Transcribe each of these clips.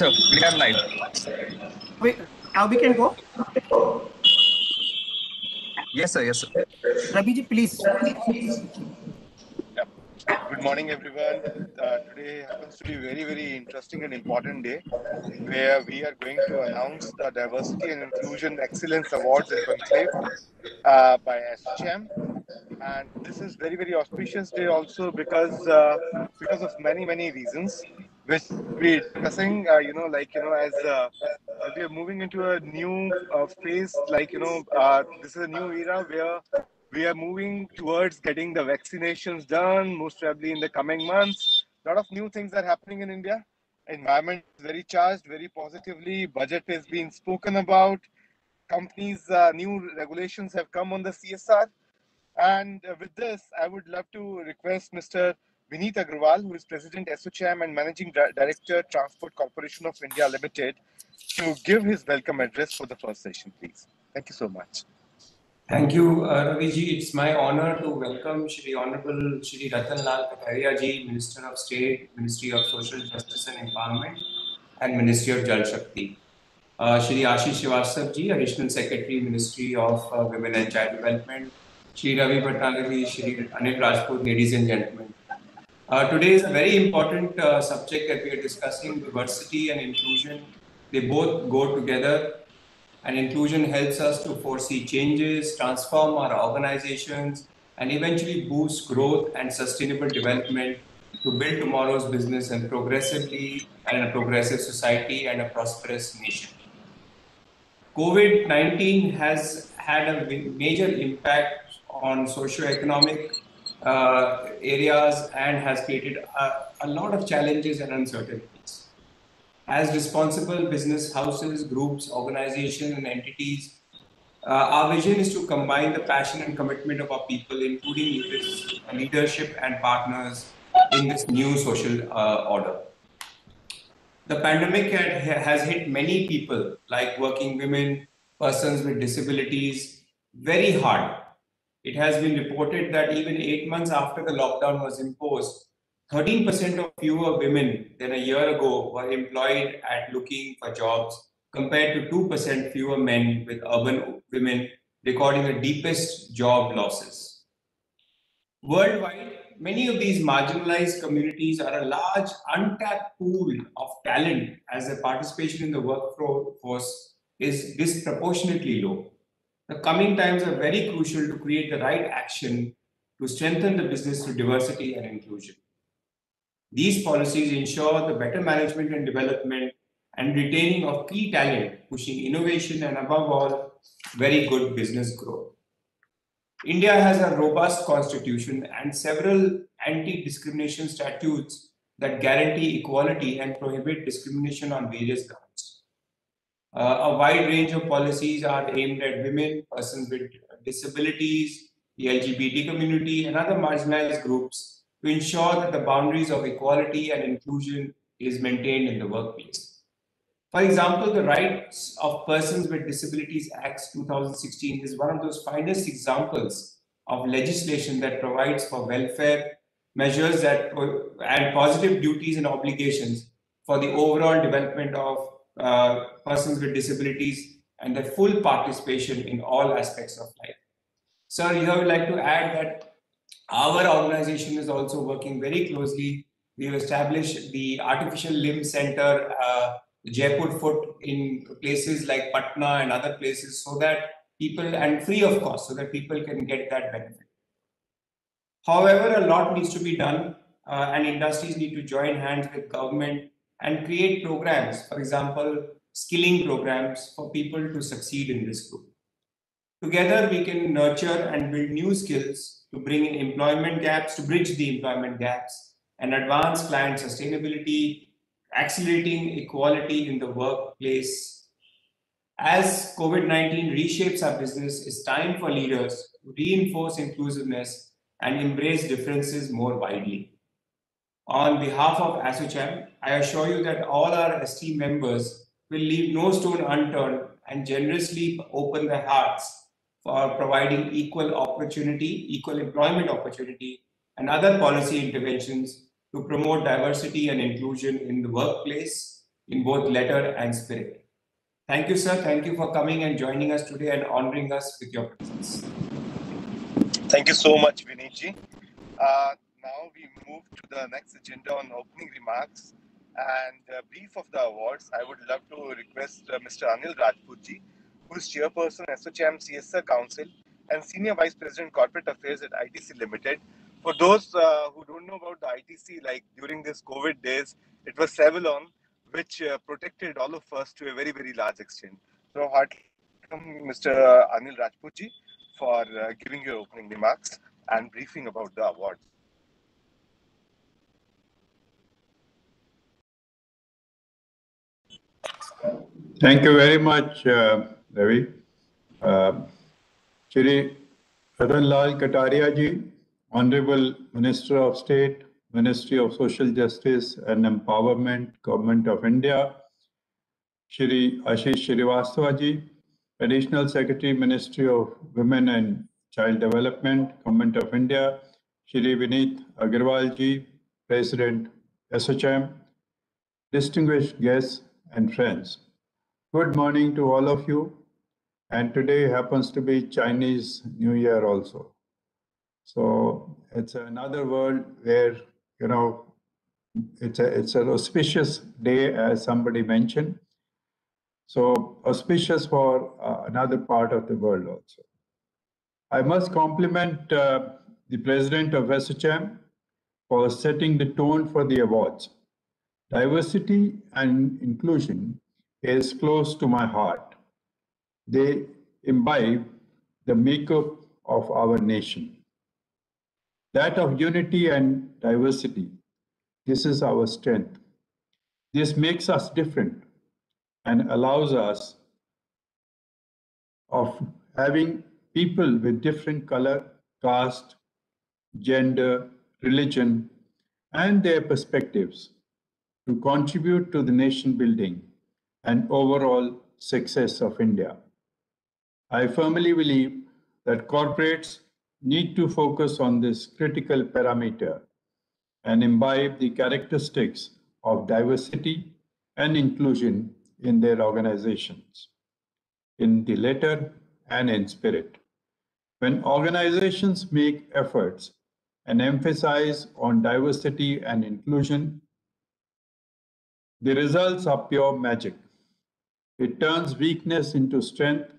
sir. We are live. We, now we can go. Yes, sir. Yes, sir. Ravi ji, please. Good morning, everyone. Uh, today happens to be a very, very interesting and important day where we are going to announce the Diversity and Inclusion Excellence Awards in Conclave uh, by ASSOCHAM. And this is very, very auspicious day also because uh, because of many, many reasons, which we're discussing, uh, you know, like, you know, as uh, we are moving into a new uh, phase, like, you know, uh, this is a new era where we are moving towards getting the vaccinations done, most probably in the coming months. A lot of new things are happening in India. Environment is very charged, very positively. Budget is being spoken about. Companies, uh, new regulations have come on the CSR. And uh, with this, I would love to request Mr. Vineet Agrawal, who is President ASSOCHAM and Managing Director, Transport Corporation of India Limited, to give his welcome address for the first session, please. Thank you so much. Thank you, uh, Ravi ji. It's my honor to welcome Shri Honorable Shri Ratan Lal ji, Minister of State, Ministry of Social Justice and Empowerment, and Ministry of Jal Shakti. Uh, Shri Ashish Srivastav ji, Additional Secretary, Ministry of uh, Women and Child Development. Shri Ravi Bhatnagar ji, Shri Anil Rajput, ladies and gentlemen. Uh, today is a very important uh, subject that we are discussing, diversity and inclusion. They both go together and inclusion helps us to foresee changes, transform our organizations, and eventually boost growth and sustainable development to build tomorrow's business and progressively and a progressive society and a prosperous nation. COVID 19 has had a major impact on socio-economic uh, areas and has created a, a lot of challenges and uncertainties as responsible business houses, groups, organizations, and entities, uh, our vision is to combine the passion and commitment of our people, including leaders, leadership and partners, in this new social uh, order. The pandemic had, has hit many people, like working women, persons with disabilities, very hard. It has been reported that even eight months after the lockdown was imposed, 13% of fewer women than a year ago were employed at looking for jobs compared to 2% fewer men with urban women recording the deepest job losses. Worldwide, many of these marginalized communities are a large untapped pool of talent as their participation in the workforce is disproportionately low. The coming times are very crucial to create the right action to strengthen the business through diversity and inclusion. These policies ensure the better management and development and retaining of key talent, pushing innovation and above all, very good business growth. India has a robust constitution and several anti-discrimination statutes that guarantee equality and prohibit discrimination on various grounds. Uh, a wide range of policies are aimed at women, persons with disabilities, the LGBT community, and other marginalized groups to ensure that the boundaries of equality and inclusion is maintained in the workplace. For example, the Rights of Persons with Disabilities Act 2016 is one of those finest examples of legislation that provides for welfare measures that and positive duties and obligations for the overall development of uh, persons with disabilities and their full participation in all aspects of life. Sir, here I would like to add that our organization is also working very closely. We've established the Artificial Limb Center, uh, Jaipur Foot in places like Patna and other places so that people, and free of cost, so that people can get that benefit. However, a lot needs to be done uh, and industries need to join hands with government and create programs, for example, skilling programs for people to succeed in this group. Together, we can nurture and build new skills to bring in employment gaps, to bridge the employment gaps, and advance client sustainability, accelerating equality in the workplace. As COVID 19 reshapes our business, it's time for leaders to reinforce inclusiveness and embrace differences more widely. On behalf of ASSOCHAM, I assure you that all our esteemed members will leave no stone unturned and generously open their hearts for providing equal opportunity, equal employment opportunity, and other policy interventions to promote diversity and inclusion in the workplace, in both letter and spirit. Thank you, sir. Thank you for coming and joining us today and honoring us with your presence. Thank you so much, Vinitji. Uh, now we move to the next agenda on opening remarks and uh, brief of the awards. I would love to request uh, Mr. Anil Rajputji, who is Chairperson ASSOCHAM CSR Council and Senior Vice President Corporate Affairs at ITC Limited. For those uh, who don't know about the ITC, like during this COVID days, it was Savlon which uh, protected all of us to a very, very large extent. So, heartily welcome Mr. Anil Rajputji for uh, giving your opening remarks and briefing about the awards. Thank you very much, uh, Ravi. Uh, Shri Ratan Lal Kataria ji, Honorable Minister of State, Ministry of Social Justice and Empowerment, Government of India, Shri Ashish Srivastava ji, Additional Secretary, Ministry of Women and Child Development, Government of India, Shri Vineet Agarwal ji, President SHM, distinguished guests and friends. Good morning to all of you. And today happens to be Chinese New Year also. So it's another world where, you know, it's a, it's an auspicious day, as somebody mentioned. So auspicious for uh, another part of the world also. I must compliment uh, the president of SHM for setting the tone for the awards. Diversity and inclusion is close to my heart. They imbibe the makeup of our nation. That of unity and diversity. This is our strength. This makes us different and allows us of having people with different color, caste, gender, religion, and their perspectives to contribute to the nation building and overall success of India. I firmly believe that corporates need to focus on this critical parameter and imbibe the characteristics of diversity and inclusion in their organizations, in the letter and in spirit. When organizations make efforts and emphasize on diversity and inclusion, the results are pure magic. It turns weakness into strength,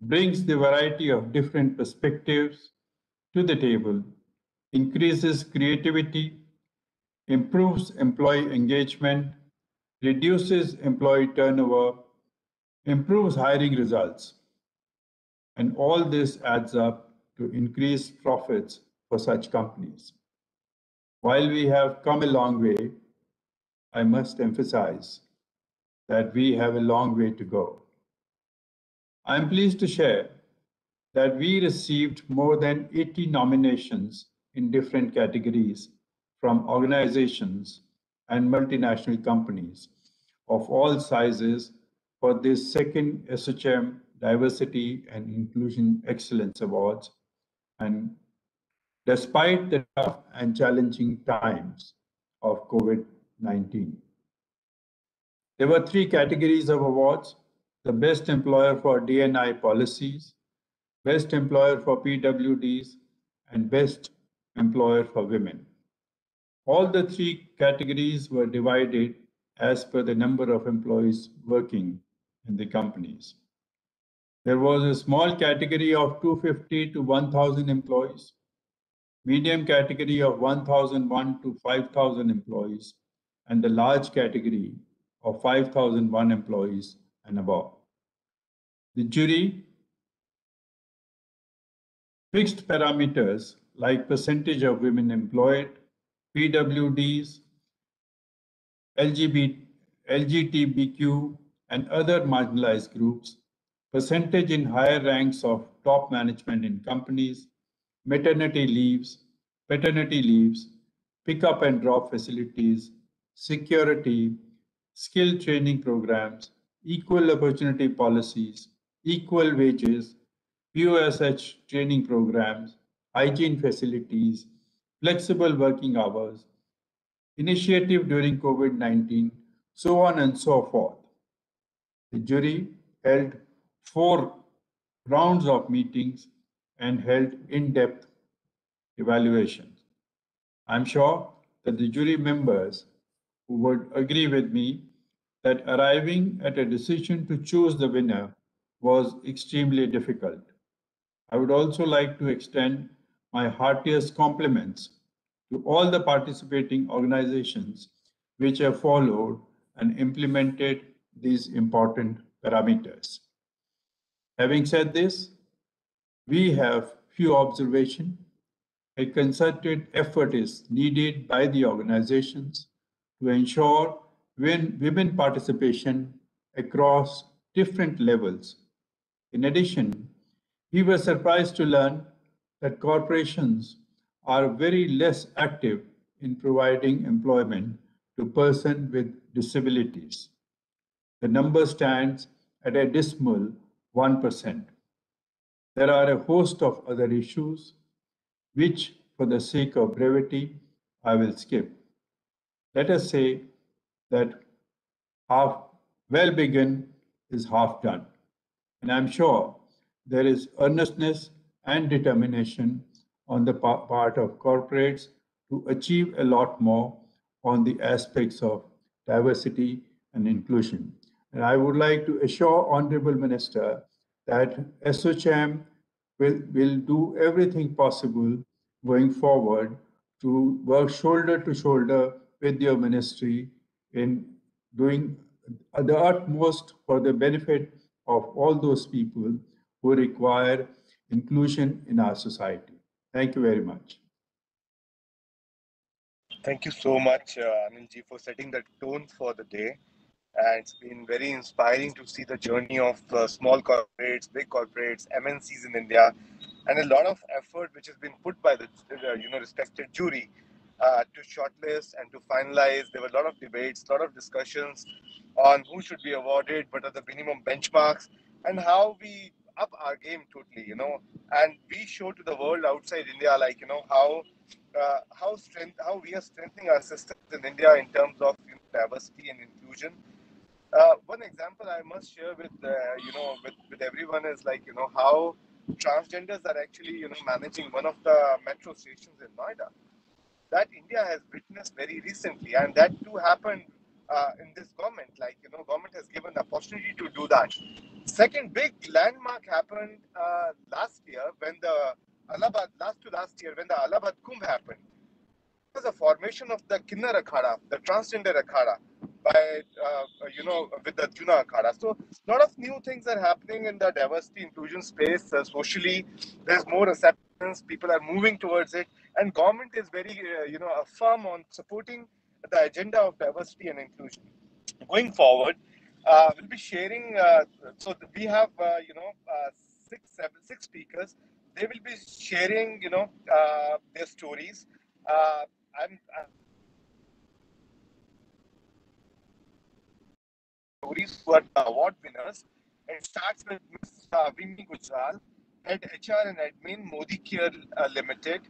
brings the variety of different perspectives to the table, increases creativity, improves employee engagement, reduces employee turnover, improves hiring results. And all this adds up to increased profits for such companies. While we have come a long way, I must emphasize that we have a long way to go. I'm pleased to share that we received more than 80 nominations in different categories from organizations and multinational companies of all sizes for this second SHM Diversity and Inclusion Excellence Awards. And despite the tough and challenging times of COVID 19. There were three categories of awards the best employer for DNI policies, best employer for PWDs, and best employer for women. All the three categories were divided as per the number of employees working in the companies. There was a small category of 250 to 1,000 employees, medium category of 1,001 to 5,000 employees, and the large category of 5,001 employees and above. The jury fixed parameters like percentage of women employed, PWDs, LGBT, LGBTQ, and other marginalized groups, percentage in higher ranks of top management in companies, maternity leaves, paternity leaves, pick up and drop facilities, security, skill training programs, equal opportunity policies, equal wages, POSH training programs, hygiene facilities, flexible working hours, initiative during COVID-19, so on and so forth. The jury held four rounds of meetings and held in-depth evaluations. I'm sure that the jury members would agree with me that arriving at a decision to choose the winner was extremely difficult. I would also like to extend my heartiest compliments to all the participating organizations which have followed and implemented these important parameters. Having said this, we have few observations. A concerted effort is needed by the organizations to ensure women participation across different levels. In addition, we were surprised to learn that corporations are very less active in providing employment to persons with disabilities. The number stands at a dismal 1%. There are a host of other issues, which, for the sake of brevity, I will skip. Let us say that half well begun is half done. And I'm sure there is earnestness and determination on the part of corporates to achieve a lot more on the aspects of diversity and inclusion. And I would like to assure Honorable Minister that ASSOCHAM will, will do everything possible going forward to work shoulder to shoulder with your ministry in doing the utmost for the benefit of all those people who require inclusion in our society. Thank you very much. Thank you so much, uh, Anilji, for setting the tone for the day. And it's been very inspiring to see the journey of uh, small corporates, big corporates, MNCs in India, and a lot of effort which has been put by the uh, you know respected jury uh, to shortlist and to finalize. There were a lot of debates, a lot of discussions on who should be awarded, what are the minimum benchmarks, and how we up our game totally, you know, and we show to the world outside India, like you know how uh, how strength how we are strengthening our systems in India in terms of you know, diversity and inclusion. Uh, one example I must share with uh, you know with, with everyone is like you know how transgenders are actually you know managing one of the metro stations in Noida that India has witnessed very recently, and that too happened uh, in this government. Like you know, government has given the opportunity to do that. Second big landmark happened uh, last year when the Allahabad last to last year when the Allahabad Kumbh happened. It was a formation of the Kinnar Akhada, the transgender Akhada, by uh, you know with the Juna Akhada. So a lot of new things are happening in the diversity inclusion space. Uh, socially, there's more acceptance. People are moving towards it, and government is very uh, you know firm on supporting the agenda of diversity and inclusion. Going forward, uh, we'll be sharing. Uh, so we have uh, you know uh, six, seven, six speakers. They will be sharing you know uh, their stories. I'm, I'm stories who are the award winners. It starts with Ms. Vimi Gujral, head HR and admin, Modicare Limited.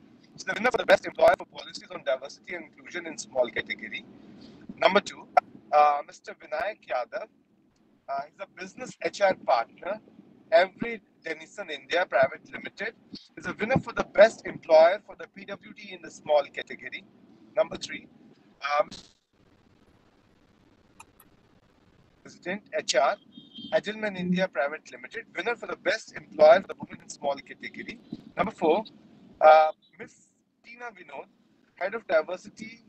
The winner for the best employer for policies on diversity and inclusion in small category. Number two, uh, Mr. Vinayak Yadav. Uh, he's a business HR partner, Avery Dennison India Private Limited. He's a winner for the best employer for the PWD in the small category. Number three, um, President HR, Edelman India Private Limited, winner for the best employer for the women in small category. Number four, uh, Ms. Tina Vinod, Head of Diversity,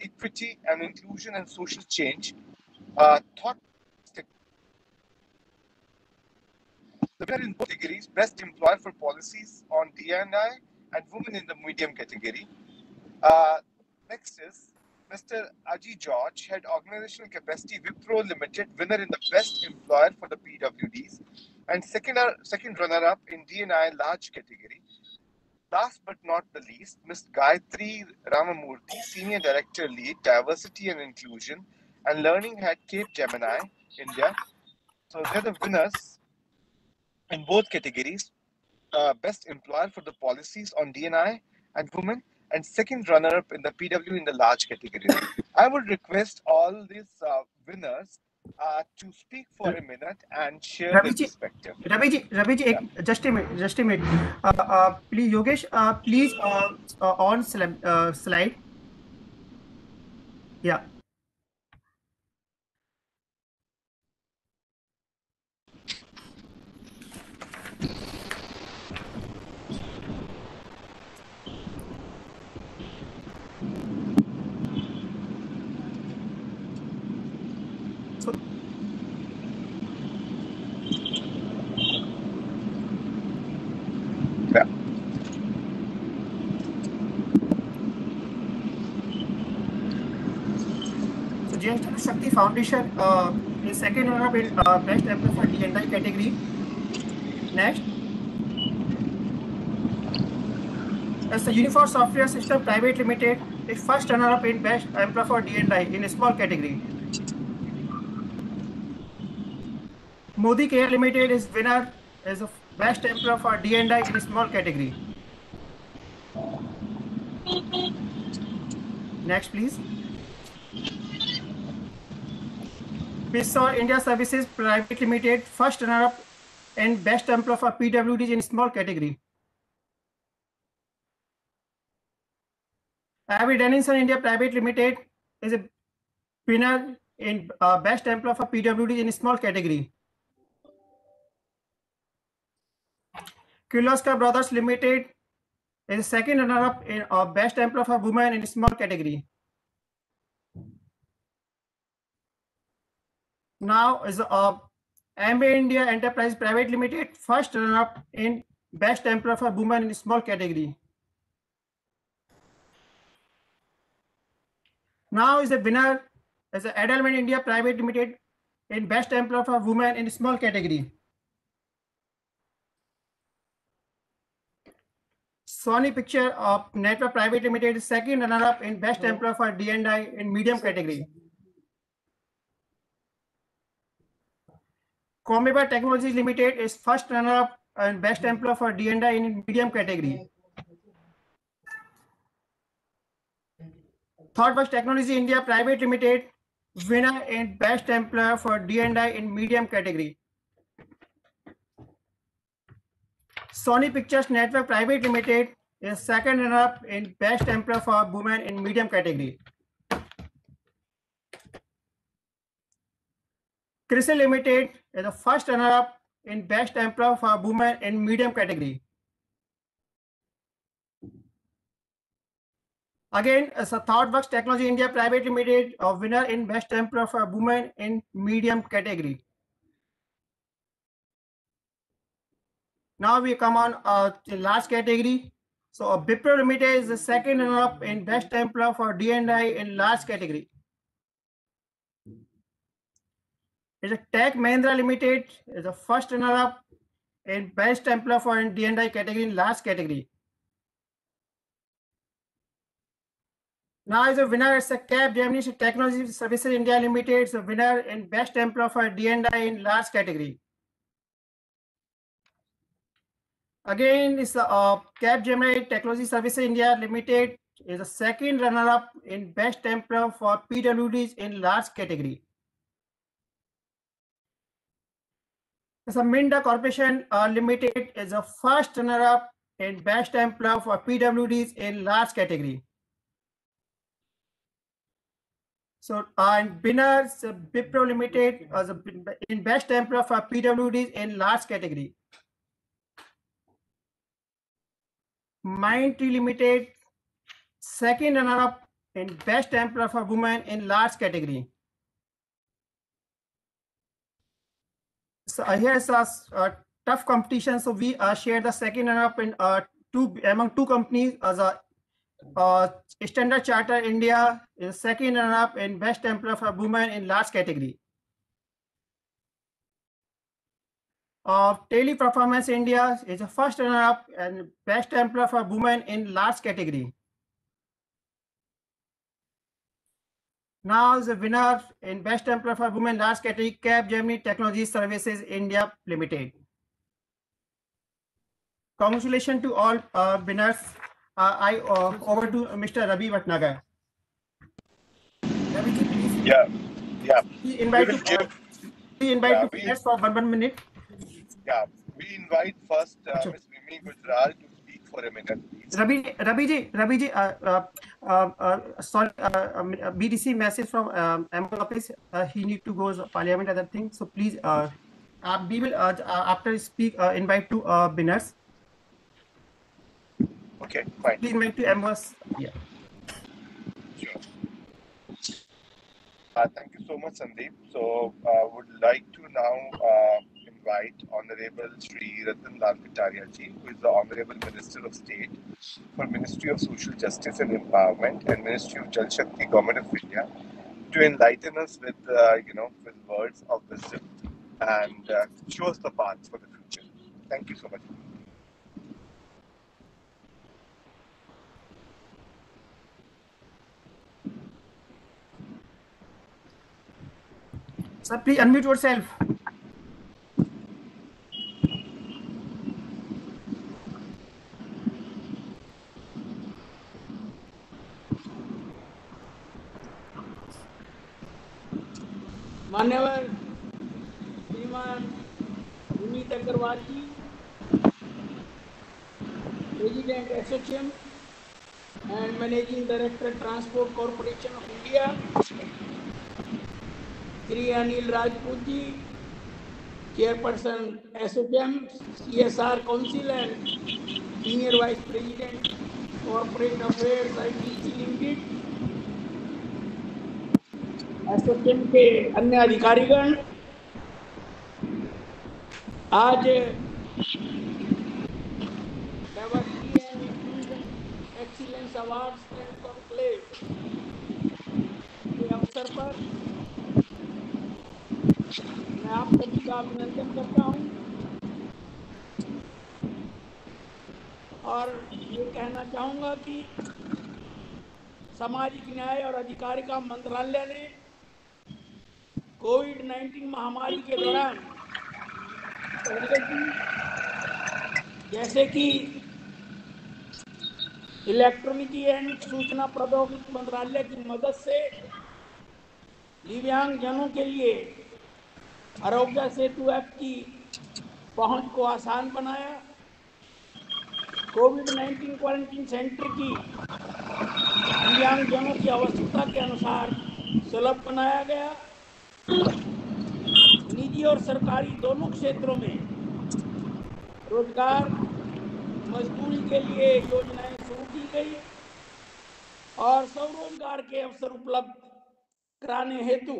Equity and Inclusion and Social Change, uh, Thought the winner in both categories, Best Employer for Policies on DNI and Women in the Medium category. Uh, next is Mr. Aji George, Head Organizational Capacity Wipro Limited, winner in the Best Employer for the PWDs, and second, second runner-up in DNI large category. Last but not the least, Ms. Gayatri Ramamurthy, Senior Director Lead, Diversity and Inclusion and Learning at Capgemini, India. So they're the winners in both categories. Uh, best Employer for the policies on DNI and women and second runner-up in the PW in the large category. I would request all these uh, winners uh, to speak for a minute and share Ravi their perspective. Ravi ji, Ravi ji, ek, just a minute, just a minute. Uh, uh, please, Yogesh, uh, please uh, uh, on sli- uh, slide. Yeah. Foundation uh, is second runner-up in uh, best amplifier D&I category. Next. As the Uniform Software System Private Limited is first runner-up in best amplifier D&I in a small category. Modi Care Limited is winner as a best amplifier D&I in a small category. Next, please. Pissor India Services Private Limited, first runner-up and best employer for PWDs in small category. Avery Dennison India Private Limited is a winner in uh, best employer for PWDs in small category. Kirloskar Brothers Limited is second runner-up in uh, best employer for women in small category. Now is uh, Amway India Enterprise Private Limited first runner-up in best employer for women in small category. Now is the winner is the Edelman India Private Limited in best employer for women in small category. Sony Picture of Network Private Limited is second runner-up in best employer for D&I in medium category. Comeba Technologies Limited is first runner-up and best hmm. employer for D&I in medium category. ThoughtWorks Technology India Private Limited winner in best employer for D&I in medium category. Sony Pictures Network Private Limited is second runner-up in best employer for women in medium category. Crystal Limited the first runner-up in best employer for women in medium category. Again, as a ThoughtWorks Technology India Private Limited, a winner in best employer for women in medium category. Now we come on uh, to large category. So Wipro Limited is the second runner-up in best employer for D&I in large category. Is a Tech Mahindra Limited is the first runner-up in best employer for D&I category in last category. Now is a winner is a Capgemini Technology Services India Limited is a winner in best employer for D&I in last category. Again, is the uh, Capgemini Technology Services India Limited is the second runner-up in best employer for PWDs in large category. A Minda Corporation uh, Limited is the first runner-up in best employer for PWDs in large category. So, uh, and winners, uh, Wipro Limited as a in best employer for PWDs in large category. Mindtree Limited, second runner-up in best employer for women in large category. So uh, here's a uh, tough competition. So we uh, share the second runner-up in uh, two among two companies as a uh, Standard Charter India is second runner-up in best employer for women in large category. of daily Teleperformance India is the first runner-up and best employer for women in large category. Now the winner in best employer for women large category, Capgemini Technology Services India Limited. Congratulations to all uh, winners. Uh, I uh, over to Mr. Ravi Bhatnagar. Ravi ji, please. Yeah, Yeah, We invite will to, give- we invite Yeah, to we- for one, one minute. yeah. We invite first uh, Sure. Ms. Vimi Gujral to for a minute, please. Ravi, Ravi ji, Ravi ji, uh, uh, uh, uh, sorry, uh, um, BDC message from um, MO office. Uh, he need to go to parliament other thing. So please, uh, uh, we will uh, uh, after speak uh, invite to uh, Binners. Okay, fine. Please invite to MOS. Yeah. Sure. Uh, thank you so much, Sandeep. So, uh, would like to now uh, invite Honorable Sri Ratan Lal Kataria ji, who is the Honorable Minister of State for Ministry of Social Justice and Empowerment and Ministry of Jal Shakti, Government of India, to enlighten us with, uh, you know, with words of wisdom and uh, show us the path for the future. Thank you so much. Sir, please unmute yourself. मान्यवर, Shriman Vineet Agarwal ji president association and managing director transport corporation of India Shri Anil Rajput ji chairperson ASSOCHAM C S R council and senior vice president corporate affair I T limited ASSOCHAM के अन्य अधिकारीगण, आज excellence conclave के अवसर पर मैं आप सभी का अभिनंदन करता हूँ। और ये कहना चाहूँगा कि सामाजिक न्याय और अधिकारिता मंत्रालय ने कोविड 19 महामारी के दौरान जैसे कि इलेक्ट्रॉनिकी एंड सूचना प्रौद्योगिकी मंत्रालय की मदद से दिव्यांग जनों के लिए आरोग्य सेतु ऐप की पहुँच को आसान बनाया। कोविड 19 क्वारंटीन सेंटर की दिव्यांग जनों की आवश्यकता के अनुसार सुलभ बनाया गया। निजी और सरकारी दोनों क्षेत्रों में रोज़गार, मजदूरी के लिए योजनाएँ शुरू की गई और स्वरोजगार के अवसर उपलब्ध कराने हेतु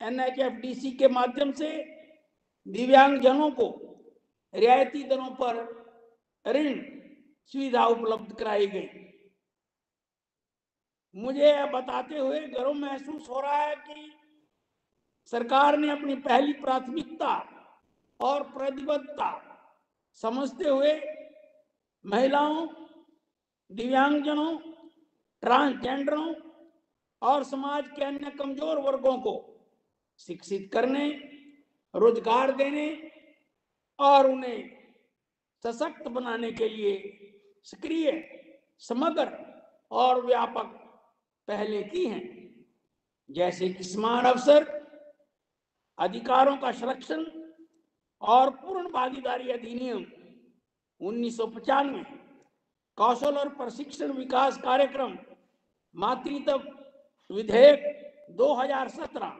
एनएचएफडीसी के माध्यम से दिव्यांग जनों को रियायती दरों पर ऋण सुविधा उपलब्ध कराई गई। मुझे बताते हुए गर्व महसूस हो रहा है कि सरकार ने अपनी पहली प्राथमिकता और प्रतिबद्धता समझते हुए महिलाओं, दिव्यांगजनों, ट्रांसजेंडरों और समाज के अन्य कमज़ोर वर्गों को शिक्षित करने, रोज़गार देने और उन्हें सशक्त बनाने के लिए सक्रिय, समग्र और व्यापक पहले की हैं। जैसे कि समान अवसर अधिकारों का संरक्षण और पूर्ण भागीदारी अधिनियम उन्नीस कौशल और प्रशिक्षण विकास कार्यक्रम, मातृत्व विधेयक 2017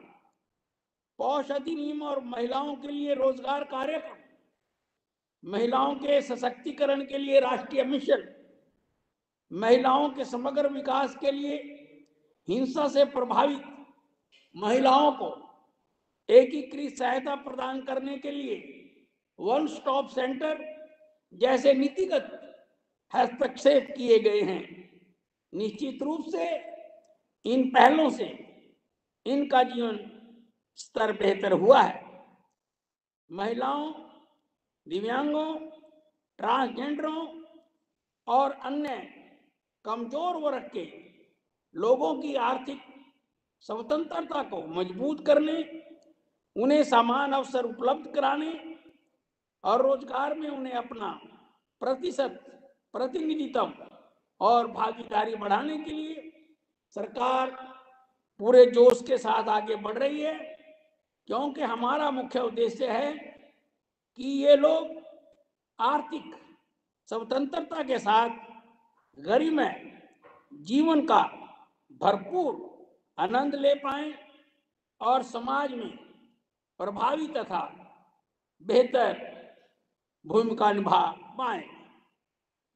पौष अधिनियम और महिलाओं के लिए रोज़गार कार्यक्रम, महिलाओं के सशक्तिकरण के लिए राष्ट्रीय मिशन, महिलाओं के समग्र विकास के लिए हिंसा से प्रभावित महिलाओं को एकीकृत सहायता प्रदान करने के लिए वन स्टॉप सेंटर जैसे नीतिगत हस्तक्षेप किए गए हैं। निश्चित रूप से इन पहलों से इनका जीवन स्तर बेहतर हुआ है। महिलाओं, दिव्यांगों, ट्रांसजेंडरों और अन्य कमज़ोर वर्ग के लोगों की आर्थिक स्वतंत्रता को मज़बूत करने उन्हें समान अवसर उपलब्ध कराने और रोज़गार में उन्हें अपना प्रतिशत, प्रतिनिधित्व और भागीदारी बढ़ाने के लिए सरकार पूरे जोश के साथ आगे बढ़ रही है, क्योंकि हमारा मुख्य उद्देश्य है कि ये लोग आर्थिक स्वतंत्रता के साथ गरिमय जीवन का भरपूर आनंद ले पाए और समाज में प्रभावी तथा बेहतर भूमिका निभा पाए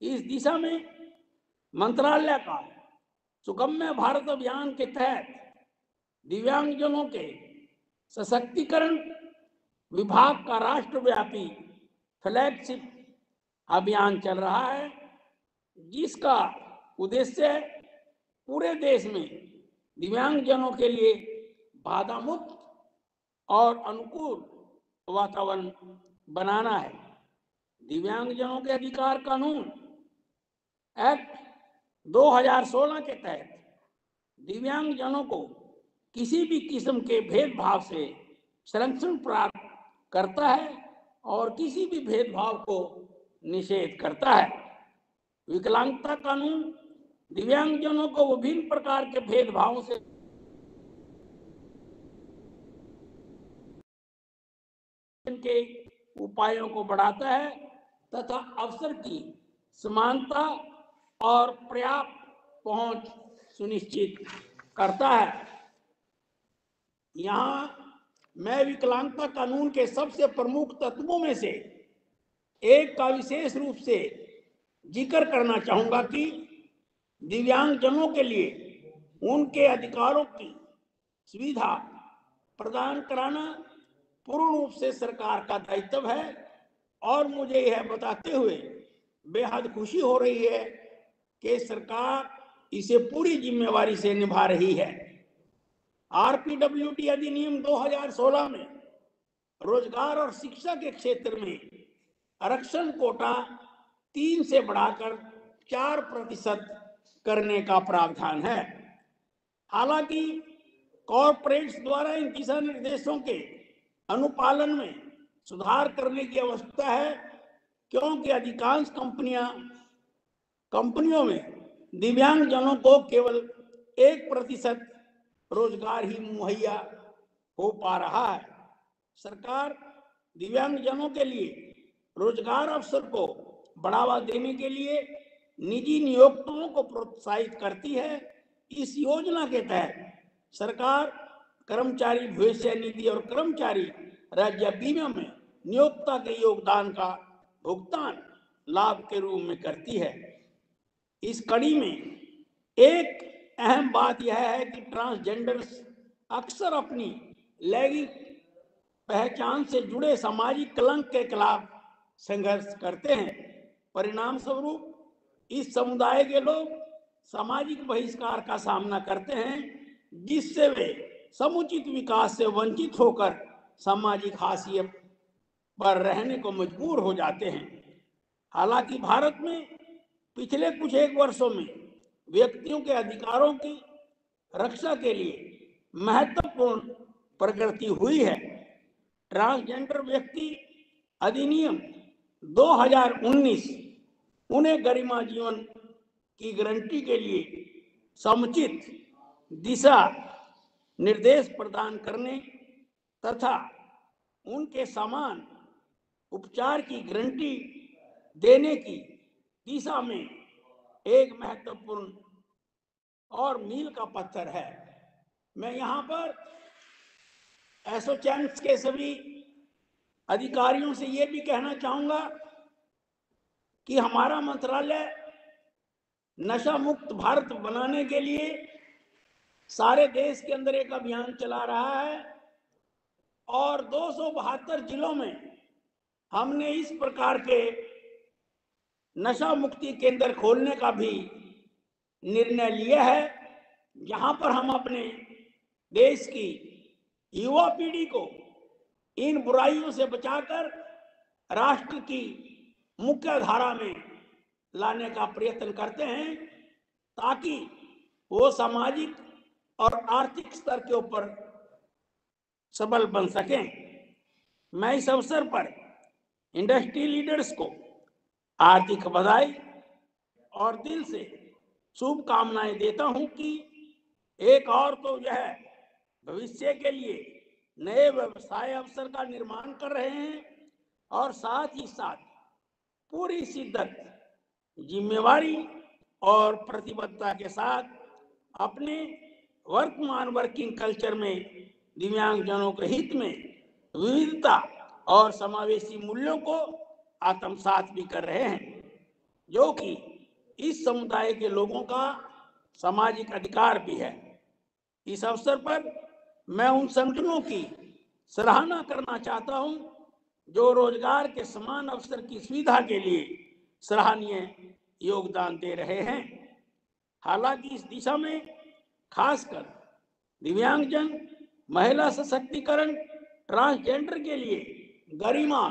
इस दिशा में मंत्रालय का सुगम्य भारत अभियान के तहत दिव्यांगजनों के सशक्तिकरण विभाग का राष्ट्रव्यापी फ्लैगशिप अभियान चल रहा है, जिसका उद्देश्य पूरे देश में दिव्यांगजनों के लिए बाधा मुक्त और अनुकूल वातावरण बनाना है। दिव्यांगजनों के अधिकार कानून एक्ट 2016 के तहत दिव्यांगजनों को किसी भी किस्म के भेदभाव से संरक्षण प्राप्त करता है और किसी भी भेदभाव को निषेध करता है। विकलांगता कानून दिव्यांगजनों को विभिन्न प्रकार के भेदभावों से के उपायों को बढ़ाता है तथा अवसर की समानता और पर्याप्त पहुँच सुनिश्चित करता है। यहाँ मैं विकलांगता कानून के सबसे प्रमुख तत्वों में से एक का विशेष रूप से ज़िक्र करना चाहूँगा कि दिव्यांगजनों के लिए उनके अधिकारों की सुविधा प्रदान कराना पूर्ण रूप से सरकार का दायित्व है। और मुझे यह बताते हुए बेहद खुशी हो रही है कि सरकार इसे पूरी जिम्मेवारी से निभा रही है। आरपीडब्ल्यूडी अधिनियम 2016 में रोज़गार और शिक्षा के क्षेत्र में आरक्षण कोटा तीन से बढ़ाकर चार प्रतिशत करने का प्रावधान है। हालाँकि कॉरपोरेट्स द्वारा इन दिशा निर्देशों के अनुपालन में सुधार करने की आवश्यकता है, क्योंकि अधिकांश कंपनियाँ, कंपनियों में दिव्यांगजनों को केवल एक प्रतिशत रोज़गार ही मुहैया हो पा रहा है। सरकार दिव्यांगजनों के लिए रोज़गार अवसर को बढ़ावा देने के लिए निजी नियोक्ताओं को प्रोत्साहित करती है। इस योजना के तहत सरकार कर्मचारी भविष्य निधि और कर्मचारी राज्य बीमा में नियोक्ता के योगदान का भुगतान लाभ के रूप में करती है। इस कड़ी में एक अहम बात यह है कि ट्रांसजेंडर्स अक्सर अपनी लैंगिक पहचान से जुड़े सामाजिक कलंक के खिलाफ संघर्ष करते हैं। परिणाम स्वरूप इस समुदाय के लोग सामाजिक बहिष्कार का सामना करते हैं, जिससे वे समुचित विकास से वंचित होकर सामाजिक हाशिए पर रहने को मजबूर हो जाते हैं। हालाँकि भारत में पिछले कुछ एक वर्षों में व्यक्तियों के अधिकारों की रक्षा के लिए महत्वपूर्ण प्रगति हुई है। ट्रांसजेंडर व्यक्ति अधिनियम 2019 उन्हें गरिमा जीवन की गारंटी के लिए समुचित दिशा निर्देश प्रदान करने तथा उनके समान उपचार की गारंटी देने की दिशा में एक महत्वपूर्ण और मील का पत्थर है। मैं यहाँ पर एसोचैम्स के सभी अधिकारियों से ये भी कहना चाहूँगा कि हमारा मंत्रालय नशा मुक्त भारत बनाने के लिए सारे देश के अंदर एक अभियान चला रहा है और दो सौ बहत्तर जिलों में हमने इस प्रकार के नशा मुक्ति केंद्र खोलने का भी निर्णय लिया है। जहाँ पर हम अपने देश की युवा पीढ़ी को इन बुराइयों से बचाकर राष्ट्र की मुख्य धारा में लाने का प्रयत्न करते हैं ताकि वो सामाजिक और आर्थिक स्तर के ऊपर सबल बन सकें। मैं इस अवसर पर इंडस्ट्री लीडर्स को आर्थिक बधाई और दिल से शुभकामनाएँ देता हूँ कि एक और तो यह भविष्य के लिए नए व्यवसाय अवसर का निर्माण कर रहे हैं और साथ ही साथ पूरी शिद्दत, जिम्मेवारी और प्रतिबद्धता के साथ अपने वर्तमान वर्किंग कल्चर में, दिव्यांगजनों के हित में विविधता और समावेशी मूल्यों को आत्मसात भी कर रहे हैं, जो कि इस समुदाय के लोगों का सामाजिक अधिकार भी है। इस अवसर पर मैं उन संगठनों की सराहना करना चाहता हूँ, जो रोज़गार के समान अवसर की सुविधा के लिए सराहनीय योगदान दे रहे हैं। हालाँकि इस दिशा में खासकर दिव्यांगजन, महिला सशक्तिकरण ट्रांसजेंडर के लिए गरिमा,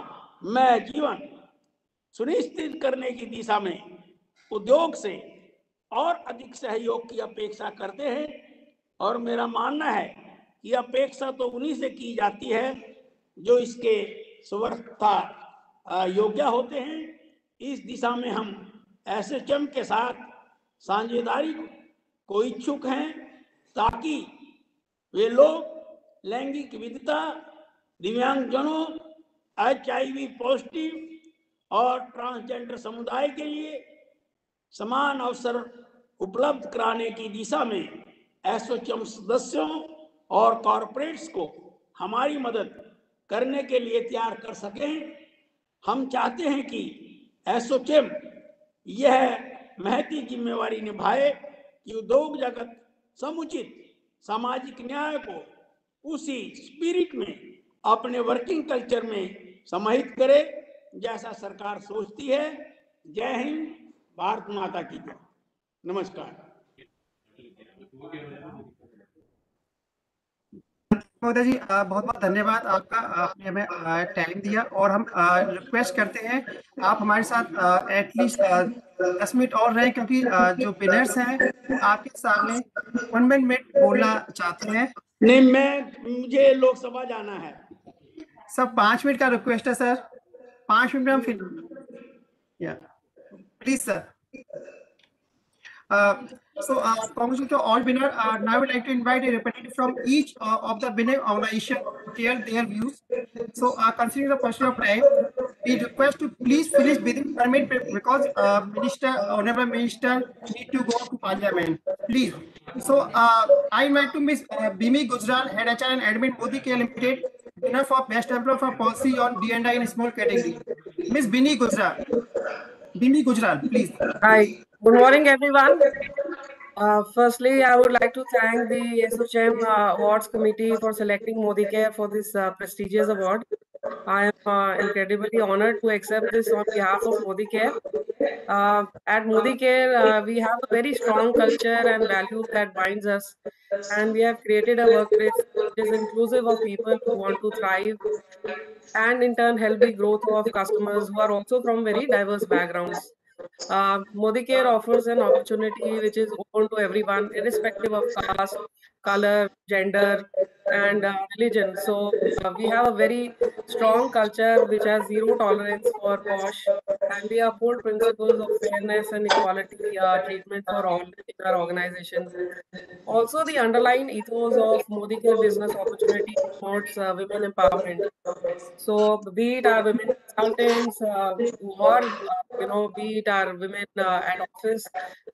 में जीवन सुनिश्चित करने की दिशा में उद्योग से और अधिक सहयोग की अपेक्षा करते हैं और मेरा मानना है कि अपेक्षा तो उन्हीं से की जाती है जो इसके स्वर्थता योग्य होते हैं। इस दिशा में हम ऐसे चम के साथ साझेदारी को इच्छुक हैं। ताकि वे लोग लैंगिक विविधता, दिव्यांगजनों एच आई पॉजिटिव और ट्रांसजेंडर समुदाय के लिए समान अवसर उपलब्ध कराने की दिशा में एसोचम सदस्यों और कॉरपोरेट्स को हमारी मदद करने के लिए तैयार कर सकें। हम चाहते हैं कि एसोचेम यह महती जिम्मेवारी निभाए कि उद्योग जगत समुचित सामाजिक न्याय को उसी स्पिरिट में, अपने वर्किंग कल्चर में समाहित करे, जैसा सरकार सोचती है। जय हिंद, भारत माता की जय। नमस्कार। महोदय जी बहुत बहुत धन्यवाद आपका आपने हमें टाइम दिया और हम रिक्वेस्ट करते हैं आप हमारे साथ एटलीस्ट दस मिनट और रहें क्योंकि जो विनर्स हैं आपके सामने वन मिनट बोलना चाहते हैं। नहीं मैं मुझे लोकसभा जाना है। सर पाँच मिनट का रिक्वेस्ट है सर पाँच मिनट में हम फिर या please sir Uh, so, uh, congratulations to all winner. Uh, now I would like to invite a representative from each uh, of the winner organization to share their views. So, uh, considering the question of time, we request to please finish within one minute because uh, Minister, Honorable Minister, need to go to Parliament. Please. So, uh, I invite to Miss uh, Vimi Gujral, Head HR and Admin Modicare Limited, winner for Best Employer for Policy on D&I in small category. Miss Vimi Gujral. Vimi Gujral, please. Hi. Good morning, everyone. Uh, firstly, I would like to thank the ASSOCHAM uh, Awards Committee for selecting Modicare for this uh, prestigious award. I am uh, incredibly honored to accept this on behalf of Modicare. Uh, at Modicare, uh, we have a very strong culture and values that binds us, and we have created a workplace which is inclusive of people who want to thrive, and in turn help the growth of customers who are also from very diverse backgrounds. Uh, Modicare offers an opportunity which is open to everyone, irrespective of caste, color, gender, and uh, religion. So uh, we have a very strong culture which has zero tolerance for posh, and we uphold principles of fairness and equality uh, treatment for all in our organizations. Also, the underlying ethos of Modicare Business Opportunity supports uh, women empowerment. So, be it our women consultants uh, or you know, be it our women at office,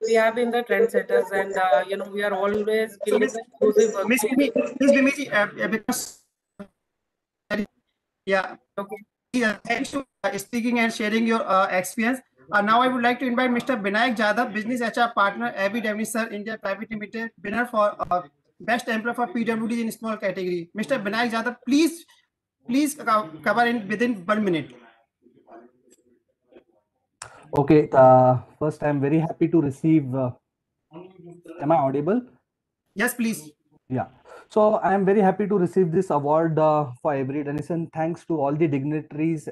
we have been the trendsetters, and you know, we are always giving so, Miss, Miss Vimi, Miss uh, because yeah, okay. Yeah, thanks for speaking and sharing your uh, experience. Uh, now I would like to invite Mr. Vinayak Jadhav, Business HR Partner, ABW Sir India Private Limited, winner for uh, Best Employer for PWD in small category. Mr. Vinayak Jadhav, please, please cover in within one minute. Okay, uh, first I'm very happy to receive. Uh, am I audible? Yes, please. Yeah. So I am very happy to receive this award uh, for Avery Dennison. Thanks to all the dignitaries,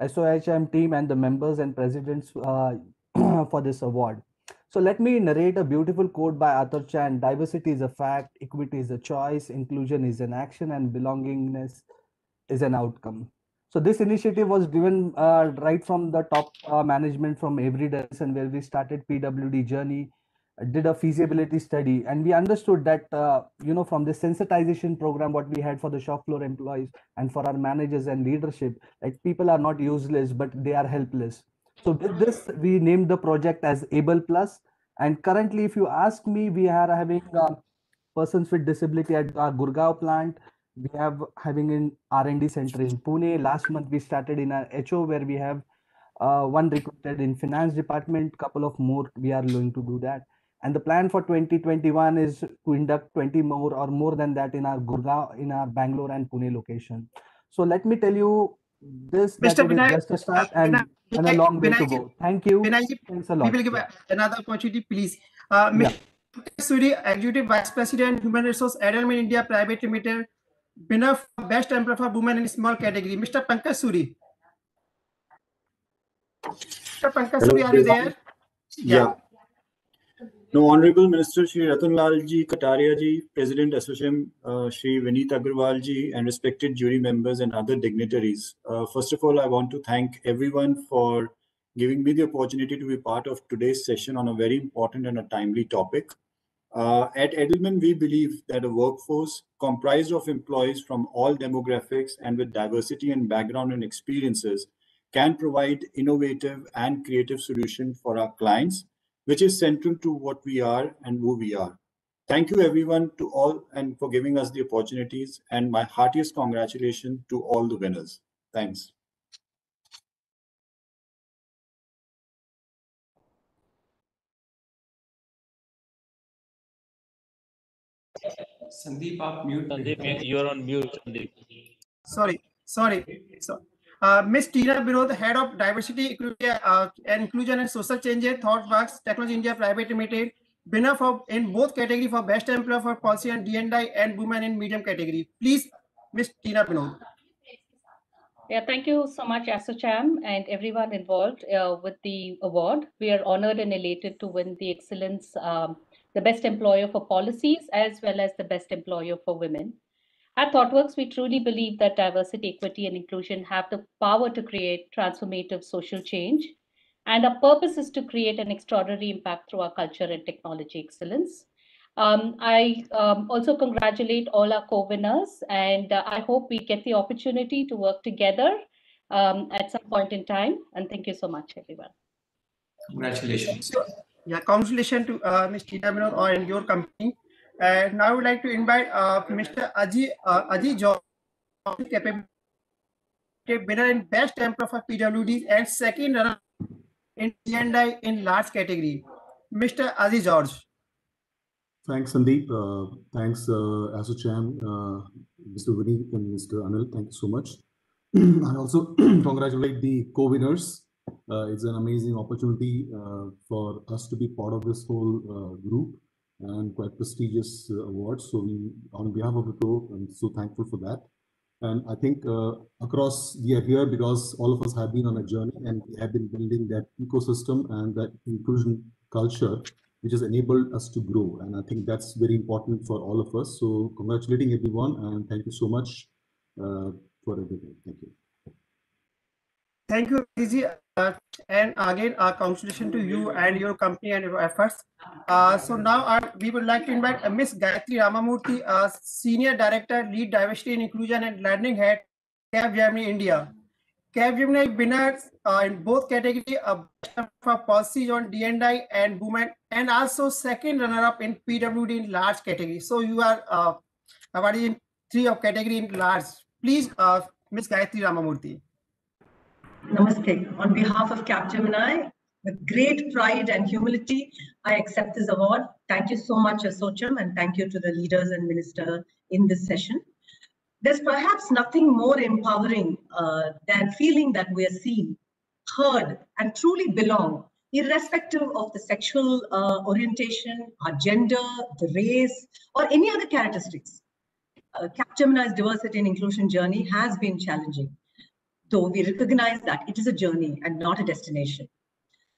ASSOCHAM team, and the members and presidents uh, for this award. So let me narrate a beautiful quote by Arthur Chan Diversity is a fact, equity is a choice, inclusion is an action, and belongingness is an outcome. So this initiative was driven uh, right from the top uh, management from every direction where we started PWD journey did a feasibility study. And we understood that uh, you know from the sensitization program what we had for the shop floor employees and for our managers and leadership like people are not useless but they are helpless. So with this we named the project as able plus. And currently if you ask me we are having uh, persons with disability at our gurgaon plant we have having an r&d center in pune last month we started in our ho where we have uh, one recruited in finance department couple of more we are going to do that and the plan for 2021 is to induct 20 more or more than that in our Gurgaon, in our Bangalore and Pune location. So let me tell you this Mr. Vinayak, just a start uh, and, Vinayak, and a long way to go. Thank you. Vinayji, Thanks a we lot. will give Yeah. another opportunity, please. Uh, Yeah. Mr. Suri, Executive Vice President, Human Resource, Edelman India Private Limited, winner for Best Employer for Women in Small Category. Mr. Pankaj Suri. Mr. Pankaj Suri, are you there? Yeah. No, Honorable Minister Shri Ratan Lal ji, Kataria ji, President Association uh, Shri Vineet Agarwal ji, and respected jury members and other dignitaries. Uh, first of all, I want to thank everyone for giving me the opportunity to be part of today's session on a very important and a timely topic. Uh, at Edelman, we believe that a workforce comprised of employees from all demographics and with diversity in background and experiences can provide innovative and creative solutions for our clients which is central to what we are and who we are. Thank you everyone to all and for giving us the opportunities and my heartiest congratulations to all the winners. Thanks. Sandeep, up mute. Sandeep, you are on mute, Sandeep. Sorry, sorry. So, uh, Ms. Tina Vinod, Head of Diversity uh, and Inclusion and Social Change at ThoughtWorks, Technology India Private Limited, winner for in both category for Best Employer for Policy and D&I and Women in Medium category. Please, Ms. Tina Vinod. Yeah, thank you so much, ASSOCHAM and everyone involved uh, with the award. We are honored and elated to win the Excellence um, the best employer for policies, as well as the best employer for women. At ThoughtWorks, we truly believe that diversity, equity, and inclusion have the power to create transformative social change. And our purpose is to create an extraordinary impact through our culture and technology excellence. Um, I um, also congratulate all our co-winners, and uh, I hope we get the opportunity to work together um, at some point in time. And thank you so much, everyone. Congratulations. Yeah, congratulations to uh, Ms. Tina Vinod and your company. And now I would like to invite uh, Mr. Aji uh, Aji capability winner in Best Employer for PWDs and second runner in D&I in large category. Mr. Aji George. Thanks, Sandeep. Uh, thanks, uh, ASSOCHAM, uh, Mr. Vinny and Mr. Anil. Thank you so much. I also congratulate the co-winners. Uh, it's an amazing opportunity uh, for us to be part of this whole uh, group and quite prestigious uh, award. So we, on behalf of the group, I'm so thankful for that. And I think uh, across, we are here because all of us have been on a journey and we have been building that ecosystem and that inclusion culture which has enabled us to grow. And I think that's very important for all of us. So congratulating everyone and thank you so much uh, for everything. Thank you. Thank you, Aji. Uh, and again, uh, congratulations to you and your company and your efforts. Uh, so now uh, we would like to invite uh, Ms. Gayatri Ramamurthy, uh, Senior Director, Lead Diversity and Inclusion and Learning Head, Capgemini, India. Capgemini winners uh, in both category of policies on D&I and women, and also second runner-up in PWD in large category. So you are uh, awarded in three of category in large. Please, uh, Ms. Gayatri Ramamurthy. Namaste. On behalf of Capgemini, with great pride and humility, I accept this award. Thank you so much, ASSOCHAM, and thank you to the leaders and minister in this session. There's perhaps nothing more empowering uh, than feeling that we are seen, heard, and truly belong, irrespective of the sexual uh, orientation, our gender, the race, or any other characteristics. Uh, Capgemini's diversity and inclusion journey has been challenging though we recognize that it is a journey and not a destination.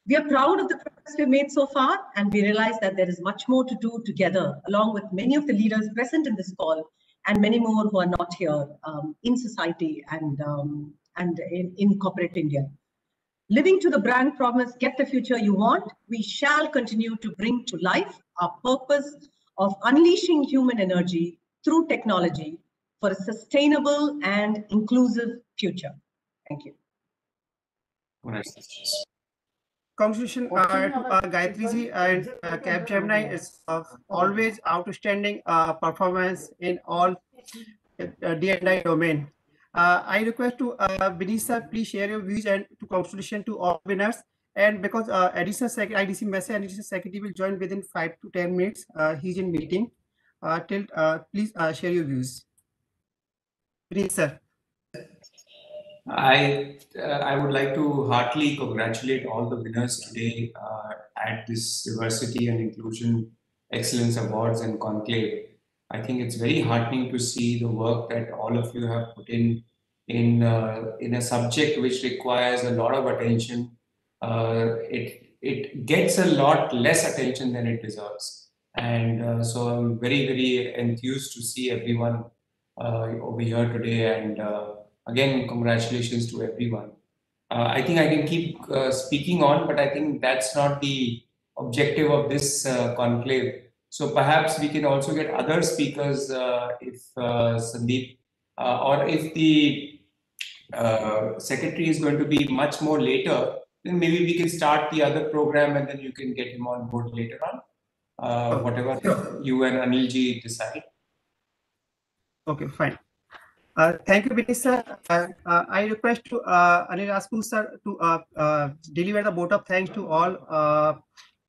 We are proud of the progress we've made so far, and we realize that there is much more to do together, along with many of the leaders present in this call and many more who are not here um, in society and, um, and in, in corporate India. Living to the brand promise, get the future you want, we shall continue to bring to life our purpose of unleashing human energy through technology for a sustainable and inclusive future. Thank you. Congratulations uh, to uh, Gayatri ji and uh, Capgemini is uh, always outstanding uh, performance in all uh, D&I domain. Uh, I request to uh, Vinisa, please share your views and to congratulations to all winners. And because uh, additional sec IDC message and additional secretary will join within five to 10 minutes, uh, he's in meeting. Uh, till, uh, please uh, share your views. Vinisa. I uh, I would like to heartily congratulate all the winners today uh, at this Diversity and Inclusion Excellence Awards and Conclave. I think it's very heartening to see the work that all of you have put in in uh, in a subject which requires a lot of attention. Uh, it it gets a lot less attention than it deserves, and uh, so I'm very very enthused to see everyone uh, over here today and. Again, congratulations to everyone. Uh, I think I can keep uh, speaking on, but I think that's not the objective of this uh, conclave. So perhaps we can also get other speakers uh, if uh, Sandeep uh, or if the secretary is going to be much more later, then maybe we can start the other program and then you can get him on board later on, whatever you and Anilji decide. Okay, fine. Uh, thank you, Vinisa. Uh, uh, I request to uh, Anil Raspur sir to uh, uh, deliver the vote of thanks to all uh,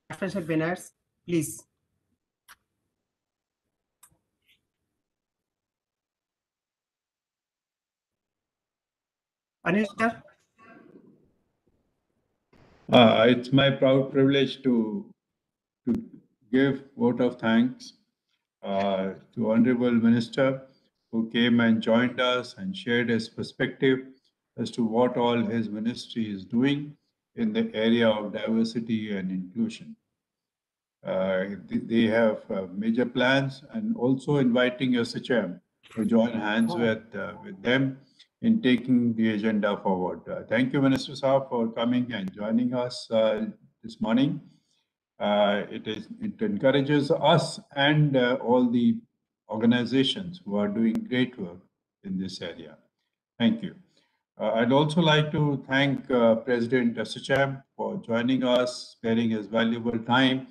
preferential winners, please. Anil sir. It's my proud privilege to, to give vote of thanks to Honorable Minister who came and joined us and shared his perspective as to what all his ministry is doing in the area of diversity and inclusion. Uh, they have uh, major plans and also inviting ASSOCHAM to join hands with, uh, with them in taking the agenda forward. Uh, thank you, Minister Saab, for coming and joining us uh, this morning. Uh, it, is, it encourages us and all the organizations who are doing great work in this area. Thank you. Uh, I'd also like to thank uh, President ASSOCHAM for joining us, sparing his valuable time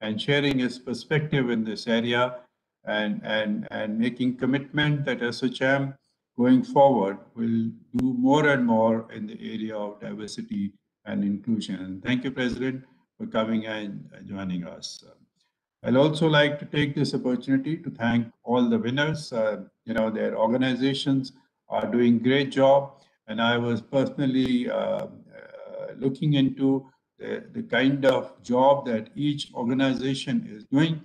and sharing his perspective in this area and, and, and making commitment that ASSOCHAM going forward will do more and more in the area of diversity and inclusion. Thank you, President, for coming and joining us. I'd also like to take this opportunity to thank all the winners. Uh, you know, their organizations are doing great job. And I was personally uh, uh, looking into the, the, kind of job that each organization is doing.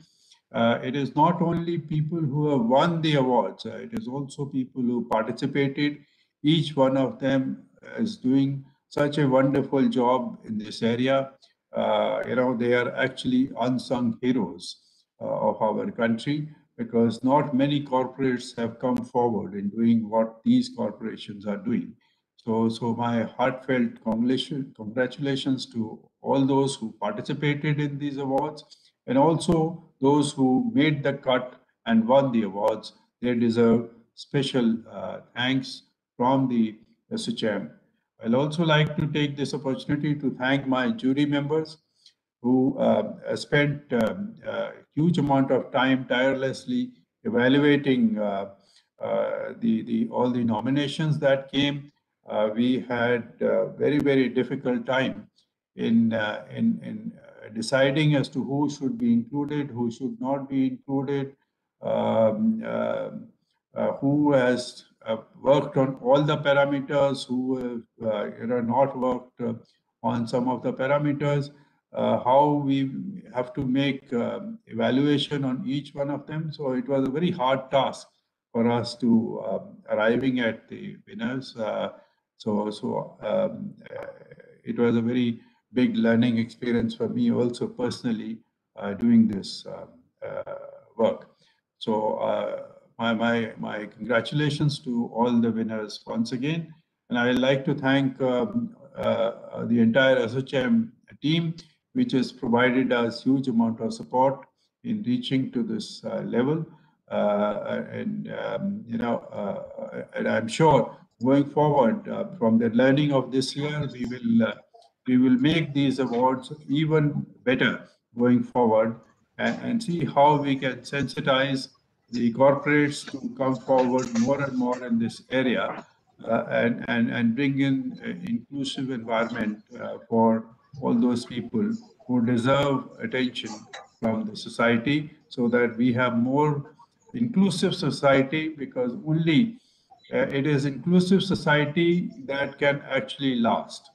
Uh, it is not only people who have won the awards, uh, it is also people who participated. Each one of them is doing such a wonderful job in this area you know, they are actually unsung heroes uh, of our country because not many corporates have come forward in doing what these corporations are doing. So, so my heartfelt congratulations to all those who participated in these awards and also those who made the cut and won the awards. They deserve special uh, thanks from the ASSOCHAM I'd also like to take this opportunity to thank my jury members who uh, spent um, a huge amount of time tirelessly evaluating uh, uh, the, the, all the nominations that came. Uh, we had a very, very difficult time in, uh, in, in deciding as to who should be included, who should not be included, um, uh, who has uh, worked on all the parameters, who have uh, you know, not worked on some of the parameters, how we have to make um, evaluation on each one of them. So it was a very hard task for us to um, arriving at the winners. so so um, it was a very big learning experience for me also personally uh, doing this uh, uh, work. So my, my, my congratulations to all the winners once again. And I would like to thank um, uh, the entire ASSOCHAM team, which has provided us huge amount of support in reaching to this uh, level. Uh, and um, you know, uh, and I'm sure going forward uh, from the learning of this year, we will uh, we will make these awards even better going forward and, and see how we can sensitize the corporates to come forward more and more in this area uh, and, and, and bring in an inclusive environment uh, for all those people who deserve attention from the society so that we have more inclusive society because only uh, it is inclusive society that can actually last.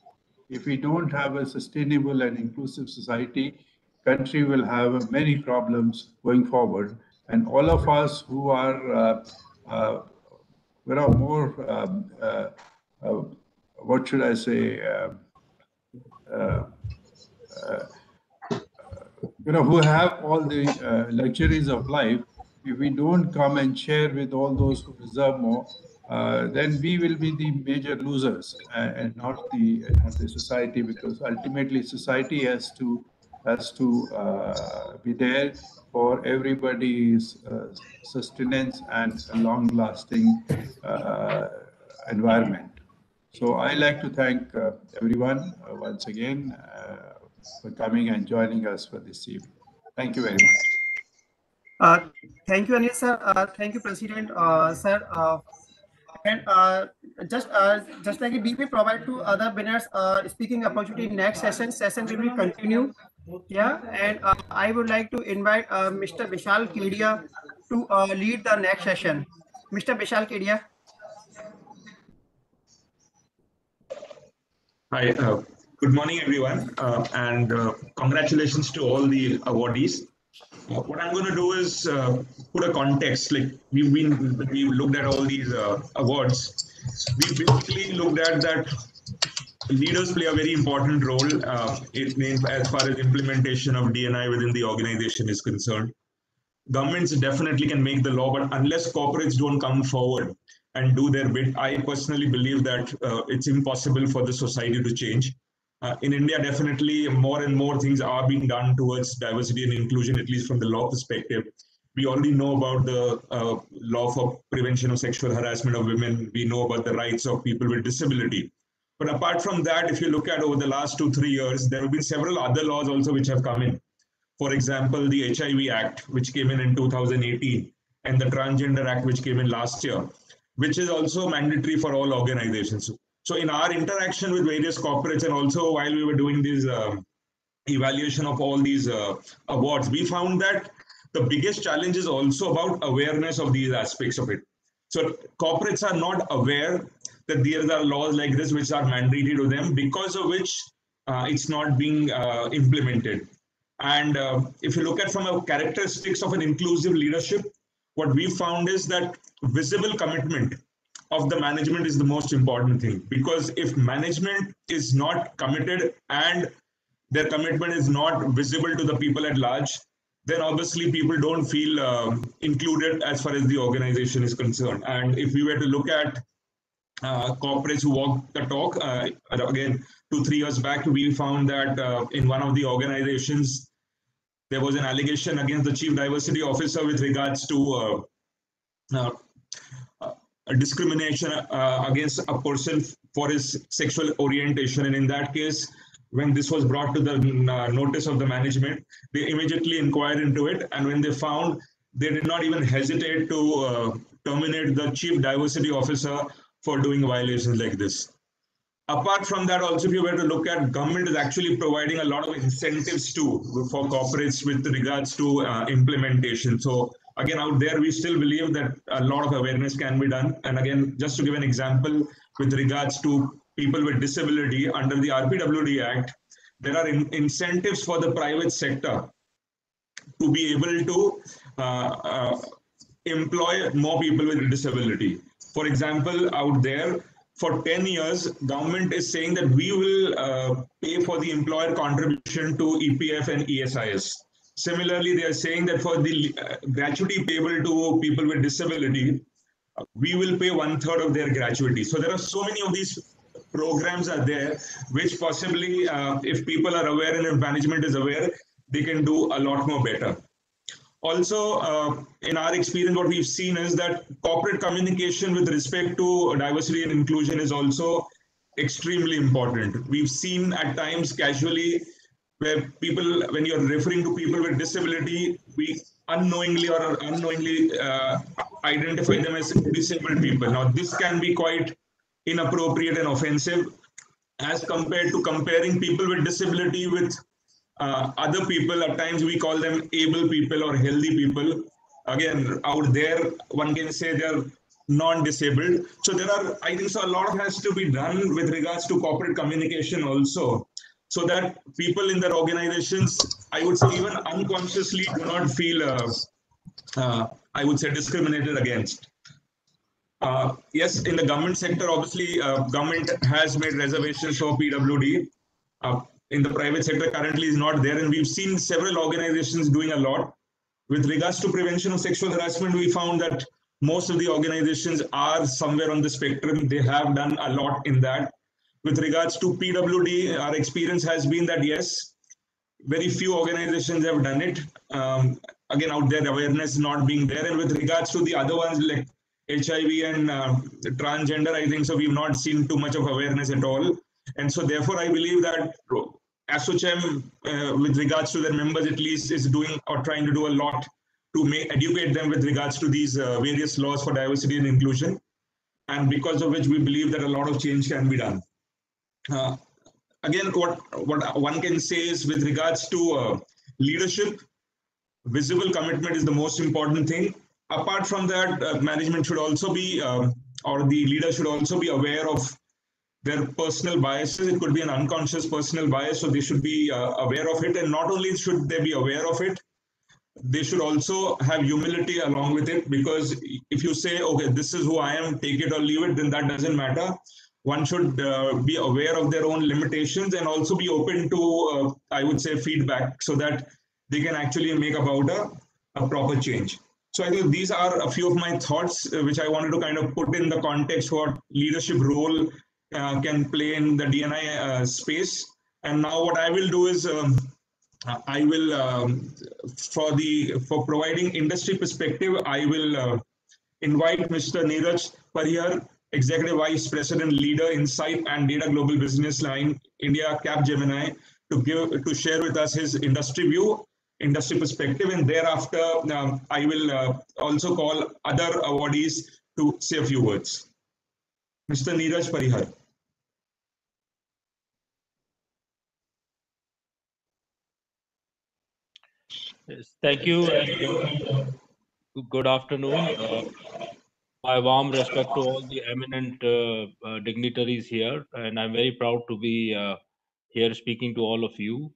If we don't have a sustainable and inclusive society, country will have many problems going forward. And all of us who are, uh, uh, you know, more, um, uh, uh, what should I say, uh, you know, who have all the luxuries of life, if we don't come and share with all those who deserve more, then we will be the major losers and not the not the society because ultimately society has to has to uh, be there for everybody's uh, sustenance and a long-lasting uh, environment. So I like to thank uh, everyone uh, once again uh, for coming and joining us for this evening. Thank you very much. Thank you, Anil sir. Thank you, President sir. And just just like we provide to other winners speaking opportunity in next session. Session will be continue. Yeah, and uh, I would like to invite uh, Mr. Vishal Kedia to uh, lead the next session. Mr. Vishal Kedia. Hi, uh, good morning, everyone, uh, and uh, congratulations to all the awardees. What I'm going to do is put a context. Like we've been, we looked at all these awards. We basically looked at that leaders play a very important role uh, in, as far as implementation of DNI within the organization is concerned. Governments definitely can make the law, but unless corporates don't come forward and do their bit, I personally believe that uh, it's impossible for the society to change. Uh, in India, definitely more and more things are being done towards diversity and inclusion, at least from the law perspective. We already know about the uh, law for prevention of sexual harassment of women. We know about the rights of people with disability. But apart from that, if you look at over the last two, three years, there have been several other laws also which have come in. For example, the HIV Act, which came in in 2018, and the Transgender Act, which came in last year, which is also mandatory for all organizations. So in our interaction with various corporates and also while we were doing this uh, evaluation of all these uh, awards, we found that the biggest challenge is also about awareness of these aspects of it. So corporates are not aware that there are laws like this which are mandatory to them because of which uh, it's not being uh, implemented. And uh, if you look at from a characteristics of an inclusive leadership, what we found is that visible commitment of the management is the most important thing because if management is not committed and their commitment is not visible to the people at large then obviously people don't feel uh, included as far as the organization is concerned and if we were to look at uh, corporates who walk the talk uh, again two three years back we found that uh, in one of the organizations there was an allegation against the chief diversity officer with regards to uh, uh, discrimination against a person for his sexual orientation. And in that case, when this was brought to the uh, notice of the management, they immediately inquired into it. And when they found, they did not even hesitate to terminate the chief diversity officer for doing violations like this. Apart from that, also, if you were to look at government is actually providing a lot of incentives too for corporates with regards to uh, implementation. So again out there we still believe that a lot of awareness can be done and again just to give an example with regards to people with disability under the rpwd act there are in incentives for the private sector to be able to uh, uh, employ more people with disability for example out there for 10 years government is saying that we will uh, pay for the employer contribution to epf and esic Similarly, they are saying that for the uh, gratuity payable to people with disability, we will pay one third of their gratuity. So there are so many of these programs are there, which possibly, uh, if people are aware and if management is aware, they can do a lot more better. Also, uh, in our experience, what we've seen is that corporate communication with respect to diversity and inclusion is also extremely important. We've seen at times casually where people, when you're referring to people with disability, we unknowingly or unknowingly uh, identify them as disabled people. Now, this can be quite inappropriate and offensive as compared to comparing people with disability with uh, other people. At times, we call them able people or healthy people. Again, out there, one can say they're non-disabled. So there are, I think, so a lot has to be done with regards to corporate communication also so that people in their organizations, I would say even unconsciously do not feel, uh, uh, I would say, discriminated against. Uh, yes, in the government sector, obviously, uh, government has made reservations for PWD. In the private sector, currently is not there, and we've seen several organizations doing a lot. With regards to prevention of sexual harassment, we found that most of the organizations are somewhere on the spectrum. They have done a lot in that with regards to PWD, our experience has been that yes, very few organizations have done it. Um, again, out there, awareness not being there. And with regards to the other ones like HIV and uh, transgender, I think so we've not seen too much of awareness at all. And so therefore, I believe that ASSOCHAM, uh, with regards to their members at least, is doing or trying to do a lot to make, educate them with regards to these uh, various laws for diversity and inclusion. And because of which we believe that a lot of change can be done. Uh, again, what, what one can say is with regards to uh, leadership, visible commitment is the most important thing. Apart from that, uh, management should also be, um, or the leader should also be aware of their personal biases. It could be an unconscious personal bias, so they should be uh, aware of it. And not only should they be aware of it, they should also have humility along with it because if you say, okay, this is who I am, take it or leave it, then that doesn't matter one should uh, be aware of their own limitations and also be open to, uh, I would say, feedback so that they can actually make about a, a proper change. So I think these are a few of my thoughts, uh, which I wanted to kind of put in the context for leadership role uh, can play in the DNI uh, space. And now what I will do is um, I will, um, for the for providing industry perspective, I will uh, invite Mr. Neeraj Parihar Executive Vice President, Leader, Insight and Data Global Business Line, India Capgemini, to give to share with us his industry view, industry perspective, and thereafter um, I will uh, also call other awardees to say a few words. Mr. Neeraj Parihar. Yes, thank you and good afternoon. Uh, my warm respect to all the eminent uh, uh, dignitaries here, and I'm very proud to be uh, here speaking to all of you.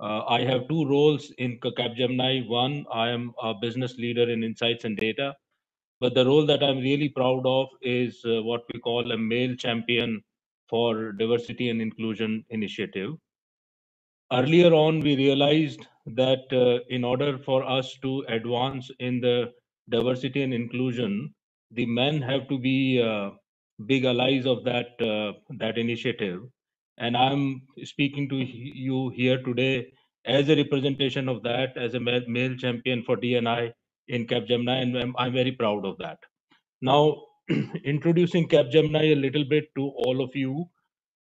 Uh, I have two roles in Capgemini. One, I am a business leader in insights and data, but the role that I'm really proud of is uh, what we call a male champion for diversity and inclusion initiative. Earlier on, we realized that uh, in order for us to advance in the diversity and inclusion, the men have to be uh, big allies of that uh, that initiative and i'm speaking to you here today as a representation of that as a male champion for dni in capgemini and i'm, I'm very proud of that now introducing capgemini a little bit to all of you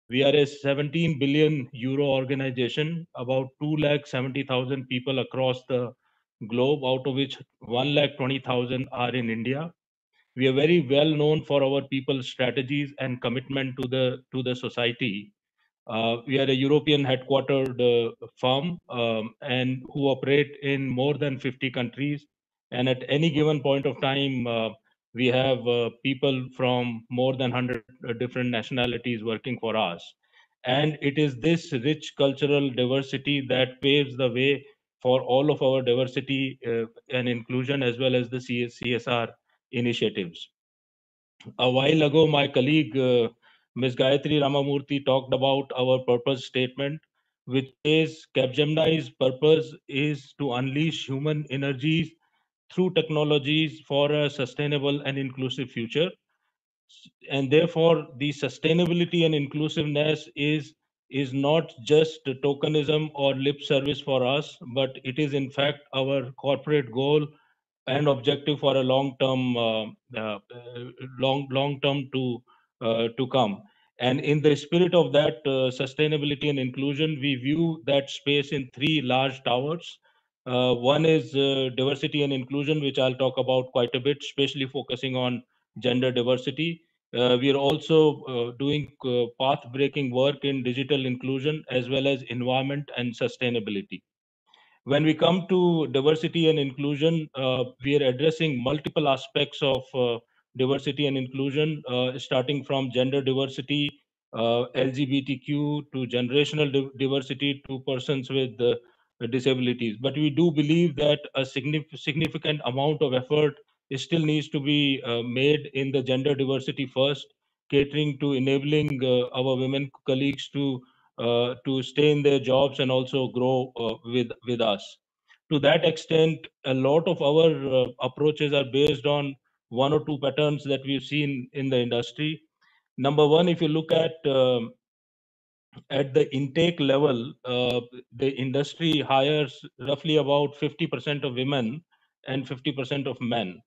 we are a 17 billion euro organization about 2 lakh 70,000 people across the globe out of which 1 lakh 20,000 are in india we are very well known for our people's strategies and commitment to the to the society. Uh, we are a European headquartered uh, firm um, and who operate in more than 50 countries. And at any given point of time, uh, we have uh, people from more than 100 uh, different nationalities working for us. And it is this rich cultural diversity that paves the way for all of our diversity uh, and inclusion as well as the CSR initiatives. A while ago, my colleague, Ms. Gayatri Ramamurthy, talked about our purpose statement, which is Capgemini's purpose is to unleash human energies through technologies for a sustainable and inclusive future. and therefore the sustainability and inclusiveness is is not just tokenism or lip service for us but it is in fact our corporate goal and objective for a long term uh, uh, long long term to uh, to come and in the spirit of that uh, sustainability and inclusion we view that space in three large towers uh, one is uh, diversity and inclusion which i'll talk about quite a bit especially focusing on gender diversity. Uh, we are also uh, doing uh, path breaking work in digital inclusion as well as environment and sustainability. When we come to diversity and inclusion, uh, we are addressing multiple aspects of diversity and inclusion, starting from gender diversity, LGBTQ to generational di- diversity to persons with disabilities. But we do believe that a signif- significant amount of effort still needs to be uh, made in the gender diversity first, catering to enabling uh, our women colleagues to uh, to stay in their jobs and also grow uh, with with us. To that extent, a lot of our uh, approaches are based on one or two patterns that we've seen in the industry. Number one, if you look at um, at the intake level, uh, the industry hires roughly about 50% of women and 50% of men.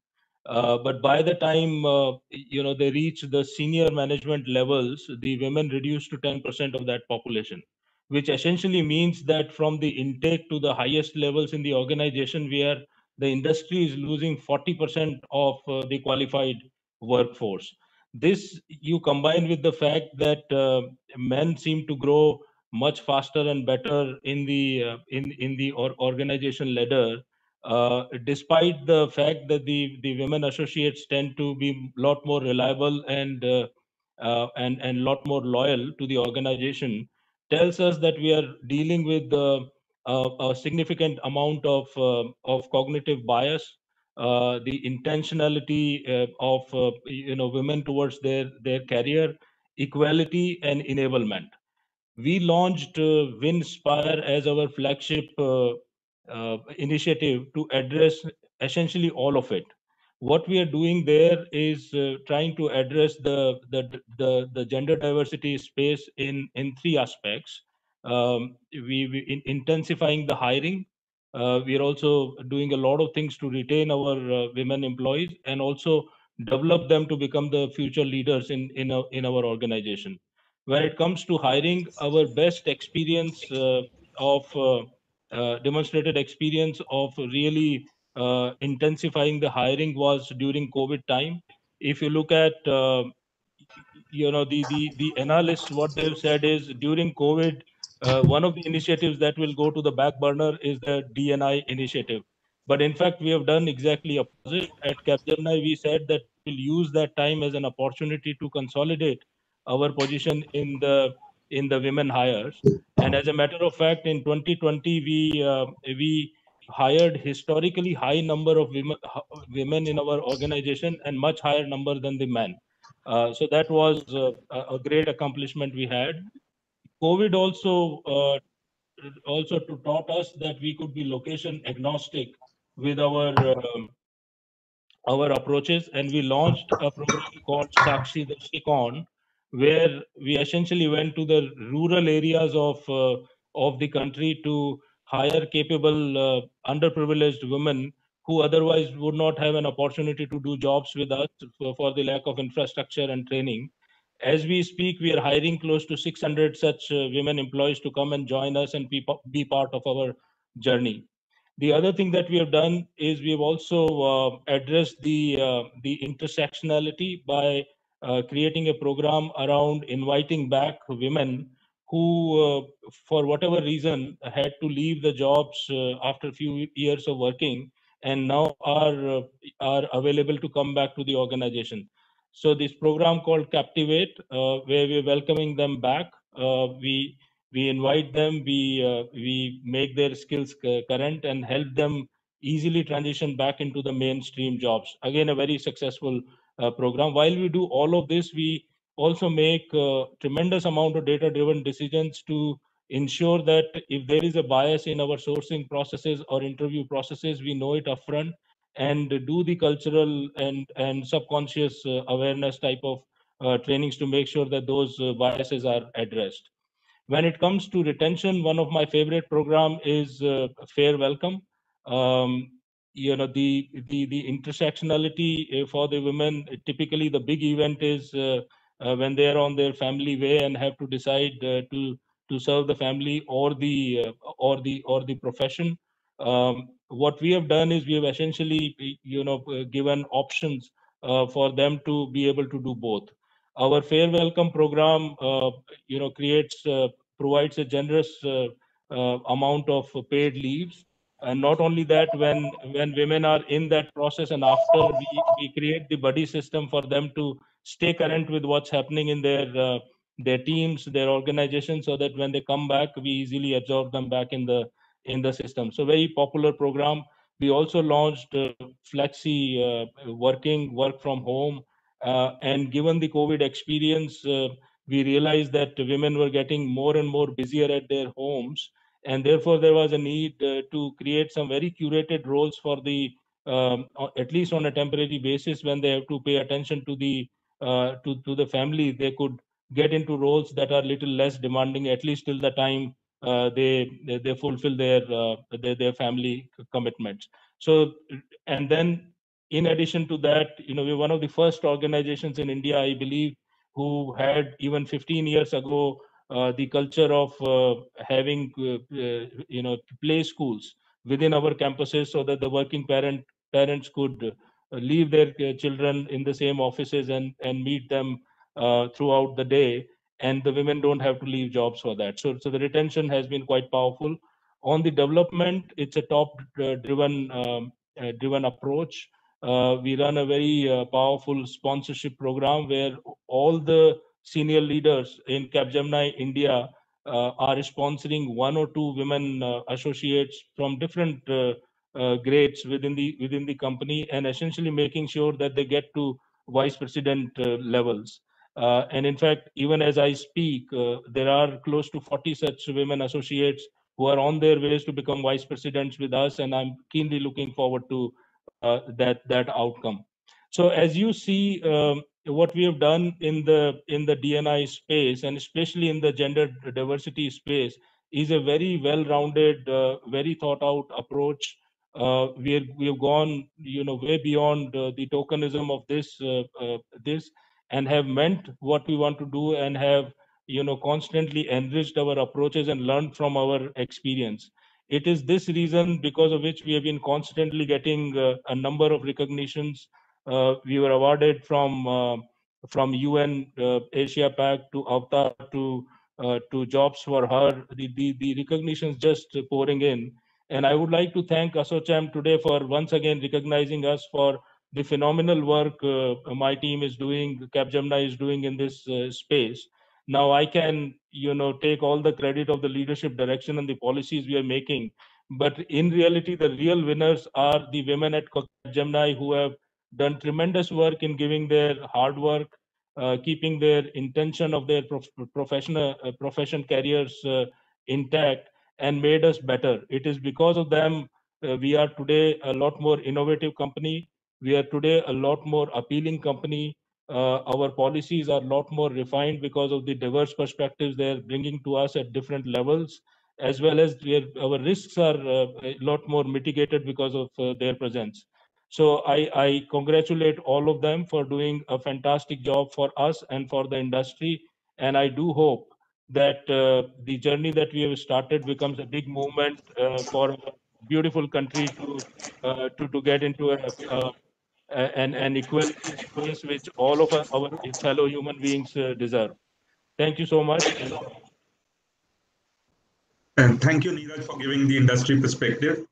Uh, but by the time uh, you know they reach the senior management levels, the women reduce to 10% of that population, which essentially means that from the intake to the highest levels in the organization, where the industry is losing 40% of uh, the qualified workforce. This you combine with the fact that uh, men seem to grow much faster and better in the uh, in in the or organization ladder uh, despite the fact that the, the women associates tend to be a lot more reliable and uh, uh, and and lot more loyal to the organization, tells us that we are dealing with uh, a, significant amount of of cognitive bias, uh, the intentionality uh, of uh, you know women towards their their career, equality and enablement we launched uh, Winspire as our flagship uh, uh, initiative to address essentially all of it. What we are doing there is trying to address the, the the the gender diversity space in in three aspects. Um, we, we in intensifying the hiring. Uh, we are also doing a lot of things to retain our uh, women employees and also develop them to become the future leaders in in, our in our organization when it comes to hiring, our best experience uh, of uh, uh, demonstrated experience of really uh, intensifying the hiring was during COVID time. If you look at, you know, the, the, the analysts, what they've said is during COVID, uh, one of the initiatives that will go to the back burner is the DNI initiative. But in fact, we have done exactly opposite. At Capgemini, we said that we'll use that time as an opportunity to consolidate our position in the in the women hires. And as a matter of fact, in 2020, we uh, we hired historically high number of women women in our organization and much higher number than the men. Uh, so that was uh, a a great accomplishment we had. COVID also uh, also taught us that we could be location agnostic with our um, our approaches, and we launched a program called Sakshi Dashikon, where we essentially went to the rural areas of uh, of the country to hire capable uh, underprivileged women who otherwise would not have an opportunity to do jobs with us for, for the lack of infrastructure and training as we speak we are hiring close to 600 such uh, women employees to come and join us and be, be part of our journey the other thing that we have done is we have also uh, addressed the uh, the intersectionality by creating a program around inviting back women who, uh, for whatever reason, had to leave the jobs uh, after a few years of working and now are uh, are available to come back to the organization. So this program called Captivate, uh, where we're welcoming them back, uh, we we invite them, we we make their skills current and help them easily transition back into the mainstream jobs. Again, a very successful uh, program. While we do all of this, we also make uh, tremendous amount of data-driven decisions to ensure that if there is a bias in our sourcing processes or interview processes, we know it upfront and do the cultural and and subconscious uh, awareness type of uh, trainings to make sure that those uh, biases are addressed. When it comes to retention, one of my favorite program is uh, Fair Welcome. Um, you know the the the intersectionality for the women. Typically, the big event is uh, uh, when they are on their family way and have to decide to to serve the family or the or the or the profession. Um, what we have done is we have essentially you know given options for them to be able to do both. Our fair welcome program uh, you know creates uh, provides a generous uh, amount of paid leaves. And not only that when when women are in that process and after we, we create the buddy system for them to stay current with what's happening in their uh, their teams their organizations so that when they come back we easily absorb them back in the in the system so very popular program we also launched uh, flexi uh, working work from home uh, and given the COVID experience, uh, we realized that women were getting more and more busier at their homes. And therefore, there was a need uh, to create some very curated roles for the, um, at least on a temporary basis, when they have to pay attention to the to, to the family, they could get into roles that are little less demanding, at least till the time uh, they, they, they fulfill their, uh, their their family commitments. So, and then in addition to that, you know, we're one of the first organizations in India, I believe, who had even 15 years ago uh, the culture of uh, having, uh, uh you know, play schools within our campuses so that the working parent parents could uh, leave their uh, children in the same offices and and meet them throughout the day, and the women don't have to leave jobs for that. So, so the retention has been quite powerful. On the development, it's a top-driven um, driven approach uh, we run a very uh, powerful sponsorship program where all the senior leaders in Capgemini India uh, are sponsoring one or two women uh, associates from different uh, uh, grades within the within the company and essentially making sure that they get to vice president levels. And in fact, even as I speak, there are close to 40 such women associates who are on their ways to become vice presidents with us, and I'm keenly looking forward to uh, that that outcome. So as you see, um, what we have done in the in the DNI space, and especially in the gender diversity space, is a very well-rounded, uh, very thought-out approach. Uh, we are, we have gone, you know, way beyond uh, the tokenism of this uh, uh, this, and have meant what we want to do, and have, you know, constantly enriched our approaches and learned from our experience. It is this reason because of which we have been constantly getting uh, a number of recognitions. Uh, we were awarded from uh, from UN uh, Asia Pac to Avtar to uh, to Jobs for Her. The, the the recognitions just pouring in, and I would like to thank ASSOCHAM today for once again recognizing us for the phenomenal work uh, my team is doing, Capgemini is doing in this space. Now i can you know take all the credit of the leadership direction and the policies we are making but in reality the real winners are the women at Capgemini who have done tremendous work in giving their hard work uh, keeping their intention of their prof- professional uh, profession careers uh, intact and made us better. It is because of them uh, we are today a lot more innovative company we are today a lot more appealing company uh, our policies are a lot more refined because of the diverse perspectives they're bringing to us at different levels, as well as our risks are uh, a lot more mitigated because of uh, their presence. So I, I, congratulate all of them for doing a fantastic job for us and for the industry. And I do hope that uh, the journey that we have started becomes a big movement uh, for a beautiful country to, uh, to, to get into a, a and, and equality space which all of our, our fellow human beings uh, deserve. Thank you so much. And thank you, Neeraj, for giving the industry perspective.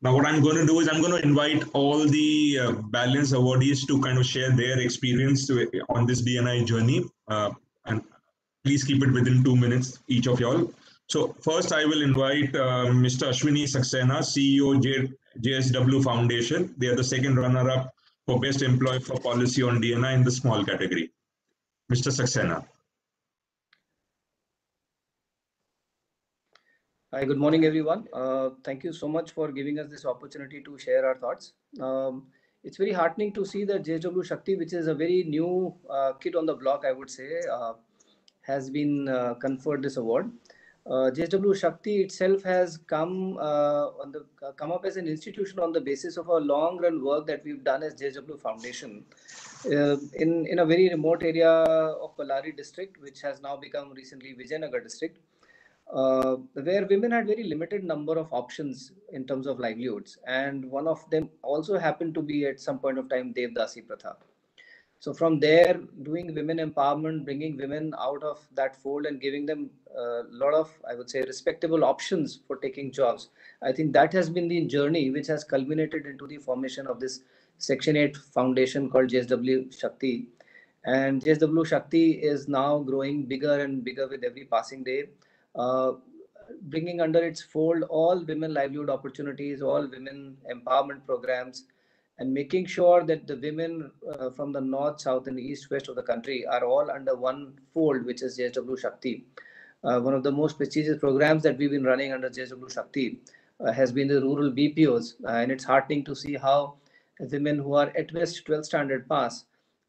Now, what I'm going to do is I'm going to invite all the uh, balance awardees to kind of share their experience to, on this DNI journey. Uh, and please keep it within two minutes, each of y'all. So first, I will invite uh, Mr. Ashwini Saxena, CEO J- JSW Foundation. They are the second runner-up for Best Employee for Policy on DNI in the small category. Mr. Saxena. Hi, good morning, everyone. Uh, thank you so much for giving us this opportunity to share our thoughts. Um, it's very heartening to see that JSW Shakti, which is a very new uh, kid on the block, I would say, uh, has been uh, conferred this award. Uh, JSW Shakti itself has come uh, on the uh, come up as an institution on the basis of a long run work that we've done as JSW Foundation uh, in in a very remote area of Ballari district, which has now become recently Vijayanagar district, uh, where women had very limited number of options in terms of livelihoods, and one of them also happened to be at some point of time Devdasi Pratha. So from there, doing women empowerment, bringing women out of that fold and giving them a lot of, I would say, respectable options for taking jobs. I think that has been the journey which has culminated into the formation of this Section 8 foundation called JSW Shakti. And JSW Shakti is now growing bigger and bigger with every passing day, uh, bringing under its fold all women livelihood opportunities, all women empowerment programs, and making sure that the women uh, from the north, south, and east, west of the country are all under one fold, which is JSW Shakti. Uh, one of the most prestigious programs that we've been running under JSW Shakti uh, has been the rural BPOs, uh, and it's heartening to see how women who are at best 12th standard pass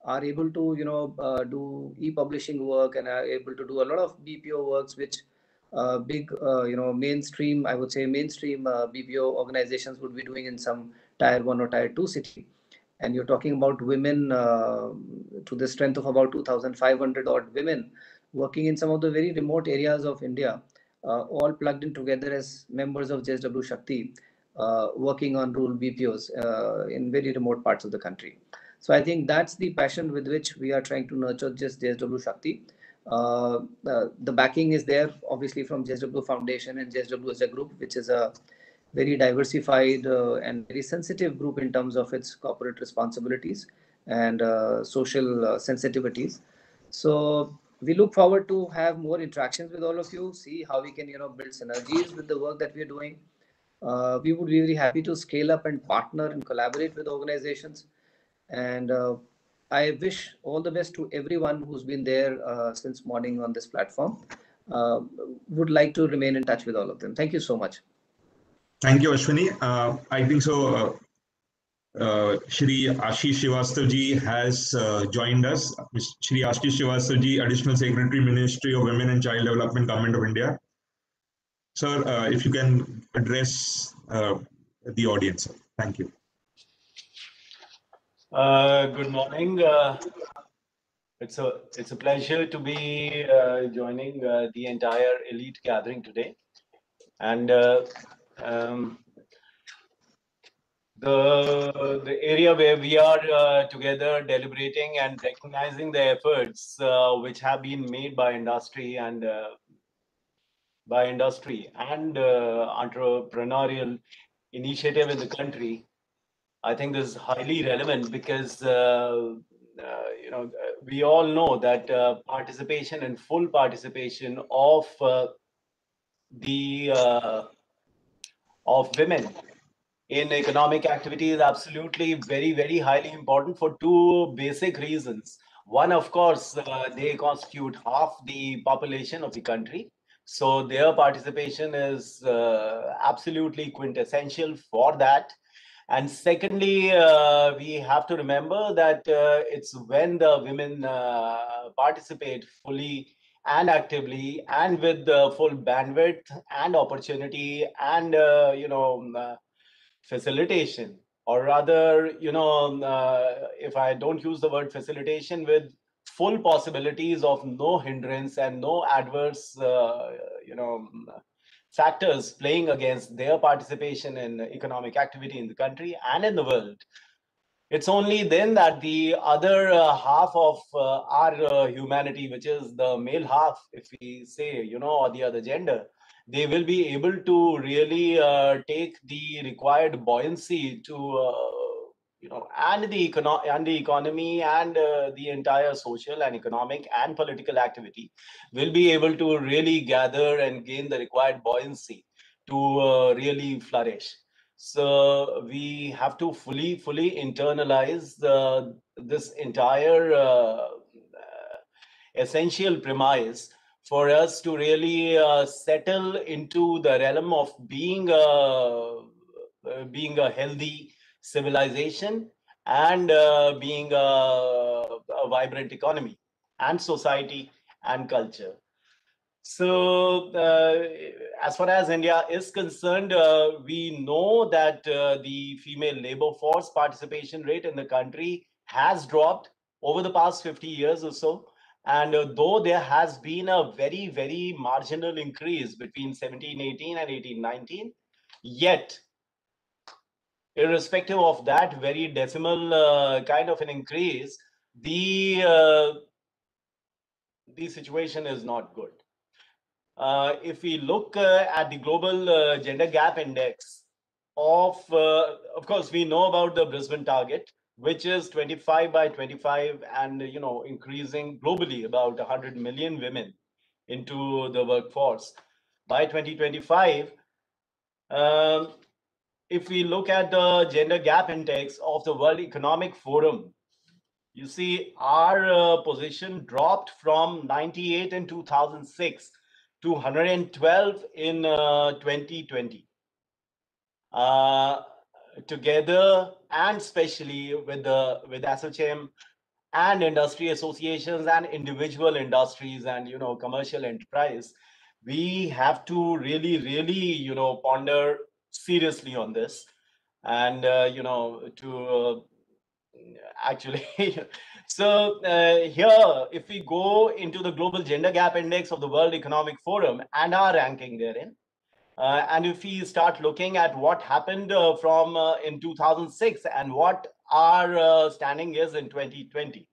are able to, you know, uh, do e-publishing work and are able to do a lot of BPO works, which uh, big, you know, mainstream, I would say mainstream BPO organizations would be doing in some tier one or tier two city. And you're talking about women uh, to the strength of about 2,500 odd women working in some of the very remote areas of India, uh, all plugged in together as members of JSW Shakti, uh, working on rural BPOs uh, in very remote parts of the country. So I think that's the passion with which we are trying to nurture just JSW Shakti. Uh, uh, the backing is there, obviously, from JSW Foundation and JSW as a group, which is a very diversified uh, and very sensitive group in terms of its corporate responsibilities and uh, social uh, sensitivities. So we look forward to have more interactions with all of you, see how we can, you know, build synergies with the work that we're doing. Uh, we would be very happy to scale up and partner and collaborate with organizations. And uh, I wish all the best to everyone who's been there uh, since morning on this platform. Would like to remain in touch with all of them. Thank you so much. Thank you, Ashwini. Uh, I think so. Uh, uh, Shri Ashish Srivastav ji has uh, joined us. Shri Ashish Srivastav ji, Additional Secretary, Ministry of Women and Child Development, Government of India. Sir, uh, if you can address uh, the audience. Thank you. Good morning. It's a it's a pleasure to be joining the entire elite gathering today, and um, the the area where we are uh, together deliberating and recognizing the efforts uh, which have been made by industry and uh, by industry and uh, entrepreneurial initiative in the country I think this is highly relevant because uh, uh, you know we all know that participation and full participation of the of women in economic activity is absolutely very very highly important for two basic reasons. One, of course, uh, they constitute half the population of the country. So their participation is uh, absolutely quintessential for that. And secondly, uh, we have to remember that uh, it's when the women uh, participate fully and actively and with the full bandwidth and opportunity and, uh, you know, um, uh, facilitation, or rather, you know, uh, if I don't use the word facilitation, with full possibilities of no hindrance and no adverse, you know, factors playing against their participation in economic activity in the country and in the world. It's only then that the other uh, half of uh, our uh, humanity, which is the male half, if we say, you know, or the other gender, they will be able to really uh, take the required buoyancy to uh, you know and the econo- and the economy and uh, the entire social and economic and political activity will be able to really gather and gain the required buoyancy to really flourish so we have to fully fully internalize the, this entire uh, essential premise for us to really uh, settle into the realm of being a, uh, being a healthy civilization and uh, being a, a vibrant economy and society and culture. So, uh, as far as India is concerned, uh, we know that uh, the female labor force participation rate in the country has dropped over the past 50 years or so. And uh, though there has been a very, very marginal increase between 1718 and 1819, yet, irrespective of that very decimal uh, kind of an increase, the uh, the situation is not good. Uh, if we look uh, at the global uh, gender gap index of, of course, we know about the Brisbane target, which is 25 by 25 and, you know, increasing globally about 100 million women into the workforce. By 2025, um, if we look at the gender gap index of the World Economic Forum, you see our uh, position dropped from 98 in 2006 to 112 in uh, 2020. Uh, together and especially with the with ASSOCHAM and industry associations and individual industries and you know commercial enterprise, we have to really really you know ponder seriously on this and uh, you know to uh, actually. So uh, here if we go into the global gender gap index of the world economic forum and our ranking therein uh, and if we start looking at what happened uh, from uh, in 2006 and what our uh, standing is in 2020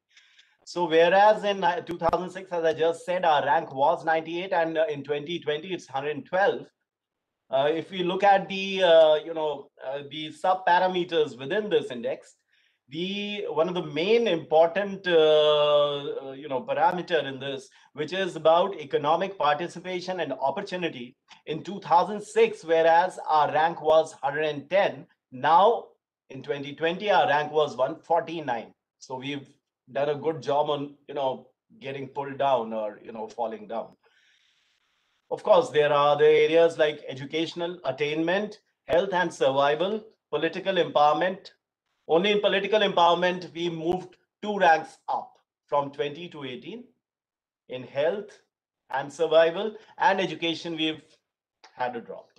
so whereas in uh, 2006 as i just said our rank was 98 and in 2020 it's 112 uh, if we look at the you know the sub parameters within this index the one of the main important uh, uh, you know parameter in this which is about economic participation and opportunity. In 2006 whereas our rank was 110 now in 2020 our rank was 149 so we've done a good job on you know getting pulled down or you know falling down. Of course there are the areas like educational attainment health and survival political empowerment only in political empowerment, we moved two ranks up from 20 to 18. In health and survival and education, we've had a drop.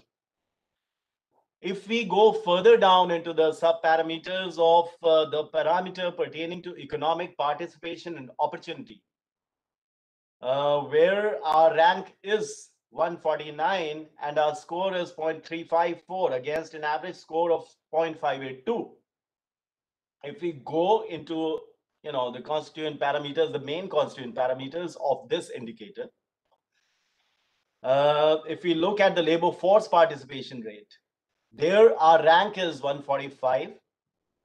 If we go further down into the sub parameters of uh, the parameter pertaining to economic participation and opportunity, uh, where our rank is 149 and our score is 0.354 against an average score of 0.582 if we go into you know the constituent parameters the main constituent parameters of this indicator uh, if we look at the labor force participation rate there our rank is 145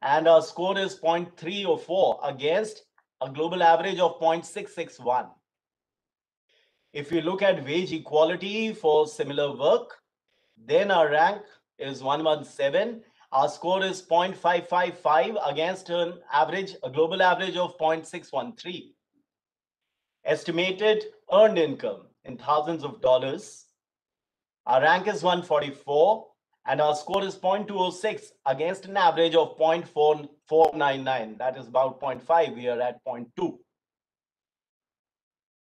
and our score is 0.304 against a global average of 0.661 if we look at wage equality for similar work then our rank is 117 our score is 0.555 against an average, a global average of 0.613. Estimated earned income in thousands of dollars. Our rank is 144 and our score is 0.206 against an average of 0.4499. That is about 0.5. We are at 0.2.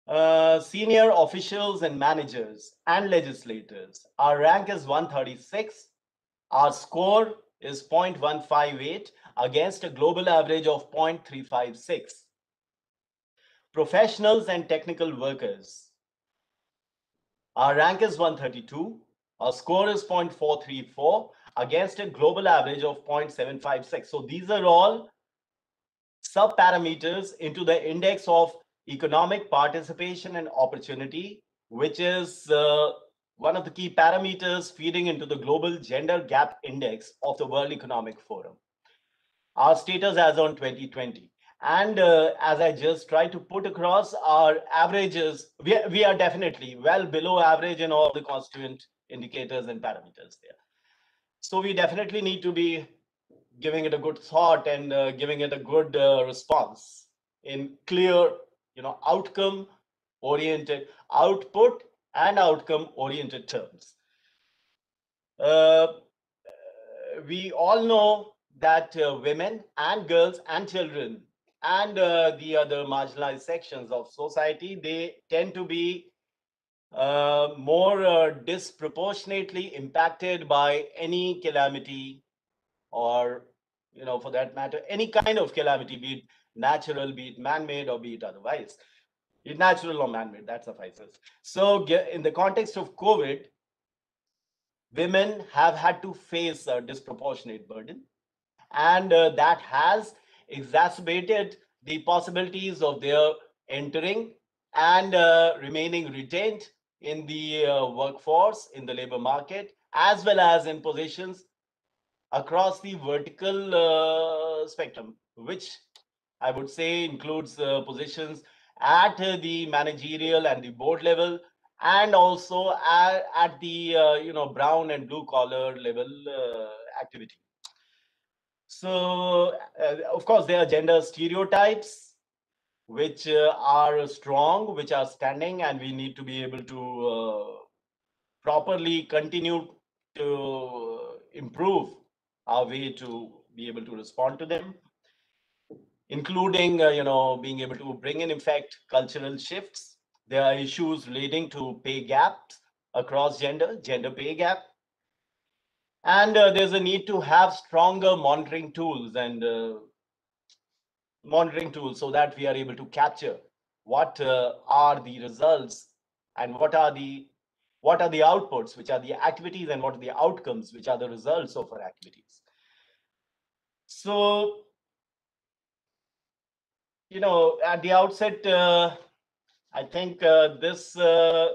Uh, senior officials and managers and legislators. Our rank is 136. Our score is 0.158 against a global average of 0.356. Professionals and technical workers. Our rank is 132. Our score is 0.434 against a global average of 0.756. So these are all sub parameters into the index of economic participation and opportunity, which is uh, one of the key parameters feeding into the global gender gap index of the World Economic Forum. Our status as on 2020. And uh, as I just tried to put across our averages, we, we are definitely well below average in all the constituent indicators and parameters there. So we definitely need to be giving it a good thought and uh, giving it a good uh, response in clear, you know, outcome oriented output and outcome oriented terms. Uh, we all know that uh, women and girls and children and uh, the other marginalized sections of society they tend to be uh, more uh, disproportionately impacted by any calamity or you know for that matter any kind of calamity be it natural be it man-made or be it otherwise natural or man-made that suffices so in the context of covid women have had to face a disproportionate burden and uh, that has exacerbated the possibilities of their entering and uh, remaining retained in the uh, workforce, in the labor market, as well as in positions across the vertical uh, spectrum, which I would say includes uh, positions at the managerial and the board level, and also at, at the uh, you know brown and blue collar level uh, activity. So, uh, of course, there are gender stereotypes which uh, are strong, which are standing, and we need to be able to uh, properly continue to improve our way to be able to respond to them, including, uh, you know, being able to bring in effect cultural shifts. There are issues relating to pay gaps across gender, gender pay gap, and uh, there's a need to have stronger monitoring tools and uh, monitoring tools so that we are able to capture what uh, are the results and what are the what are the outputs which are the activities and what are the outcomes which are the results of our activities so you know at the outset uh, i think uh, this uh,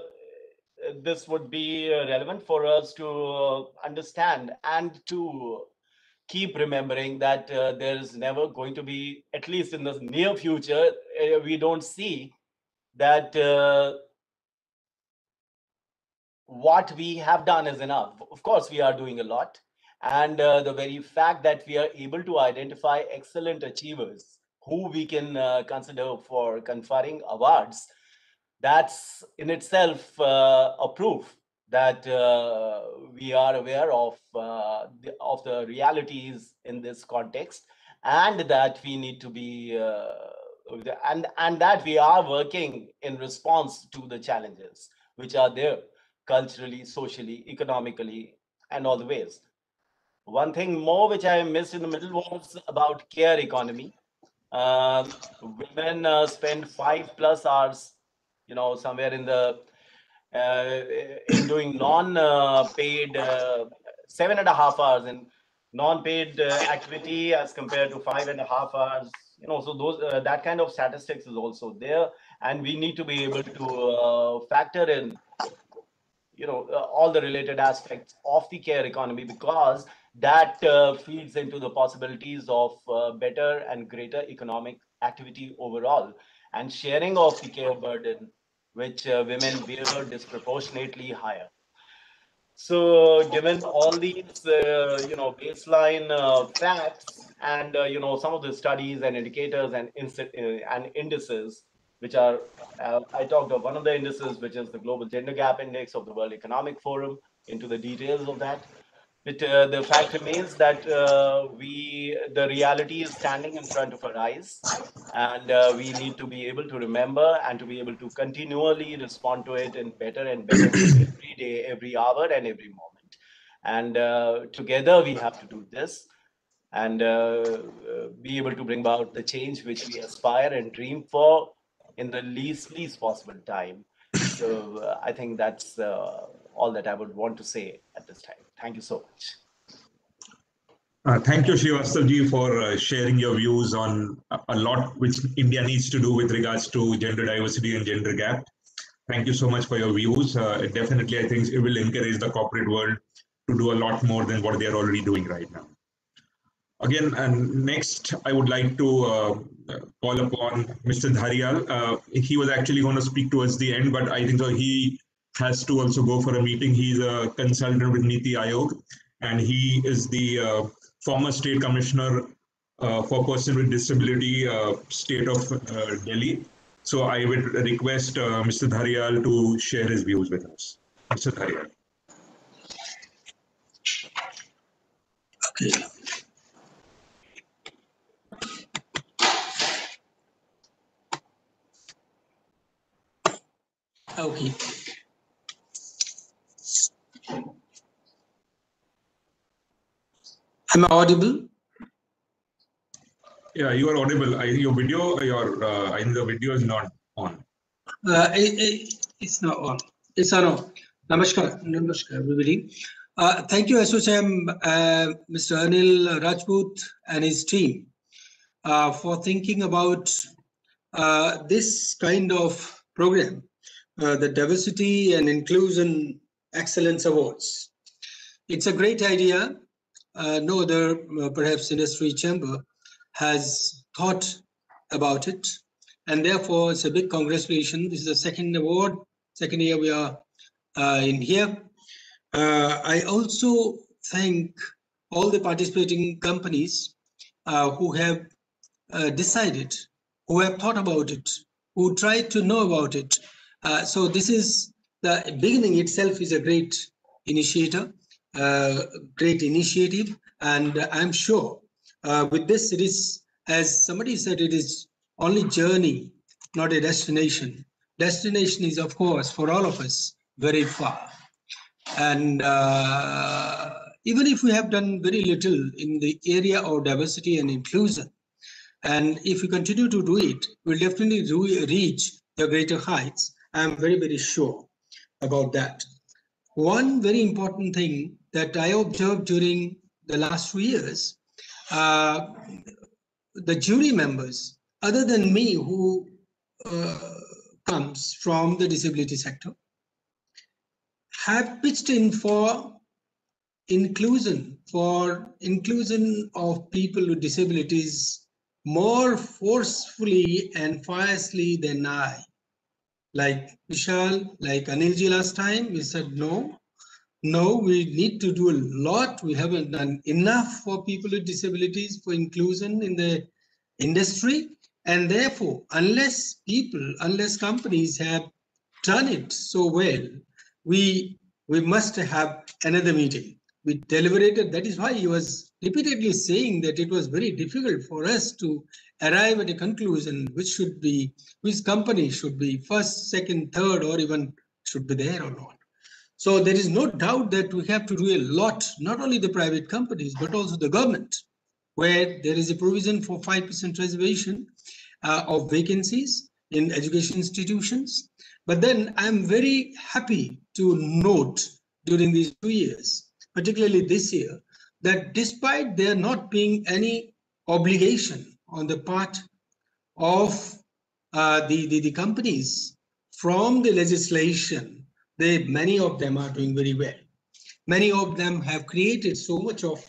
this would be uh, relevant for us to understand and to keep remembering that uh, there is never going to be, at least in the near future, uh, we don't see that what we have done is enough. Of course, we are doing a lot. And the very fact that we are able to identify excellent achievers who we can uh, consider for conferring awards, that's in itself uh, a proof that uh, we are aware of uh, the, of the realities in this context and that we need to be uh, and and that we are working in response to the challenges which are there culturally socially economically and all the ways. One thing more which i missed in the middle was about care economy uh, women uh, spend five plus hours you know somewhere in the uh, in doing non-paid uh, seven and a half hours in non-paid uh, activity as compared to five and a half hours you know so those uh, that kind of statistics is also there. And we need to be able to uh, factor in you know uh, all the related aspects of the care economy because that uh, feeds into the possibilities of uh, better and greater economic activity overall. And sharing of the care burden which uh, women bear disproportionately higher. So given all these uh, you know baseline uh, facts and uh, you know some of the studies and indicators and and indices which are i talked of one of the indices which is the global gender gap index of the world economic forum into the details of that but uh, the fact remains that uh, we the reality is standing in front of our eyes and uh, we need to be able to remember and to be able to continually respond to it in better and better every day every hour and every moment. And uh, together we have to do this and uh, uh, be able to bring about the change which we aspire and dream for in the least least possible time. So i think that's uh, all that i would want to say at this time thank you so much Uh, thank you, Srivastava for uh, sharing your views on a, lot which India needs to do with regards to gender diversity and gender gap. Thank you so much for your views. Uh, definitely, I think it will encourage the corporate world to do a lot more than what they are already doing right now. Again, and next, I would like to uh, call upon Mr. Dhariyal. Uh, he was actually going to speak towards the end, but I think so he has to also go for a meeting. He's a consultant with Niti Aayog, and he is the uh, former state commissioner uh, for person with disability, uh, state of uh, Delhi. So I would request uh, Mr. Dhariyal to share his views with us. Mr. Dhariyal. Okay. Okay. Am I audible? Yeah, you are audible. I, your video, your uh, in the video is not on. Uh, it, it, it's not on. It's not on. Namaskar. Namaskar, everybody. Uh, thank you, ASSOCHAM, uh, Mr. Anil Rajput and his team uh, for thinking about uh, this kind of program, uh, the Diversity and Inclusion Excellence Awards. It's a great idea. Uh, no other, uh, perhaps, industry chamber has thought about it. And therefore, it's a big congratulations. This is the second award, second year we are uh, in here. I also thank all the participating companies who have decided, who have thought about it, who tried to know about it. Uh, so this is the beginning itself is a great initiator, great initiative, and I'm sure uh, with this it is, as somebody said, it is only journey, not a destination. Destination is, of course, for all of us, very far. And uh, even if we have done very little in the area of diversity and inclusion, and if we continue to do it, we'll definitely re- reach the greater heights. I'm very, very sure about that. One very important thing that I observed during the last two years, uh, the jury members, other than me, who uh, comes from the disability sector, have pitched in for inclusion, for inclusion of people with disabilities more forcefully and fiercely than I. Like Vishal, like Anilji last time, we said no, no, we need to do a lot. We haven't done enough for people with disabilities for inclusion in the industry. And therefore, unless people, unless companies have done it so well, we we must have another meeting. We deliberated. That is why he was repeatedly saying that it was very difficult for us to arrive at a conclusion which should be, which company should be first, second, third, or even should be there or not. So there is no doubt that we have to do a lot, not only the private companies, but also the government, where there is a provision for 5% reservation uh, of vacancies in education institutions. But then I'm very happy to note during these two years, particularly this year, that despite there not being any obligation on the part of uh, the, the, the companies from the legislation, they, many of them are doing very well. Many of them have created so much of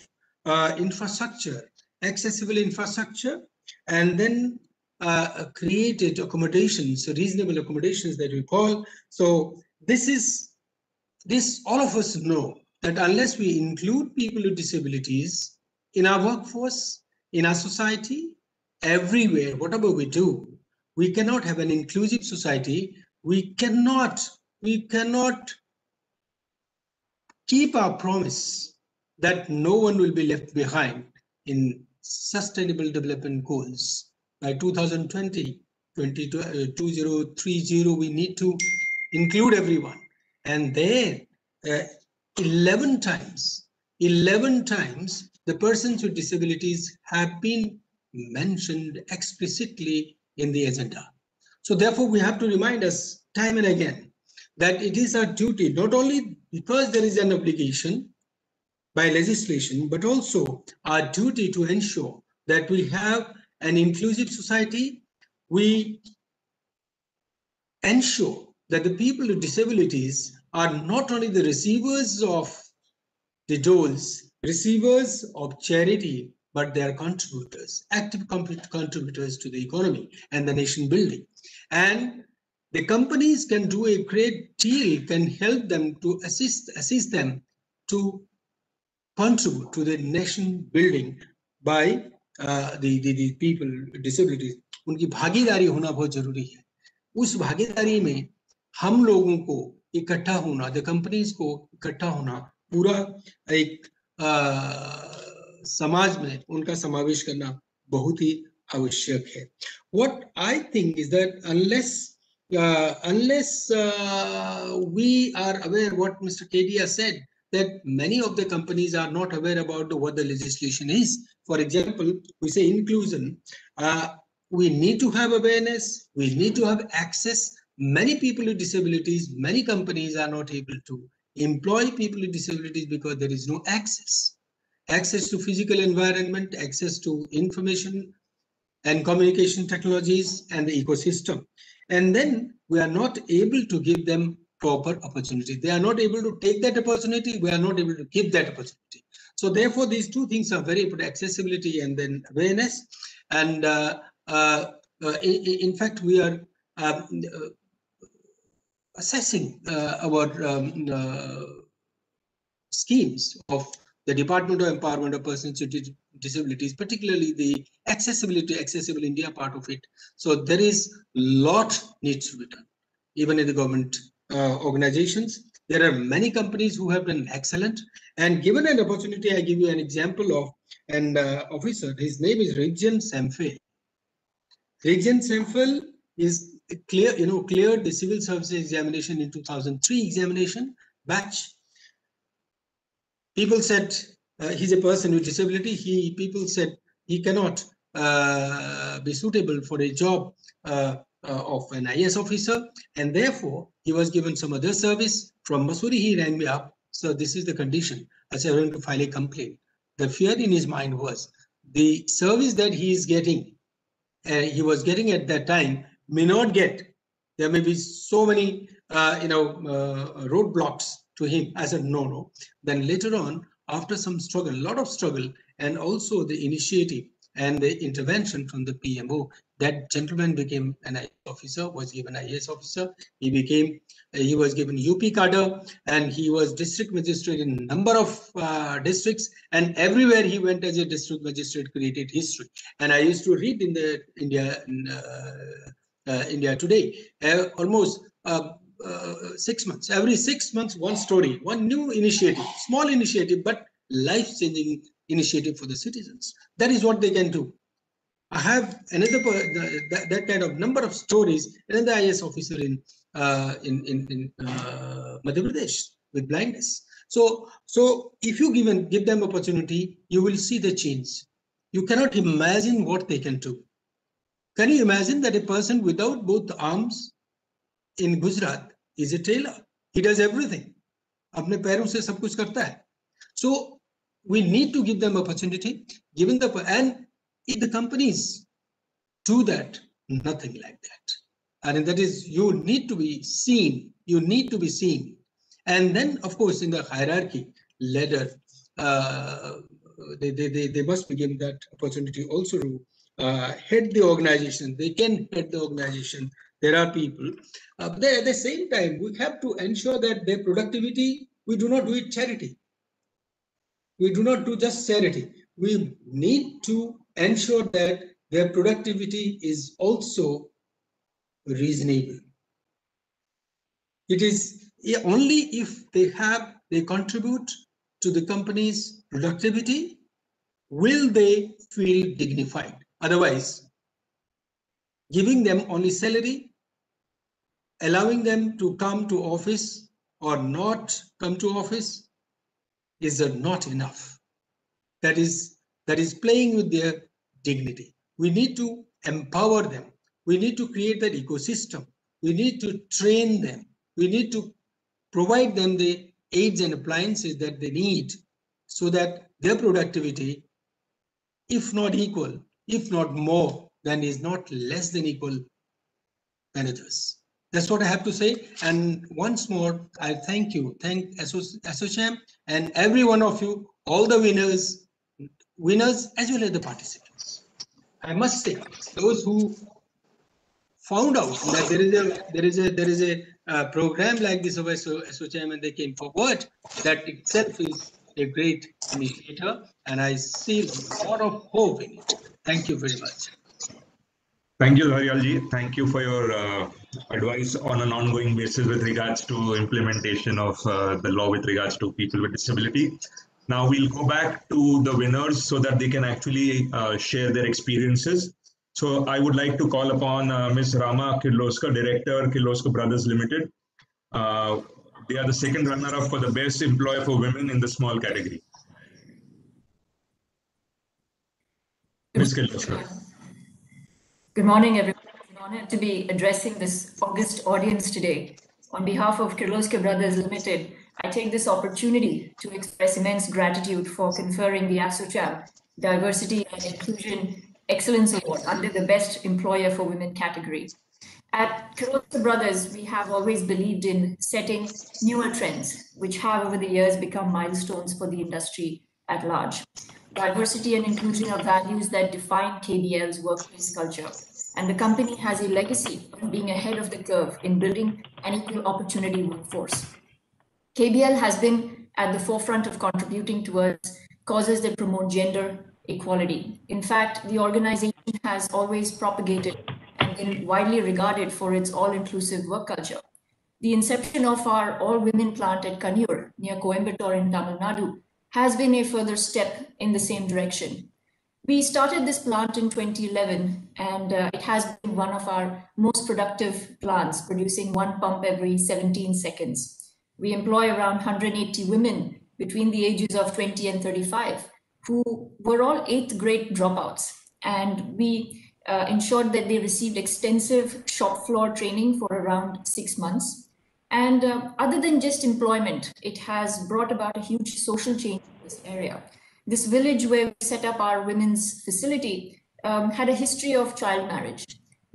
uh, infrastructure, accessible infrastructure, and then uh, created accommodations, reasonable accommodations that we call. So this is, this all of us know that unless we include people with disabilities in our workforce, in our society, everywhere, whatever we do, we cannot have an inclusive society. We cannot, we cannot keep our promise that no one will be left behind in sustainable development goals. By 2020 20, uh, 2030 we need to include everyone. And there uh, 11 times 11 times the persons with disabilities have been mentioned explicitly in the agenda. So therefore we have to remind us time and again that it is our duty not only because there is an obligation by legislation but also our duty to ensure that we have an inclusive society, we ensure that the people with disabilities are not only the receivers of the doles, receivers of charity, but they are contributors, active contributors to the economy and the nation building. And the companies can do a great deal, can help them to assist, assist them to contribute to the nation building by uh, the, the, the people disabilities. उनकी भागीदारी होना बहुत ज़रूरी है उस भागीदारी में हम लोगों को इकट्ठा होना द कंपनीज़ को इकट्ठा होना पूरा एक आ, समाज में उनका समावेश करना बहुत ही आवश्यक है what i think is that unless uh, unless uh, we are aware what Mr. Kedia said, that many of the companies are not aware about what the legislation is. For example, we say inclusion. Uh, we need to have awareness. We need to have access. Many people with disabilities, many companies are not able to employ people with disabilities because there is no access. Access to physical environment, access to information and communication technologies and the ecosystem. And then we are not able to give them proper opportunity. They are not able to take that opportunity. We are not able to give that opportunity. So therefore, these two things are very important, accessibility and then awareness. And uh, uh, uh, in, in, fact, we are um, uh, assessing uh, our um, schemes of the Department of Empowerment of Persons with Disabilities, particularly the accessibility, accessible India part of it. So there is a lot needs to be done, even in the government uh, organizations. There are many companies who have been excellent. And given an opportunity, I give you an example of an uh, officer. His name is Regjan Semfe. Regjan Semfe is clear, you know, cleared the civil services examination in 2003 examination batch. People said he's a person with disability. He people said he cannot uh, be suitable for a job uh, uh of an IS officer, and therefore he was given some other service. From Mussoorie. he rang me up. So this is the condition. I said, I'm going to file a complaint. The fear in his mind was the service that he is getting, uh, he was getting at that time may not get. There may be so many, uh, you know, uh, roadblocks to him. I said, no, no. Then later on, after some struggle, a lot of struggle, and also the initiative and the intervention from the PMO, that gentleman became an IS officer, was given IS officer. He became, uh, he was given UP cadre, and he was district magistrate in number of uh, districts, and everywhere he went as a district magistrate, created history. And I used to read in the India uh, uh, India today. Uh, almost uh, six months, every six months, one story, one new initiative, small initiative, but life-changing initiative for the citizens. That is what they can do. I have another that, that kind of number of stories. Another IS officer in uh, in in, in uh, Madhya Pradesh with blindness. So so if you given give them opportunity, you will see the change. You cannot imagine what they can do. Can you imagine that a person without both arms in Gujarat is a tailor? He does everything. अपने पैरों से सब कुछ करता है. So we need to give them opportunity, given the and if the companies do that, nothing like that. And that is you need to be seen. You need to be seen. And then, of course, in the hierarchy ladder, uh, they, they, they, they must be given that opportunity also to uh, head the organization. They can head the organization. There are people. Uh, but at the same time, we have to ensure that their productivity, we do not do it charity. We do not do just charity. We need to ensure that their productivity is also reasonable. It is only if they have, they contribute to the company's productivity, will they feel dignified. Otherwise, giving them only salary, allowing them to come to office or not come to office is not enough. That is, that is playing with their dignity. We need to empower them. We need to create that ecosystem. We need to train them. We need to provide them the aids and appliances that they need so that their productivity, if not equal, if not more, than is not less than equal managers. That's what I have to say. And once more, I thank you, thank ASSOCHAM and every one of you, all the winners, winners as well as the participants. I must say, those who found out that there is a there is a there is a uh, program like this of ASSOCHAM and they came forward, that itself is a great initiator, and I see a lot of hope in it. Thank you very much. Thank you, Dhariyalji. Thank you for your uh, advice on an ongoing basis with regards to implementation of uh, the law with regards to people with disability. Now we'll go back to the winners so that they can actually uh, share their experiences. So I would like to call upon uh, Ms. Rama Kirloskar, Director, Kirloskar Brothers Limited. Uh, they are the second runner-up for the best employer for women in the small category. Ms. Kirloskar. Good morning, everyone. It's an honor to be addressing this august audience today. On behalf of Kirloskar Brothers Limited, I take this opportunity to express immense gratitude for conferring the ASSOCHAM Diversity and Inclusion Excellence Award under the Best Employer for Women category. At Kirloskar Brothers, we have always believed in setting newer trends, which have over the years become milestones for the industry at large. Diversity and inclusion are values that define KBL's workplace culture, and the company has a legacy of being ahead of the curve in building an equal opportunity workforce. KBL has been at the forefront of contributing towards causes that promote gender equality. In fact, the organization has always propagated and been widely regarded for its all-inclusive work culture. The inception of our all-women plant at Kaniyur near Coimbatore in Tamil Nadu has been a further step in the same direction. We started this plant in 2011, and uh, it has been one of our most productive plants, producing one pump every 17 seconds. We employ around 180 women between the ages of 20 and 35, who were all eighth grade dropouts. And we uh, ensured that they received extensive shop floor training for around six months. And uh, other than just employment, it has brought about a huge social change in this area. This village where we set up our women's facility um, had a history of child marriage.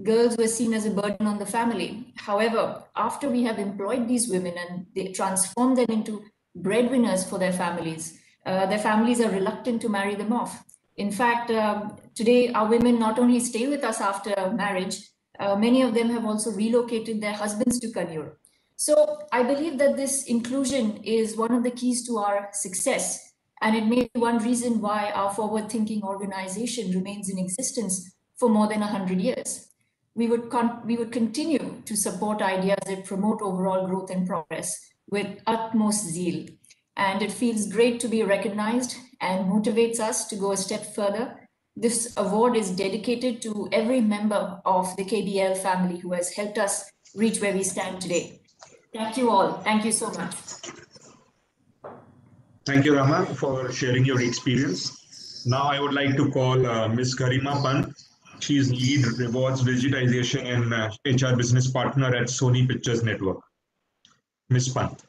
Girls were seen as a burden on the family. However, after we have employed these women and they transform them into breadwinners for their families, uh, their families are reluctant to marry them off. In fact, um, today our women not only stay with us after marriage, uh, many of them have also relocated their husbands to Kaniyur. So I believe that this inclusion is one of the keys to our success. And it may be one reason why our forward thinking organization remains in existence for more than 100 years. We would, we would continue to support ideas that promote overall growth and progress with utmost zeal. And it feels great to be recognized and motivates us to go a step further. This award is dedicated to every member of the KBL family who has helped us reach where we stand today. Thank you all. Thank you so much. Thank you, Rama, for sharing your experience. Now I would like to call uh, Ms. Garima Pant. She is lead rewards digitization and uh, HR business partner at Sony Pictures Network. Ms. Pant.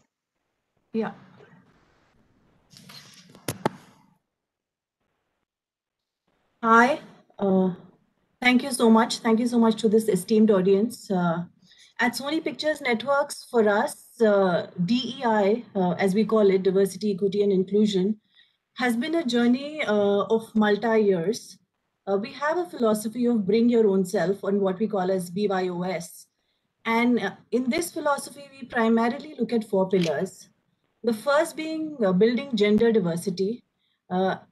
Yeah. Hi. Uh, thank you so much. Thank you so much to this esteemed audience. Uh, at Sony Pictures Networks, for us, uh, DEI, uh, as we call it, diversity, equity, and inclusion, has been a journey uh, of multi years. Uh, we have a philosophy of bring your own self on what we call as BYOS. And uh, in this philosophy, we primarily look at four pillars. The first being uh, building gender diversity.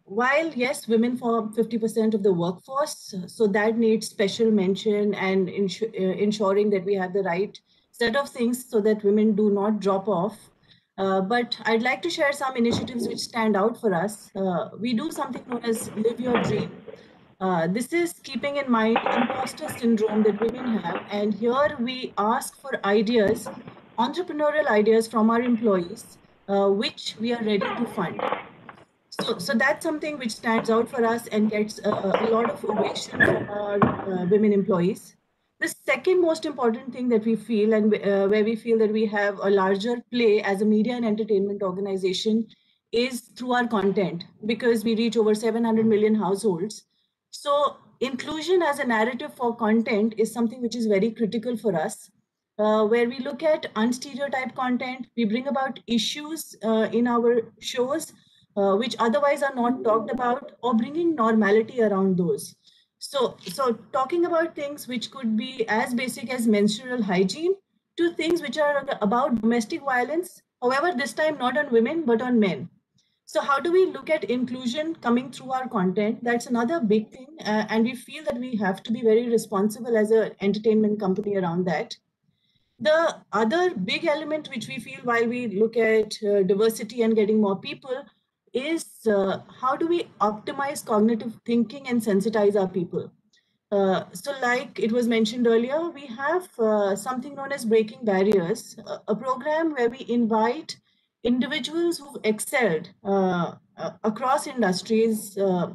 while yes, women form 50% of the workforce, so that needs special mention and ensuring that we have the right set of things so that women do not drop off. Uh, but I'd like to share some initiatives which stand out for us. Uh, we do something known as Live Your Dream. Uh, this is keeping in mind imposter syndrome that women have. And here we ask for ideas, entrepreneurial ideas from our employees, which we are ready to fund. So, so that's something which stands out for us and gets a, a lot of ovation from our uh, women employees. The second most important thing that we feel and uh, where we feel that we have a larger play as a media and entertainment organization is through our content because we reach over 700 million households. So inclusion as a narrative for content is something which is very critical for us. Uh, where we look at unstereotyped content, we bring about issues uh, in our shows uh, which otherwise are not talked about or bringing normality around those. So, so talking about things which could be as basic as menstrual hygiene to things which are about domestic violence, however, this time not on women, but on men. So how do we look at inclusion coming through our content? That's another big thing. Uh, and we feel that we have to be very responsible as an entertainment company around that. The other big element which we feel while we look at uh, diversity and getting more people is uh, how do we optimize cognitive thinking and sensitize our people? Uh, so like it was mentioned earlier, we have uh, something known as Breaking Barriers, a, a, program where we invite individuals who've excelled uh, uh across industries uh,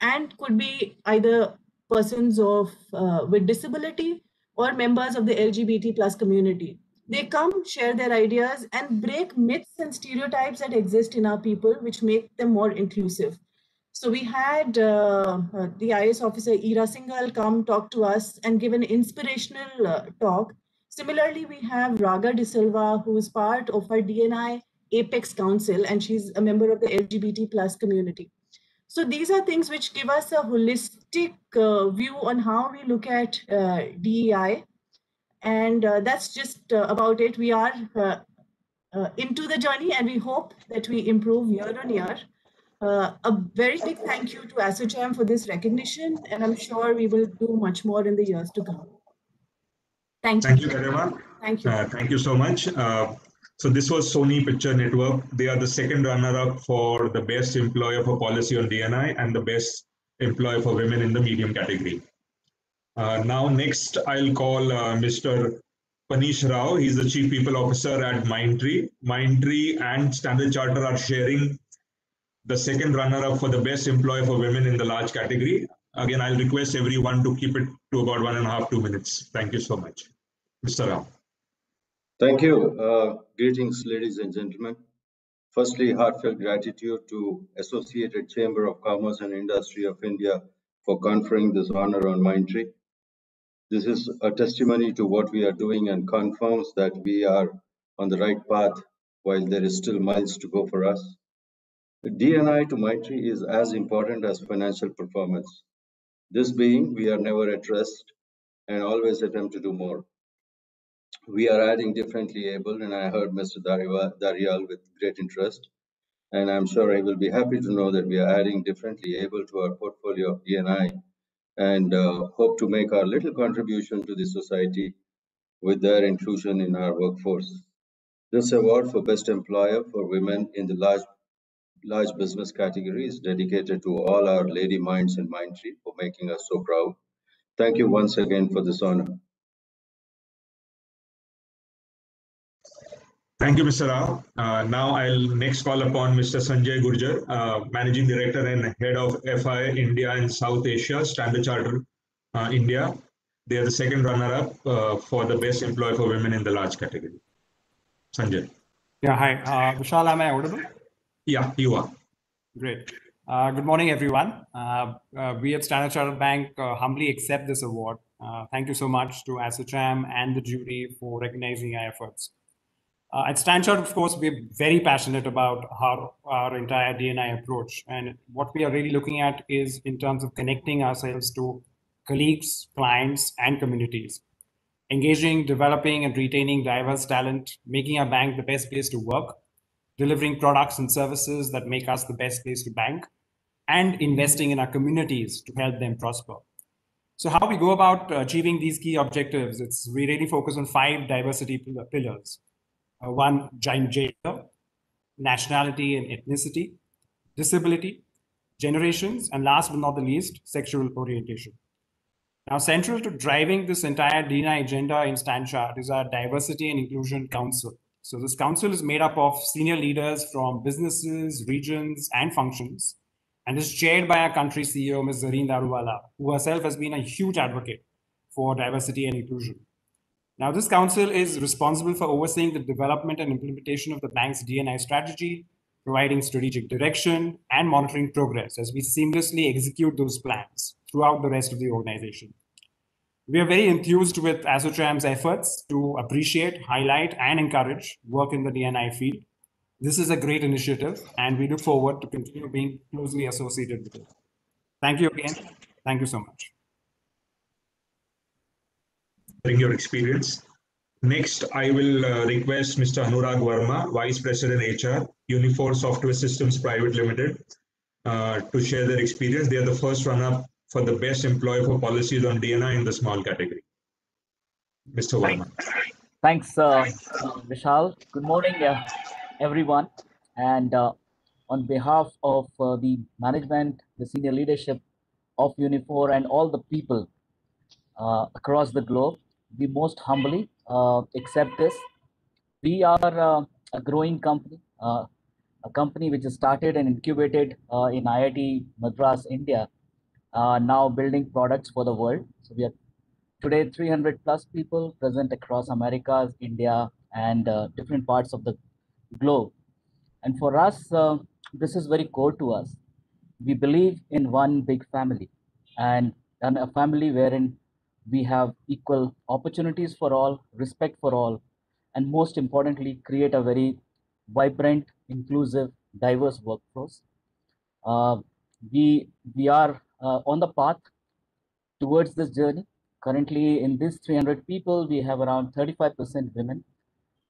and could be either persons of with disability or members of the LGBT plus community. They come, share their ideas and break myths and stereotypes that exist in our people, which make them more inclusive. So we had uh, uh, the IS officer Ira Singhal come talk to us and give an inspirational uh, talk. Similarly, we have Raga D'Silva, who is part of our DNI Apex Council, and she's a member of the LGBT plus community. So these are things which give us a holistic uh, view on how we look at uh, DEI. And uh, that's just about it. We are into the journey and we hope that we improve year on year. Uh, a very big thank you to ASSOCHAM for this recognition, and I'm sure we will do much more in the years to come. Thank you. Thank you, Garima. Thank you. Uh, thank you so much. Uh, so this was Sony Picture Network. They are the second runner-up for the best employer for policy on DNI and the best employer for women in the medium category. Uh, now, next, I'll call uh, Mr. Paneesh Rao. He's the Chief People Officer at Mindtree. Mindtree and Standard Charter are sharing the second runner-up for the best employer for women in the large category. Again, I'll request everyone to keep it to about one and a half, two minutes. Thank you so much. Mr. Rao. Thank you. Uh, greetings, ladies and gentlemen. Firstly, heartfelt gratitude to Associated Chamber of Commerce and Industry of India for conferring this honor on Mindtree. This is a testimony to what we are doing and confirms that we are on the right path while there is still miles to go for us. DNI to Mindtree is as important as financial performance. This being, we are never at rest and always attempt to do more. We are adding differently able, and I heard Mr. Dhariyal with great interest. And I'm sure I will be happy to know that we are adding differently able to our portfolio of DNI and uh, hope to make our little contribution to the society with their inclusion in our workforce. This award for Best Employer for Women in the Large large business category is dedicated to all our lady minds in Mindtree for making us so proud. Thank you once again for this honor. Thank you, Mr. Rao. Uh, now I'll next call upon Mr. Sanjay Gurjar, uh, Managing Director and Head of FI India and South Asia, Standard Charter uh, India. They are the second runner-up uh, for the best employer for women in the large category. Sanjay. Yeah, hi. Uh, Vishal, am I audible? Yeah, you are. Great. Uh, good morning, everyone. We at Standard Chartered Bank humbly accept this award. Thank you so much to ASSOCHAM and the jury for recognizing our efforts. Uh, at Chartered, of course, we're very passionate about our, our entire DNI approach. And what we are really looking at is in terms of connecting ourselves to colleagues, clients, and communities. Engaging, developing, and retaining diverse talent, making our bank the best place to work, delivering products and services that make us the best place to bank, and investing in our communities to help them prosper. So how we go about achieving these key objectives, it's we really focus on five diversity pillars. Uh, one, gender, nationality and ethnicity, disability, generations, and last but not the least, sexual orientation. Now, central to driving this entire DNI agenda in StanChart is our Diversity and Inclusion Council, so this council is made up of senior leaders from businesses, regions, and functions, and is chaired by our country CEO, Ms. Zareen Daruwala, who herself has been a huge advocate for diversity and inclusion. Now, this council is responsible for overseeing the development and implementation of the bank's DNI strategy, providing strategic direction and monitoring progress as we seamlessly execute those plans throughout the rest of the organization. We are very enthused with ASSOCHAM's efforts to appreciate, highlight, and encourage work in the DNI field. This is a great initiative, and we look forward to continue being closely associated with it. Thank you again. Thank you so much. Bring your experience. Next, I will uh, request Mr. Anurag Verma, Vice President HR, Uniphore Software Systems Private Limited, uh, to share their experience. They are the first run-up for the best employer for policies on DNI in the small category. Mr. Verma. Thanks, uh, Vishal. Good morning, uh, everyone. And uh, on behalf of uh, the management, the senior leadership of Uniphore, and all the people uh, across the globe. We most humbly uh, accept this. We are uh, a growing company, uh, a company which is started and incubated in IIT Madras, India, now building products for the world. So we are today 300 plus people present across Americas, India, and different parts of the globe. And for us, this is very core to us. We believe in one big family and, and a family wherein we have equal opportunities for all, respect for all, and most importantly, create a very vibrant, inclusive, diverse workforce. Uh, we, we are uh, on the path towards this journey. Currently, in these 300 people, we have around 35% women,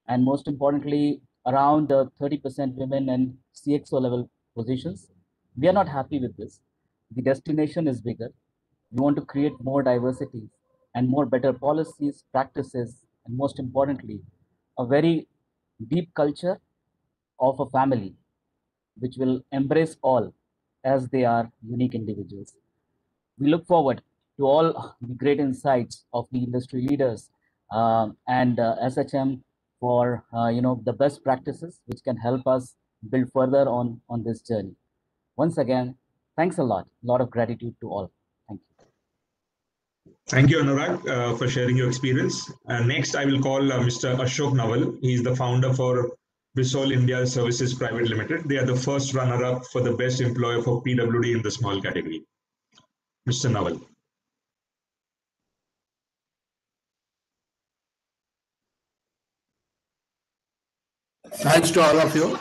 and most importantly, around uh, 30% women in CXO level positions. We are not happy with this. The destination is bigger. We want to create more diversity and more better policies, practices, and most importantly, a very deep culture of a family which will embrace all as they are unique individuals. We look forward to all the great insights of the industry leaders um, and uh, SHM for uh, you know the best practices which can help us build further on on this journey. Once again, thanks a lot. A lot of gratitude to all. Thank you. Anurag, uh, for sharing your experience. Uh, next, I will call uh, Mr. Ashok Naval. He is the founder for Visol India Services Private Limited. They are the first runner-up for the best employer for PWD in the small category. Mr. Naval. Thanks to all of you.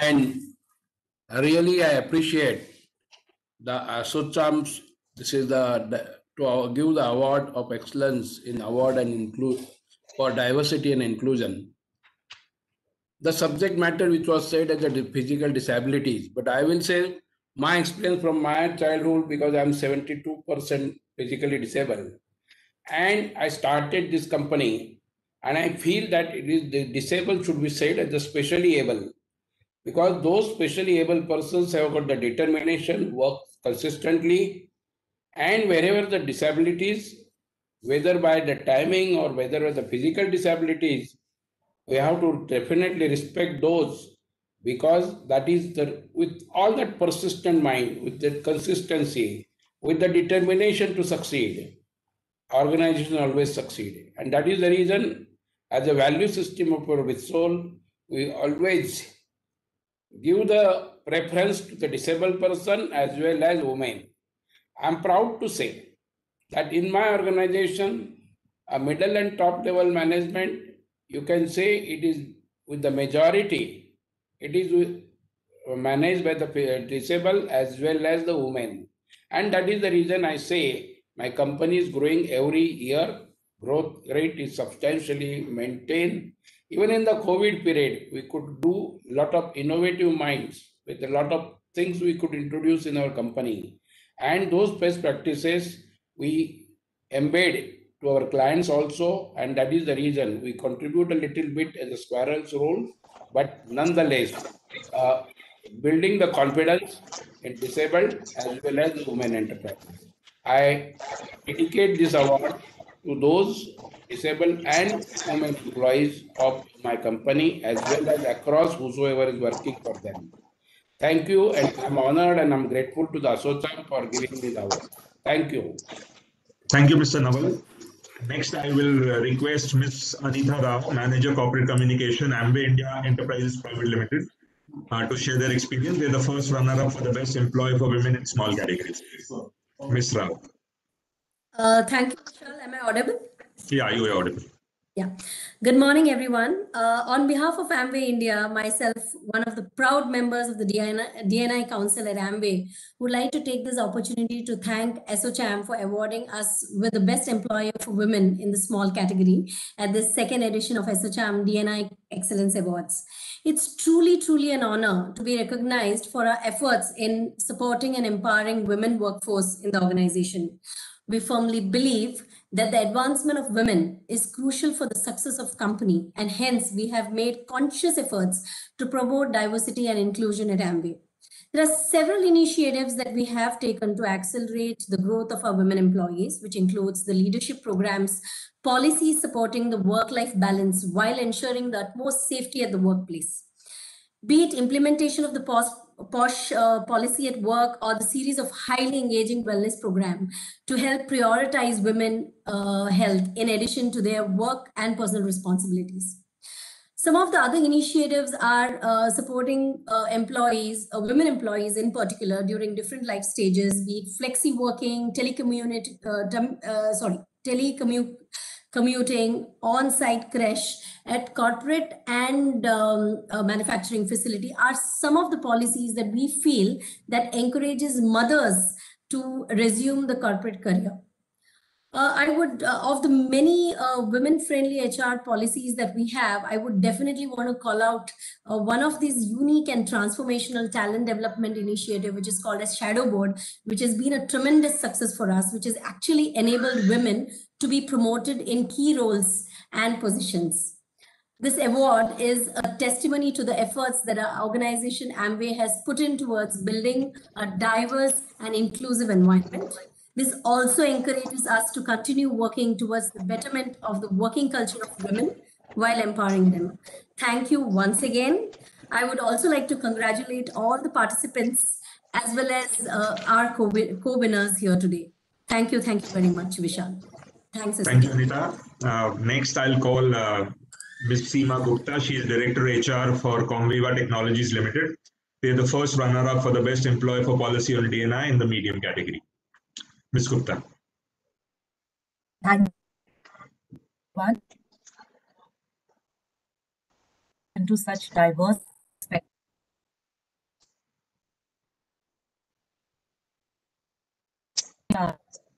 And really, I appreciate the ASSOCHAM's, this is the, the- to give the award of excellence in award and include for diversity and inclusion. The subject matter which was said as the physical disabilities, but I will say my experience from my childhood because I'm 72% physically disabled. And I started this company and I feel that it is the disabled should be said as the specially able because those specially able persons have got the determination, work consistently, and wherever the disabilities, whether by the timing or whether by the physical disabilities, we have to definitely respect those because that is the with all that persistent mind, with the consistency, with the determination to succeed, organization always succeed. And that is the reason, as a value system of our soul, we always give the preference to the disabled person as well as women. I'm proud to say that in my organization, a middle and top level management, you can say it is with the majority, it is with, uh, managed by the uh, disabled as well as the women. And that is the reason I say my company is growing every year. Growth rate is substantially maintained. Even in the COVID period, we could do a lot of innovative minds with a lot of things we could introduce in our company. And those best practices we embed to our clients also. And that is the reason we contribute a little bit as a squirrel's role, but nonetheless, uh, building the confidence in disabled as well as women enterprises. I dedicate this award to those disabled and women employees of my company as well as across whosoever is working for them. Thank you, and I'm honored and I'm grateful to the ASSOCHAM for giving me the award. Thank you. Thank you, Mr. Naval. Next, I will request Ms. Anita Rao, Manager Corporate Communication, Amway India Enterprises Private Limited, uh, to share their experience. They're the first runner-up for the best employer for women in small categories. Ms. Rao. Uh, thank you, Vishal. Am I audible? Yeah, you are audible. Yeah. Good morning, everyone. Uh, on behalf of Amway India, myself, one of the proud members of the DNI, DNI Council at Amway, would like to take this opportunity to thank ASSOCHAM for awarding us with the Best Employer for Women in the small category at this second edition of ASSOCHAM DNI Excellence Awards. It's truly, truly an honor to be recognized for our efforts in supporting and empowering women workforce in the organization. We firmly believe that the advancement of women is crucial for the success of company and hence we have made conscious efforts to promote diversity and inclusion at Amway. There are several initiatives that we have taken to accelerate the growth of our women employees, which includes the leadership programs, policies supporting the work-life balance while ensuring the utmost safety at the workplace. Be it implementation of the POSH, uh, policy at work or the series of highly engaging wellness program to help prioritize women uh, health in addition to their work and personal responsibilities. Some of the other initiatives are uh, supporting uh, employees, uh, women employees in particular, during different life stages, be it flexi working, telecommute, uh, sorry, telecommute, commuting, on-site creche at corporate and um, manufacturing facility are some of the policies that we feel that encourages mothers to resume the corporate career. Uh, I would, uh, of the many uh, women-friendly HR policies that we have, I would definitely want to call out uh, one of these unique and transformational talent development initiative, which is called as Shadow Board, which has been a tremendous success for us, which has actually enabled women to be promoted in key roles and positions. This award is a testimony to the efforts that our organization Amway has put in towards building a diverse and inclusive environment. This also encourages us to continue working towards the betterment of the working culture of women while empowering them. Thank you once again. I would also like to congratulate all the participants as well as uh, our co-winners here today. Thank you. Thank you very much, Vishal. Thanks. Thank you, Anita. Uh, next, I'll call uh, Ms. Seema Gupta. She is Director HR for Comviva Technologies Limited. They are the first runner-up for the Best Employer for Policy on DNI in the medium category. Ms. Gupta. Thank you. Into such diverse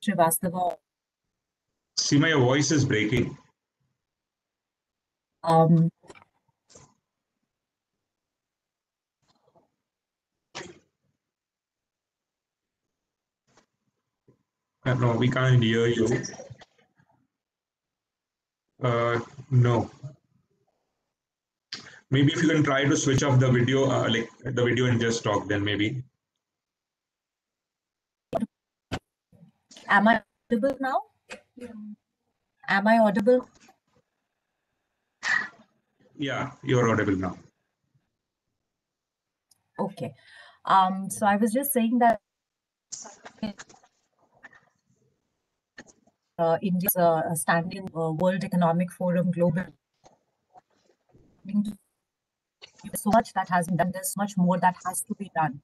Srivastava. Seema, your voice is breaking. Um, No, we can't hear you. Uh, no. Maybe if you can try to switch off the video, uh, like the video and just talk, then maybe. Am I audible now? Am I audible? Yeah, you're audible now. Okay. Um, so I was just saying that uh, India's uh, standing uh, World Economic Forum global. So much that has been done, there's much more that has to be done.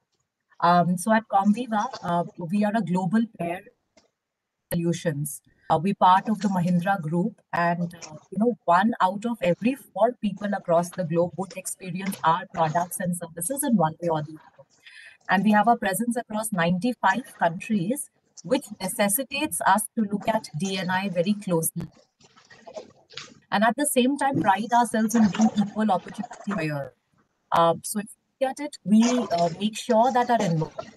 Um, so at Comviva, uh, we are a global player solutions. Uh, we part of the Mahindra Group, and uh, you know, one out of every four people across the globe would experience our products and services in one way or the other. And we have a presence across 95 countries, which necessitates us to look at DNI very closely. And at the same time, pride ourselves in being equal opportunity employer. Uh, so if we look at it, we uh, make sure that our environment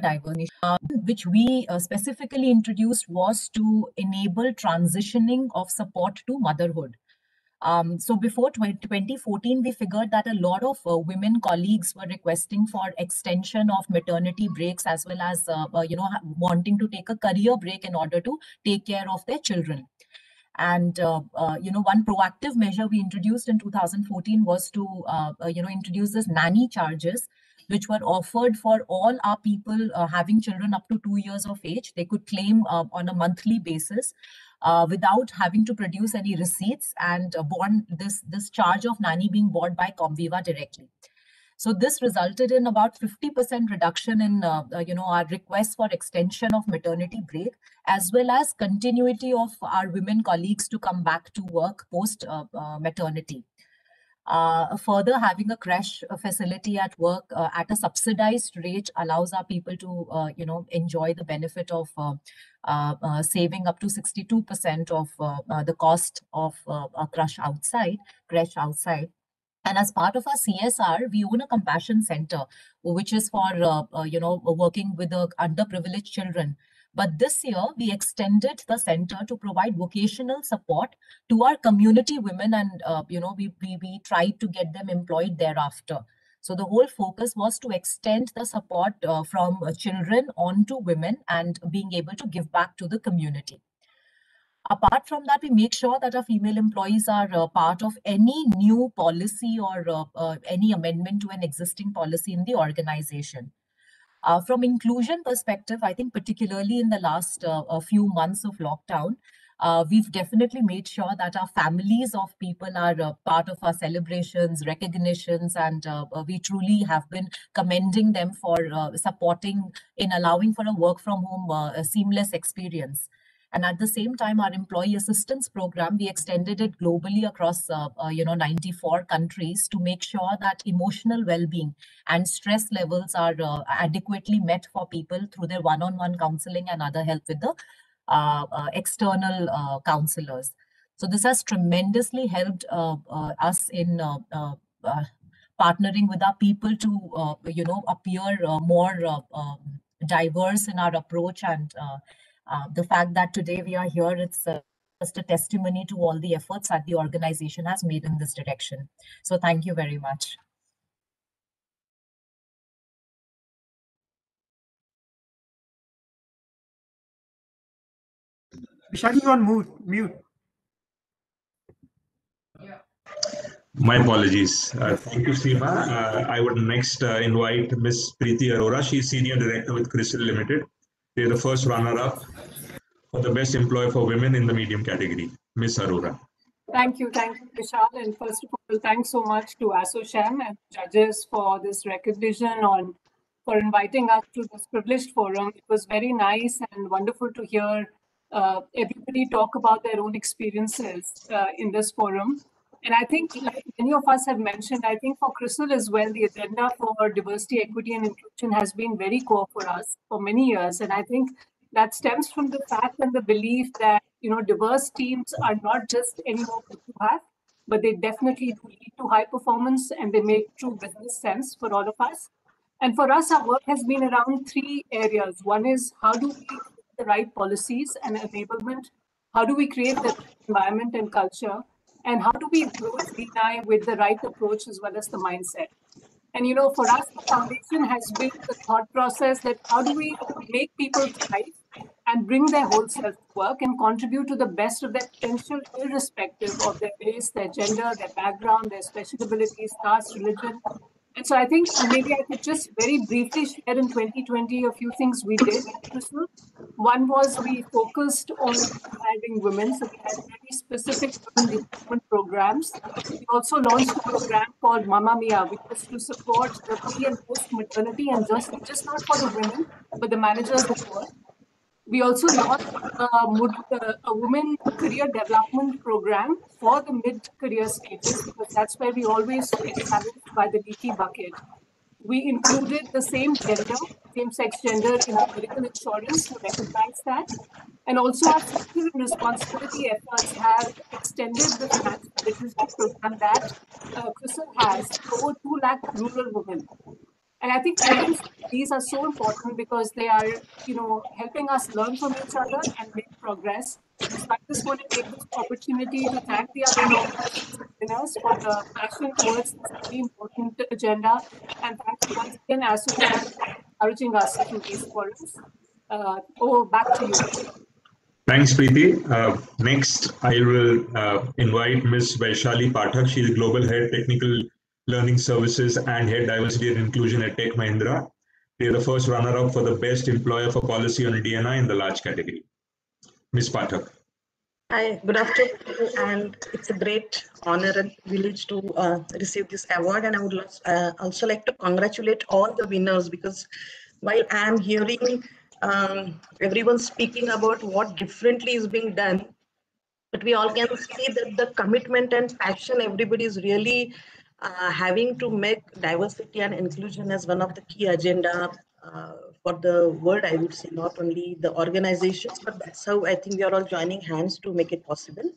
diversity, uh, which we uh, specifically introduced was to enable transitioning of support to motherhood. Um, so before 2014, we figured that a lot of uh, women colleagues were requesting for extension of maternity breaks as well as, uh, uh, you know, wanting to take a career break in order to take care of their children. And, uh, uh, you know, one proactive measure we introduced in 2014 was to, uh, you know, introduce this nanny charges, which were offered for all our people having children up to two years of age. They could claim on a monthly basis uh, without having to produce any receipts and uh, born this, this charge of nanny being bought by Comviva directly. So this resulted in about 50% reduction in, uh, uh, you know, our requests for extension of maternity break, as well as continuity of our women colleagues to come back to work post uh, uh maternity. Uh, further, having a creche facility at work uh, at a subsidized rate allows our people to, uh, you know, enjoy the benefit of uh, uh, saving up to 62% of the cost of a creche outside, creche outside. And as part of our CSR, we own a compassion center, which is for, you know, working with the underprivileged children. But this year, we extended the center to provide vocational support to our community women and, uh, you know, we, we, we tried to get them employed thereafter. So the whole focus was to extend the support uh, from uh, children on to women and being able to give back to the community. Apart from that, we make sure that our female employees are uh, part of any new policy or uh, uh, any amendment to an existing policy in the organization. Uh, from inclusion perspective, I think particularly in the last uh, few months of lockdown, uh, we've definitely made sure that our families of people are uh, part of our celebrations, recognitions, and uh, we truly have been commending them for supporting in allowing for a work from home a seamless experience. And at the same time, our employee assistance program, we extended it globally across, uh, uh, you know, 94 countries to make sure that emotional well-being and stress levels are uh, adequately met for people through their one-on-one -on -one counseling and other help with the uh, uh, external uh, counselors. So this has tremendously helped us in partnering with our people to, you know, appear more um, diverse in our approach and uh, the fact that today we are here, it's uh, just a testimony to all the efforts that the organization has made in this direction. So thank you very much. Vishali, you on mute. mute. My apologies. Uh, thank you, Seema. Uh, I would next uh, invite Ms. Preeti Arora. She's Senior Director with CRISIL Limited. They're the first runner-up for the best employer for women in the medium category. Ms. Arora. Thank you. Thank you, Vishal. And first of all, thanks so much to ASSOCHAM and judges for this recognition on for inviting us to this privileged forum. It was very nice and wonderful to hear uh, everybody talk about their own experiences uh, in this forum. And I think, like many of us have mentioned, I think for CRISIL as well, the agenda for diversity, equity, and inclusion has been very core for us for many years. And I think that stems from the fact and the belief that you know diverse teams are not just anymore good to have, but they definitely lead to high performance and they make true business sense for all of us. And for us, our work has been around three areas. One is how do we the right policies and enablement? How do we create the environment and culture? And how do we approach DNI with the right approach as well as the mindset. And you know, for us, the foundation has been the thought process that how do we make people thrive and bring their whole self to work and contribute to the best of their potential, irrespective of their race, their gender, their background, their special abilities, caste, religion, and so I think maybe I could just very briefly share in 2020 a few things we did One was we focused on having women, so we had very specific development programs. We also launched a program called Mama Mia, which was to support the pre and post maternity and just, just not for the women, but the managers as well. We also launched a, a women career development program for the mid-career stages because that's where we always get challenged by the leaky bucket. We included the same gender, same-sex gender in our medical insurance to recognize that. And also our social responsibility efforts have extended the financial literacy program that uh, CRISIL has to over 2 lakh rural women. And I think these are so important because they are, you know, helping us learn from each other and make progress. I just want to take this opportunity to thank the other winners for the passion towards this very important agenda. And thanks once again, as for encouraging us through these forums. Uh, oh, back to you. Thanks, Preeti. Uh, next, I will uh, invite Ms. Vaishali Pathak. She is Global Head Technical Learning Services and Head Diversity and Inclusion at Tech Mahindra. They are the first runner-up for the Best Employer for Policy on DNI in the large category. Ms. Pathak. Hi, good afternoon, and it's a great honor and privilege to uh, receive this award. And I would uh, also like to congratulate all the winners because while I'm hearing um, everyone speaking about what differently is being done, but we all can see that the commitment and passion everybody is really uh, having to make diversity and inclusion as one of the key agenda uh, for the world, I would say, not only the organizations, but that's how I think we are all joining hands to make it possible.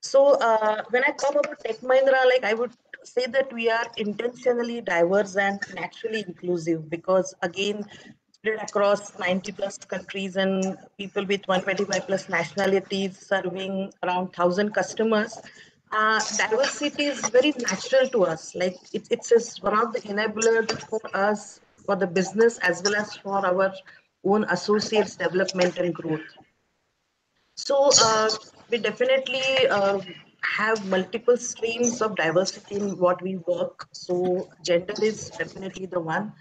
So uh, when I talk about Tech Mahindra, like I would say that we are intentionally diverse and naturally inclusive because again, spread across 90 plus countries and people with 125 plus nationalities serving around 1000 customers. Uh, diversity is very natural to us. Like it, it's one of the enablers for us, for the business, as well as for our own associates development and growth. So uh, we definitely uh, have multiple streams of diversity in what we work. So gender is definitely the one.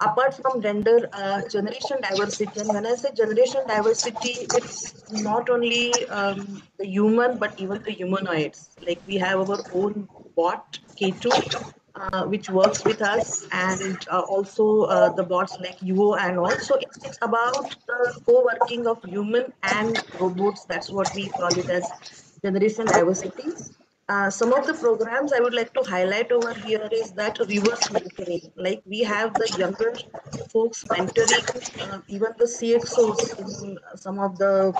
Apart from gender, uh, generation diversity, and when I say generation diversity, it's not only um, the human, but even the humanoids. Like we have our own bot, K2, uh, which works with us and uh, also uh, the bots like UO and also it's, it's about the co-working of human and robots. That's what we call it as generation diversity. Uh, some of the programs I would like to highlight over here is that reverse mentoring. Like we have the younger folks mentoring, uh, even the CXOs in some of the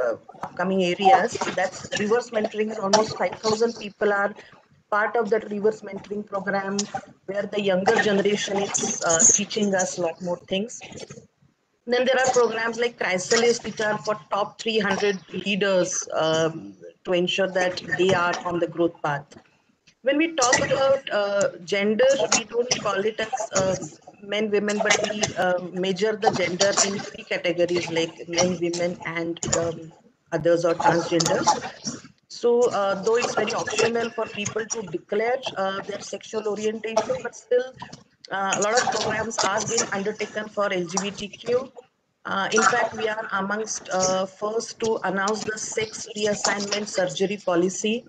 uh, coming areas. That's reverse mentoring is almost 5,000 people are part of that reverse mentoring program where the younger generation is uh, teaching us a lot more things. Then there are programs like Chrysalis, which are for top 300 leaders um, to ensure that they are on the growth path. When we talk about uh, gender, we don't call it as uh, men, women, but we uh, measure the gender in three categories like men, women, and um, others or transgender. So uh, though it's very optional for people to declare uh, their sexual orientation, but still uh, a lot of programs are being undertaken for LGBTQ. Uh, in fact, we are amongst uh, first to announce the sex reassignment surgery policy,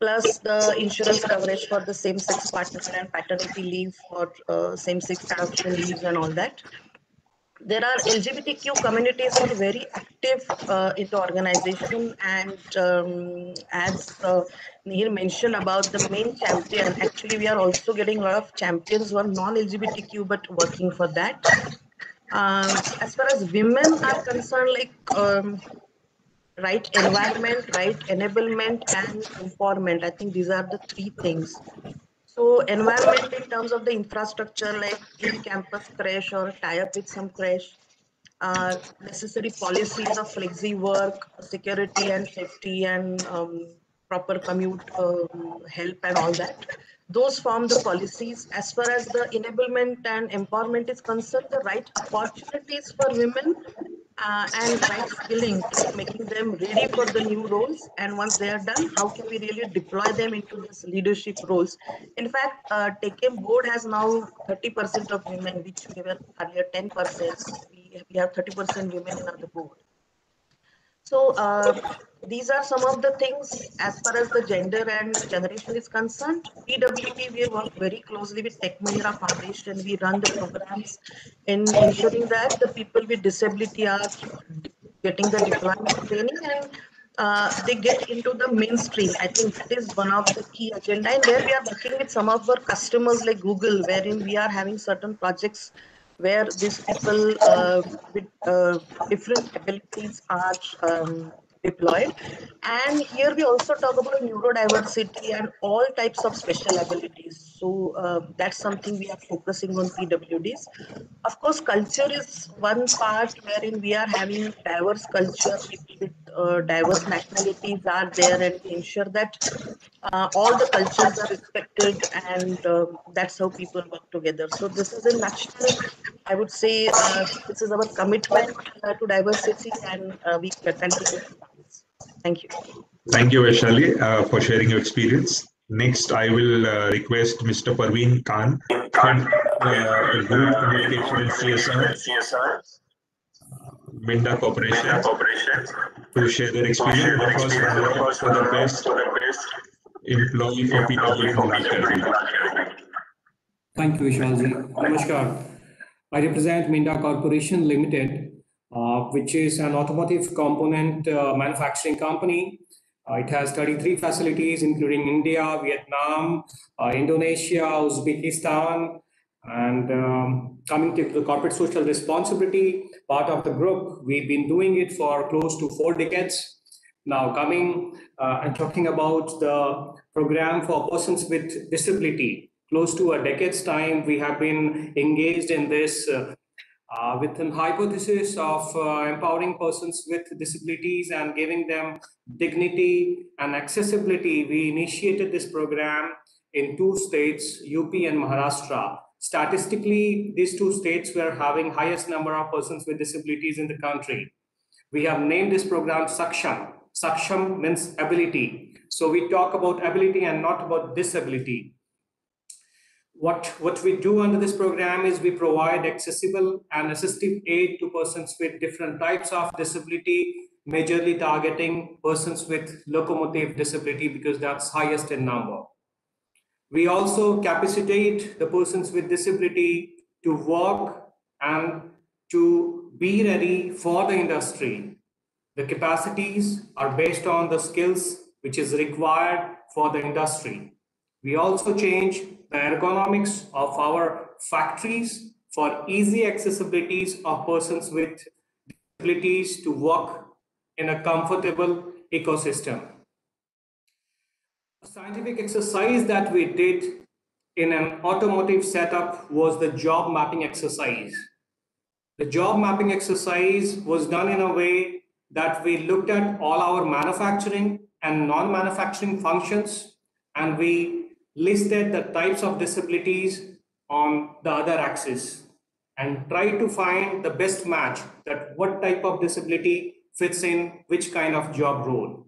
plus the insurance coverage for the same-sex partner and paternity leave for uh, same-sex adoption leaves and all that there are LGBTQ communities who are very active uh, in the organization and um, as uh, Nihir mentioned about the main champion, actually we are also getting a lot of champions who are non-LGBTQ but working for that. Um, as far as women are concerned, like um, right environment, right enablement and empowerment, I think these are the three things. So environment in terms of the infrastructure like in-campus creche or tie-up with some creche, uh, necessary policies of flexi work, security and safety and um, proper commute um, help and all that. Those form the policies. As far as the enablement and empowerment is concerned, the right opportunities for women uh, and right skilling, making them ready for the new roles. And once they are done, how can we really deploy them into these leadership roles? In fact, uh, TechM board has now 30% of women, which we were earlier 10%. We, we have 30% women in the board. So uh, these are some of the things as far as the gender and generation is concerned. PWD, we work very closely with Tech Mahindra Foundation. We run the programs in ensuring that the people with disability are getting the deployment training and uh, they get into the mainstream. I think that is one of the key agenda. And there we are working with some of our customers like Google, wherein we are having certain projects where these people uh, with uh, different abilities are um, deployed. And here we also talk about neurodiversity and all types of special abilities. So uh, that's something we are focusing on PWDs. Of course, culture is one part wherein we are having diverse culture, people with uh, diverse nationalities are there and ensure that uh, all the cultures are respected and uh, that's how people work together. So this is a nutshell, I would say uh, this is our commitment uh, to diversity and we continue. Thank you. Thank you, Vaishali, uh, for sharing your experience. Next, I will uh, request Mr. Parveen Khan, Head uh, Group Communication and CSR, Minda Corporation, to share their experience. The first award for the best employee for PWD. Thank you, Vishalji. Namaskar. I represent Minda Corporation Limited, which is an automotive component uh, manufacturing company Uh, it has 33 facilities, including India, Vietnam, uh, Indonesia, Uzbekistan, and um, coming to the corporate social responsibility part of the group, we've been doing it for close to four decades. Now, coming uh, and talking about the program for persons with disability, close to a decade's time, we have been engaged in this uh, uh, with an hypothesis of uh, empowering persons with disabilities and giving them dignity and accessibility. We initiated this program in two states, UP and Maharashtra. Statistically, these two states were having highest number of persons with disabilities in the country. We have named this program Saksham. Saksham means ability. So we talk about ability and not about disability. What, what we do under this program is we provide accessible and assistive aid to persons with different types of disability, majorly targeting persons with locomotive disability because that's highest in number. We also capacitate the persons with disability to work and to be ready for the industry. The capacities are based on the skills which is required for the industry. We also change the ergonomics of our factories for easy accessibilities of persons with disabilities to work in a comfortable ecosystem. A scientific exercise that we did in an automotive setup was the job mapping exercise. The job mapping exercise was done in a way that we looked at all our manufacturing and non-manufacturing functions and we listed the types of disabilities on the other axis and try to find the best match that what type of disability fits in which kind of job role.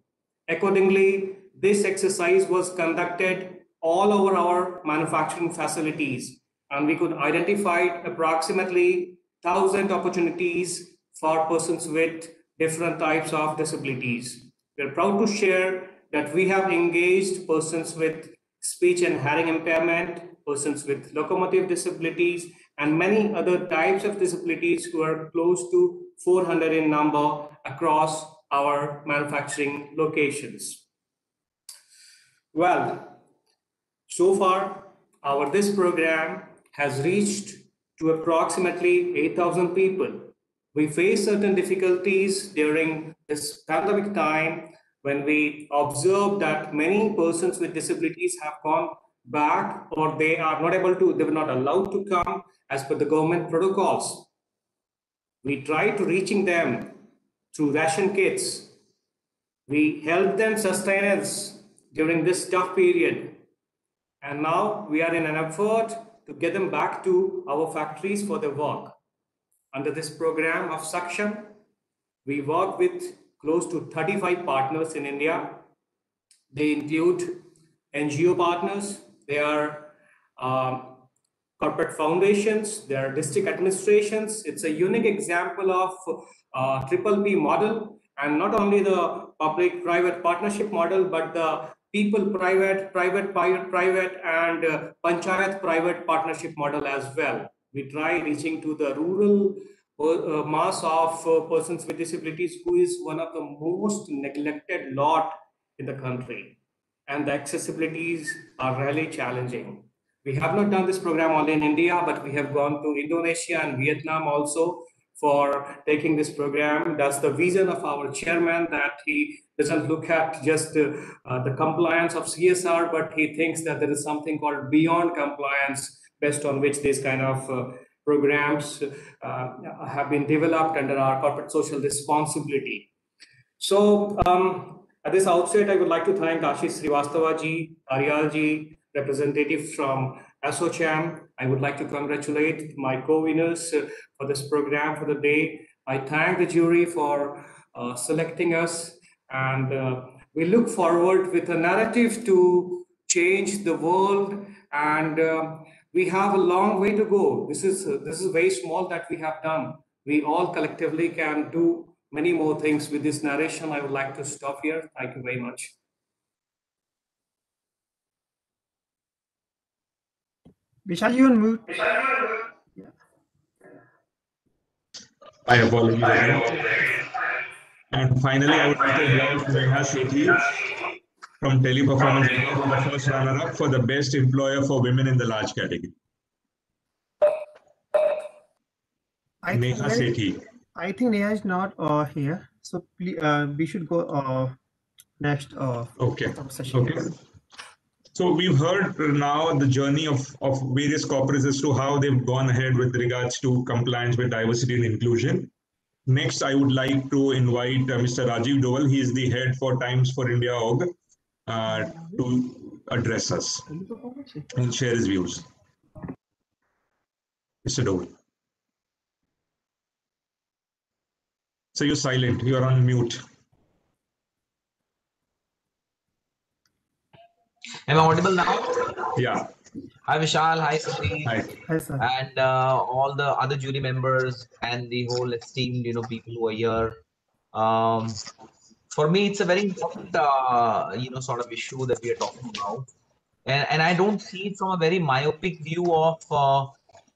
Accordingly, this exercise was conducted all over our manufacturing facilities and we could identify approximately 1000 opportunities for persons with different types of disabilities. We're proud to share that we have engaged persons with speech and hearing impairment, persons with locomotive disabilities, and many other types of disabilities who are close to 400 in number across our manufacturing locations. Well, so far, our this program has reached to approximately 8,000 people. We face certain difficulties during this pandemic time when we observe that many persons with disabilities have gone back or they are not able to, they were not allowed to come as per the government protocols. We try to reaching them through ration kits. We help them sustenance during this tough period. And now we are in an effort to get them back to our factories for their work. Under this program of suction, we work with close to 35 partners in India. They include NGO partners, they are um, corporate foundations, they are district administrations. It's a unique example of uh, triple P model and not only the public-private partnership model, but the people-private, private, private, and uh, panchayat private partnership model as well. We try reaching to the rural mass of uh, persons with disabilities who is one of the most neglected lot in the country. And the accessibilities are really challenging. We have not done this program only in india but we have gone to indonesia and vietnam also for taking this program. That's the vision of our chairman that he doesn't look at just uh, uh, the compliance of csr but he thinks that there is something called beyond compliance based on which this kind of uh, programs uh, have been developed under our corporate social responsibility. So um, at this outset, I would like to thank Ashish Srivastava ji, ji, representative from ASSOCHAM. I would like to congratulate my co-winners uh, for this program for the day. I thank the jury for uh, selecting us and uh, we look forward with a narrative to change the world and uh, we have a long way to go. This is uh, this is very small that we have done. We all collectively can do many more things with this narration. I would like to stop here. Thank you very much. Vishal, you unmute. I apologize. And finally, I would like to invite Neha Sethi from Teleperformance India, who was the first runner-up for the best employer for women in the large category. I think Neha Neha- Sethi. I think Neha is not uh, here, so please, uh, we should go uh, next uh, Okay. session. Okay. So we've heard now the journey of, of various corporates as to how they've gone ahead with regards to compliance with diversity and inclusion. Next, I would like to invite uh, Mr. Rajiv Doval. He is the head for Times for India org uh, to address us and share his views. Mr. Doval. So you're silent. You are on mute. Am I audible now? Yeah. Hi Vishal, hi Sri, Hi. Hi, sir. and uh, all the other jury members and the whole esteemed, you know, people who are here. Um, for me, it's a very important, uh, you know, sort of issue that we are talking about, and and I don't see it from a very myopic view of uh,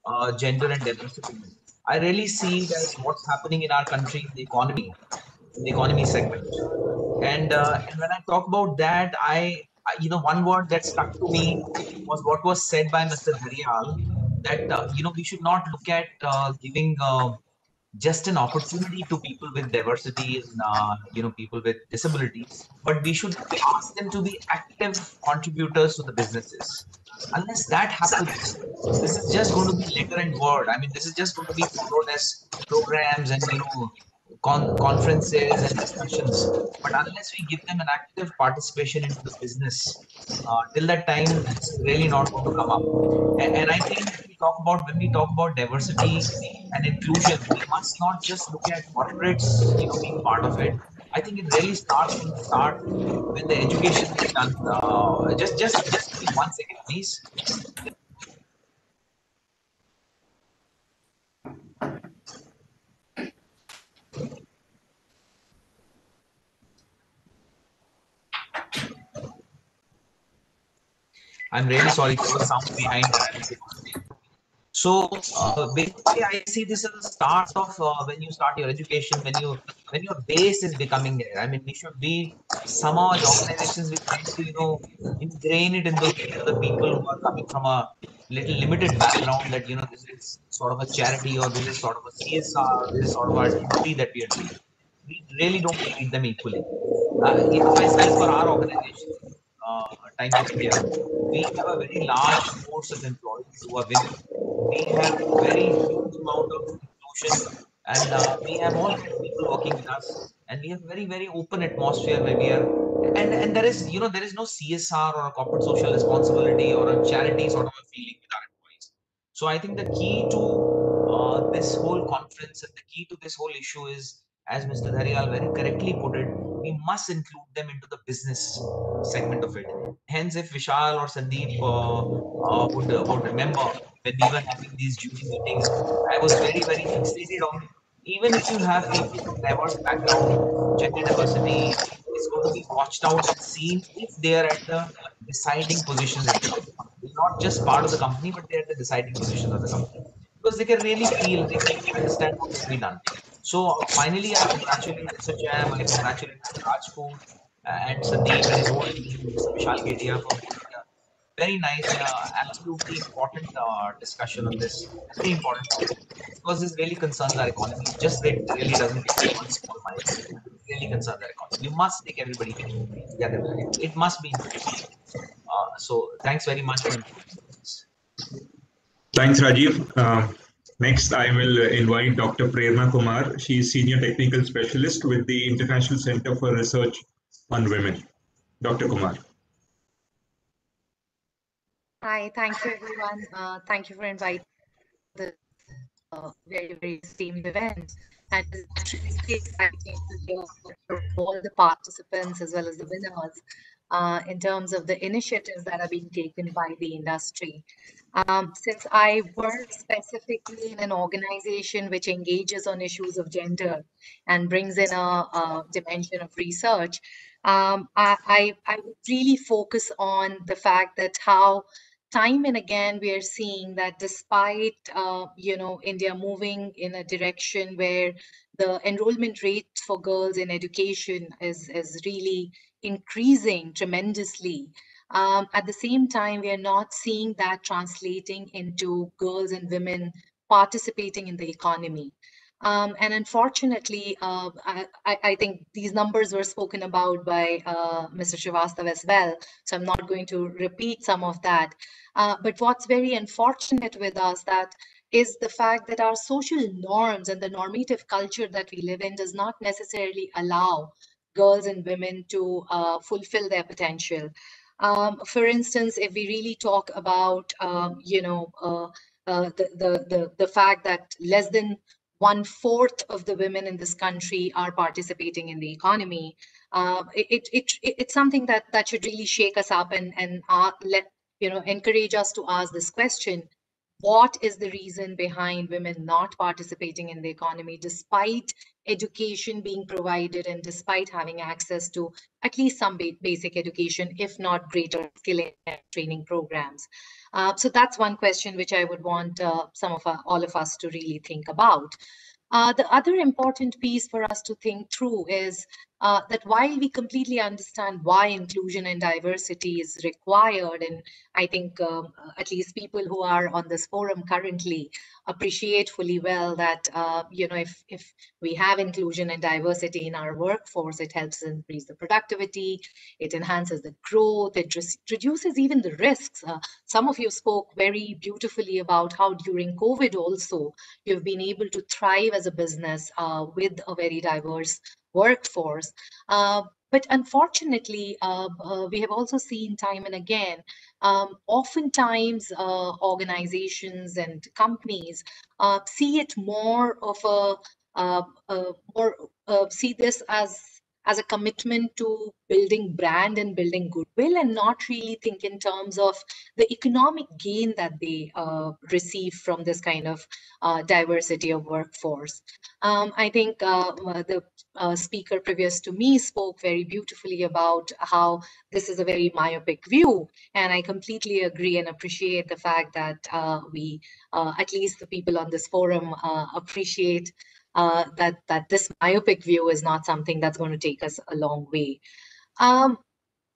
uh, gender and diversity. I really see as what's happening in our country, the economy, the economy segment. And, uh, and when I talk about that, I, I, you know, one word that stuck to me was what was said by Mr. Dhariyal that, uh, you know, we should not look at uh, giving just an opportunity to people with diversity and, uh, you know, people with disabilities, but we should ask them to be active contributors to the businesses. Unless that happens, this is just going to be letter and word. I mean, this is just going to be followed as programs and, you know, con- conferences and discussions. But unless we give them an active participation into the business, uh, till that time, it's really not going to come up. And, and I think we talk about when we talk about diversity and inclusion, we must not just look at corporates, you know, being part of it. I think it really starts from the start when the education is done. Uh, just, just, just one second, please. I'm really sorry for the sound behind that. So uh, basically, I see this as a start of uh, when you start your education, when you when your base is becoming there. I mean, we should be somehow as organizations we try to you know ingrain it in the, into the people who are coming from a little limited background that you know this is sort of a charity or this is sort of a CSR, this is sort of our duty that we are doing. We really don't treat them equally. Uh, even myself for our organization, uh, Times of India, we have a very large force of employees who are women. We have a very huge amount of inclusion, and uh, we have all people working with us, and we have very very open atmosphere where we are. And and there is you know there is no CSR or a corporate social responsibility or a charity sort of a feeling with our employees. So I think the key to uh, this whole conference and the key to this whole issue is, as Mr. Dhariyal very correctly put it, we must include them into the business segment of it. Hence, if Vishal or Sandeep uh, uh, would, uh, would remember when we were having these jury meetings, I was very, very fixated on even if you have people from diverse background, gender diversity is going to be watched out and seen if they are at the deciding positions the company. Not just part of the company, but they're at the deciding positions of the company. Because they can really feel, they can understand what is being done. So finally, I congratulate Mr. Jam, I congratulate Mr. Rajput and Sandeep and his whole team. Vishal Gedia for uh, very nice, uh, absolutely important uh, discussion on this. Very important because this really concerns our economy. Just it really doesn't one small. It really concerns our economy. You must take everybody together. It, must be. Uh, so thanks very much. For Thanks, Rajiv. Next, I will invite Dr. Prerna Kumar. She is Senior Technical Specialist with the International Center for Research on Women. Dr. Kumar. Hi, thank you everyone. Uh, thank you for inviting the uh, very, very esteemed event. And really exciting to hear from all the participants as well as the winners uh, in terms of the initiatives that are being taken by the industry. Um, since I work specifically in an organization which engages on issues of gender and brings in a, a dimension of research, um, I, I, I really focus on the fact that how time and again we are seeing that despite uh, you know India moving in a direction where the enrollment rate for girls in education is, is really increasing tremendously. Um, at the same time, we are not seeing that translating into girls and women participating in the economy. Um, and unfortunately, uh, I, I, think these numbers were spoken about by uh, Mr. Srivastav as well, so I'm not going to repeat some of that. Uh, but what's very unfortunate with us that is the fact that our social norms and the normative culture that we live in does not necessarily allow girls and women to uh, fulfill their potential. Um, for instance, if we really talk about, um, you know, uh, uh, the, the, the, the fact that less than one fourth of the women in this country are participating in the economy. Uh, it, it, it, it's something that, that should really shake us up and, and uh, let, you know, encourage us to ask this question. What is the reason behind women not participating in the economy despite education being provided and despite having access to at least some ba basic education, if not greater skill and training programs? Uh, so that's one question which I would want uh, some of our, all of us to really think about. Uh, the other important piece for us to think through is uh, that while we completely understand why inclusion and diversity is required, and I think um, at least people who are on this forum currently appreciate fully well that, uh, you know, if, if we have inclusion and diversity in our workforce, it helps increase the productivity, it enhances the growth, it reduces even the risks. Uh, some of you spoke very beautifully about how during COVID also, you've been able to thrive as a business uh, with a very diverse workforce. Uh, but unfortunately, uh, uh, we have also seen time and again, um, oftentimes organizations and companies see it more of a, uh, or see this as as a commitment to building brand and building goodwill and not really think in terms of the economic gain that they uh, receive from this kind of uh, diversity of workforce. Um, I think uh, the uh, speaker previous to me spoke very beautifully about how this is a very myopic view. And I completely agree and appreciate the fact that uh, we, uh, at least the people on this forum, appreciate uh, that that this myopic view is not something that's going to take us a long way. Um,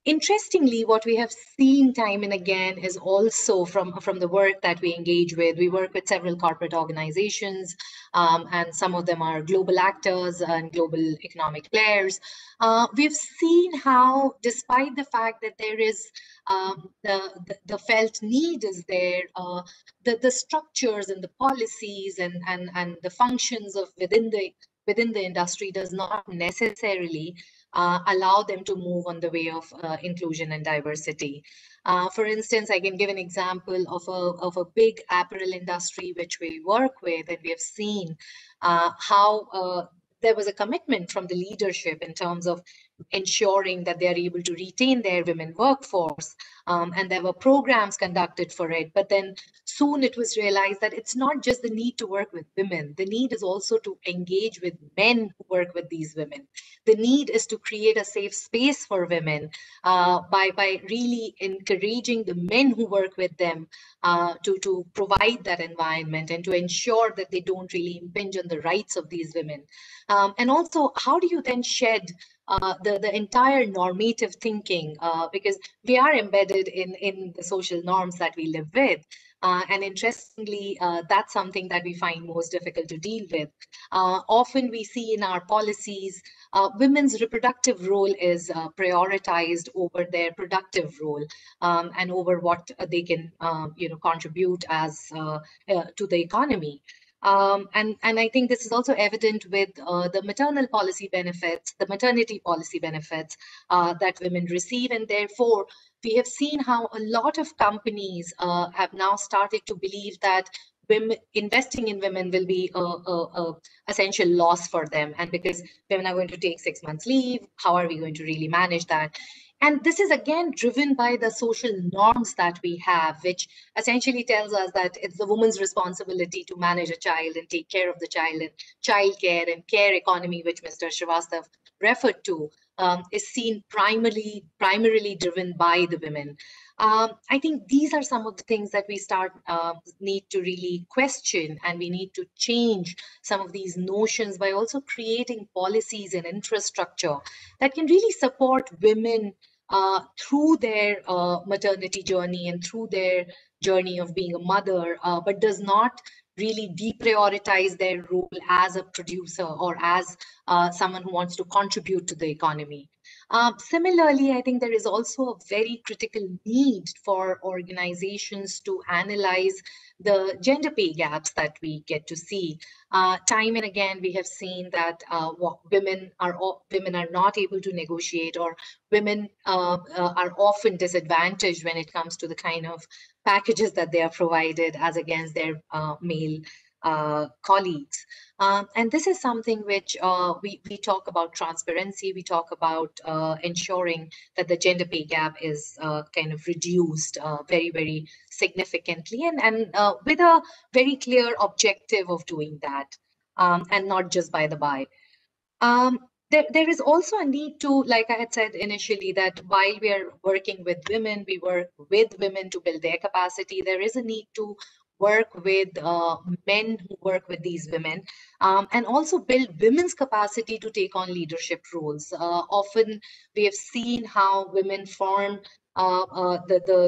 interestingly, what we have seen time and again is also from, from the work that we engage with. We work with several corporate organizations, um, and some of them are global actors and global economic players. Uh, we've seen how, despite the fact that there is um, the, the, the, felt need is there, uh, the, the structures and the policies and, and, and the functions of within the within the industry does not necessarily uh, allow them to move on the way of uh, inclusion and diversity. Uh, for instance, I can give an example of a, of a big apparel industry which we work with and we have seen uh, how uh, there was a commitment from the leadership in terms of ensuring that they are able to retain their women workforce. Um, and there were programs conducted for it. But then soon it was realized that it's not just the need to work with women. The need is also to engage with men who work with these women. The need is to create a safe space for women uh, by, by really encouraging the men who work with them uh, to, to provide that environment and to ensure that they don't really impinge on the rights of these women. Um, and also, how do you then shed uh, the, the entire normative thinking uh, because we are embedded in, in the social norms that we live with. Uh, and interestingly, uh, that's something that we find most difficult to deal with. Uh, often we see in our policies, uh, women's reproductive role is prioritized over their productive role um, and over what they can you know, contribute as to the economy. Um, and, and I think this is also evident with uh, the maternal policy benefits, the maternity policy benefits uh, that women receive. And therefore, we have seen how a lot of companies uh, have now started to believe that women investing in women will be a, a, a, essential loss for them and because women are going to take six months leave how are we going to really manage that and this is again driven by the social norms that we have, which essentially tells us that it's the woman's responsibility to manage a child and take care of the child and child care and care economy, which Mr. Srivastav referred to. um, is seen primarily primarily driven by the women. Um, I think these are some of the things that we start uh, need to really question, and we need to change some of these notions by also creating policies and infrastructure that can really support women uh, through their uh, maternity journey and through their journey of being a mother, uh, but does not really deprioritize their role as a producer or as uh, someone who wants to contribute to the economy. Um, similarly, I think there is also a very critical need for organizations to analyze the gender pay gaps that we get to see. Uh, time and again, we have seen that uh, women are women are not able to negotiate, or women uh, uh, are often disadvantaged when it comes to the kind of packages that they are provided as against their uh, male uh, colleagues. Um, and this is something which uh, we, we talk about transparency, we talk about uh, ensuring that the gender pay gap is uh, kind of reduced uh, very, very significantly and, and with a very clear objective of doing that um, and not just by the by. Um, there, there is also a need to, like I had said initially, that while we are working with women, we work with women to build their capacity. There is a need to work with uh, men who work with these women um, and also build women's capacity to take on leadership roles. Uh, often we have seen how women form uh, uh, the the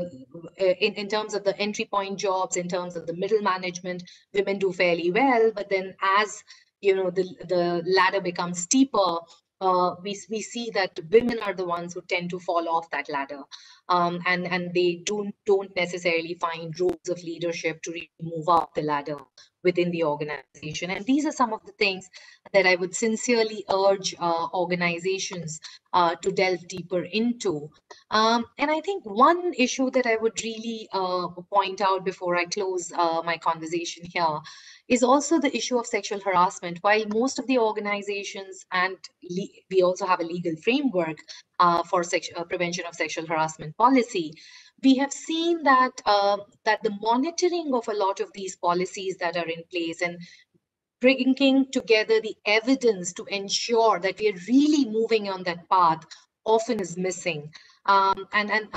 uh, in, in terms of the entry point jobs, in terms of the middle management, women do fairly well. But then as you know the the ladder becomes steeper, uh, we, we see that women are the ones who tend to fall off that ladder um, and, and they don't, don't necessarily find roles of leadership to really move up the ladder within the organization. And these are some of the things that I would sincerely urge uh, organizations uh, to delve deeper into. Um, and I think one issue that I would really uh, point out before I close uh, my conversation here is also the issue of sexual harassment. While most of the organizations and we also have a legal framework uh, for uh, prevention of sexual harassment policy, we have seen that uh, that the monitoring of a lot of these policies that are in place and bringing together the evidence to ensure that we are really moving on that path often is missing. Um, and and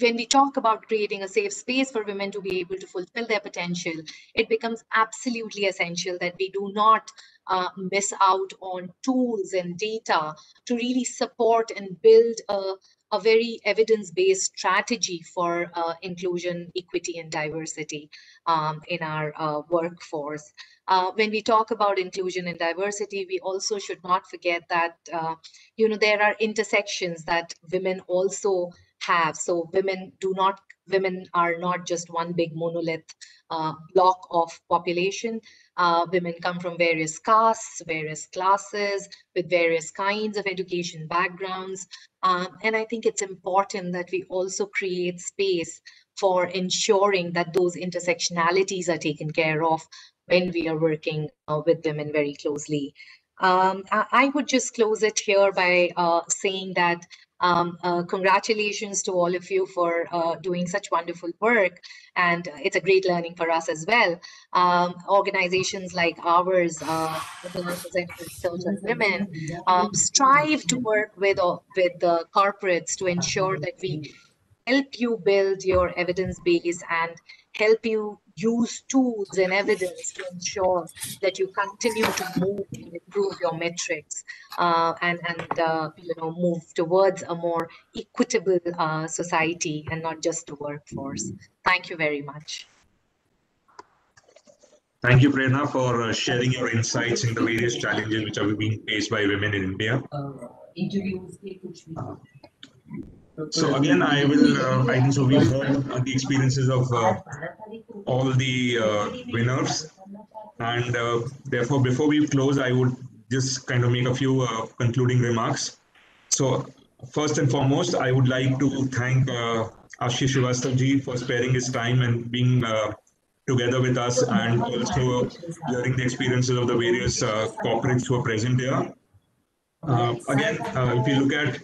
when we talk about creating a safe space for women to be able to fulfill their potential, it becomes absolutely essential that we do not uh, miss out on tools and data to really support and build a, a very evidence-based strategy for uh, inclusion, equity, and diversity um, in our uh, workforce. Uh, when we talk about inclusion and diversity, we also should not forget that, uh, you know, there are intersections that women also have. So women do not, women are not just one big monolith uh, block of population. Uh, women come from various castes, various classes, with various kinds of education backgrounds. Um, and I think it's important that we also create space for ensuring that those intersectionalities are taken care of when we are working uh, with women very closely. Um, I, would just close it here by uh, saying that um, uh, congratulations to all of you for uh, doing such wonderful work. And it's a great learning for us as well. Um, organizations like ours, uh, the Women, um, strive to work with, uh, with the corporates to ensure that we help you build your evidence base and help you use tools and evidence to ensure that you continue to move and improve your metrics uh, and, and uh, you know, move towards a more equitable uh, society and not just the workforce. Thank you very much. Thank you, Prerna, for uh, sharing your insights in the various challenges which are being faced by women in India. So again, I will, uh, I think so we've heard uh, the experiences of uh, all the uh, winners. And uh, therefore, before we close, I would just kind of make a few uh, concluding remarks. So first and foremost, I would like to thank uh, Ashish Srivastava for sparing his time and being together with us and also hearing the experiences of the various corporates who are present here. Uh, again, uh, if you look at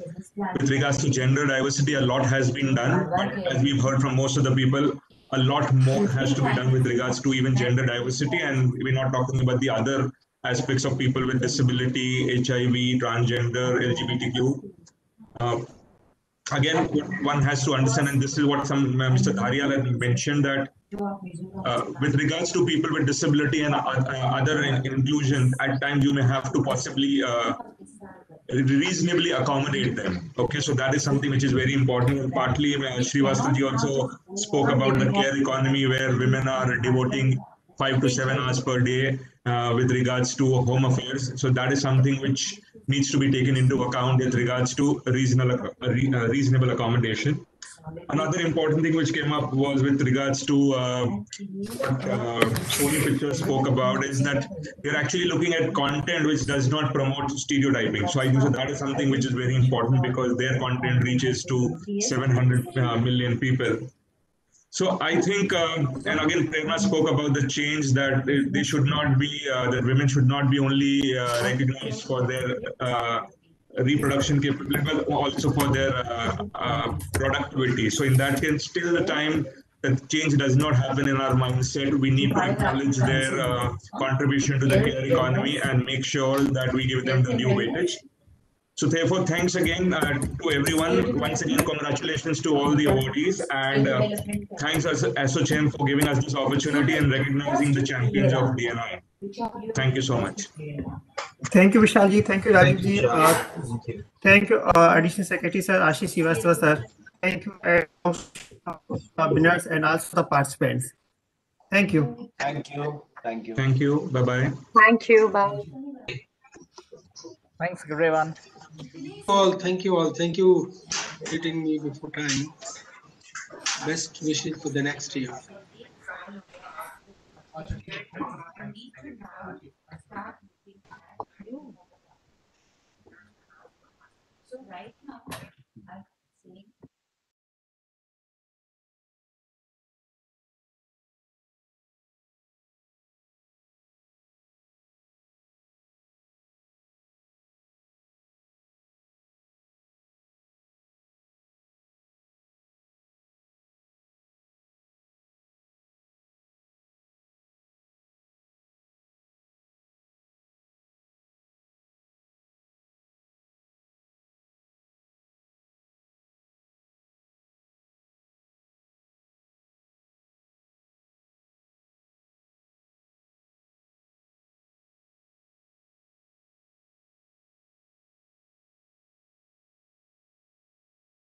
with regards to gender diversity, a lot has been done. But as we've heard from most of the people, a lot more has to be done with regards to even gender diversity. And we're not talking about the other aspects of people with disability, HIV, transgender, LGBTQ. Uh, again, one has to understand, and this is what some uh, Mr. Dhariyal had mentioned that uh, with regards to people with disability and uh, uh, other in- inclusion, at times you may have to possibly uh, reasonably accommodate them. Okay, so that is something which is very important. And partly, uh, Srivastaji also spoke about the care economy where women are devoting five to seven hours per day uh, with regards to home affairs. So that is something which needs to be taken into account with regards to reasonable, uh, uh, reasonable accommodation. Another important thing which came up was with regards to uh, what uh, Sony Pictures spoke about is that you're actually looking at content which does not promote stereotyping. So I think so that is something which is very important because their content reaches to 700 uh, million people. So I think, um, and again, Prerna spoke about the change that they- they should not be, uh, that women should not be only uh, recognized for their uh, reproduction capability, but also for their uh, uh, productivity. So in that case, till the time that change does not happen in our mindset, we need to acknowledge their uh, contribution to the care economy and make sure that we give them the due weightage. So therefore, thanks again uh, to everyone. Once again, congratulations to all the awardees and uh, thanks as ASSOCHAM for giving us this opportunity and recognizing the champions of DNI. Thank you so much. Thank you, Vishalji. Thank you, Thank you, Uh, Thank you. Thank you, uh, Additional Secretary, Sir Ashish Srivastava, sir. Thank you, uh, winners and also the participants. Thank you. Thank you. Thank you. Thank you. Bye bye. Thank you. Bye. Thanks, everyone. all, thank you all. Thank you for getting me before time. Best wishes for the next year. So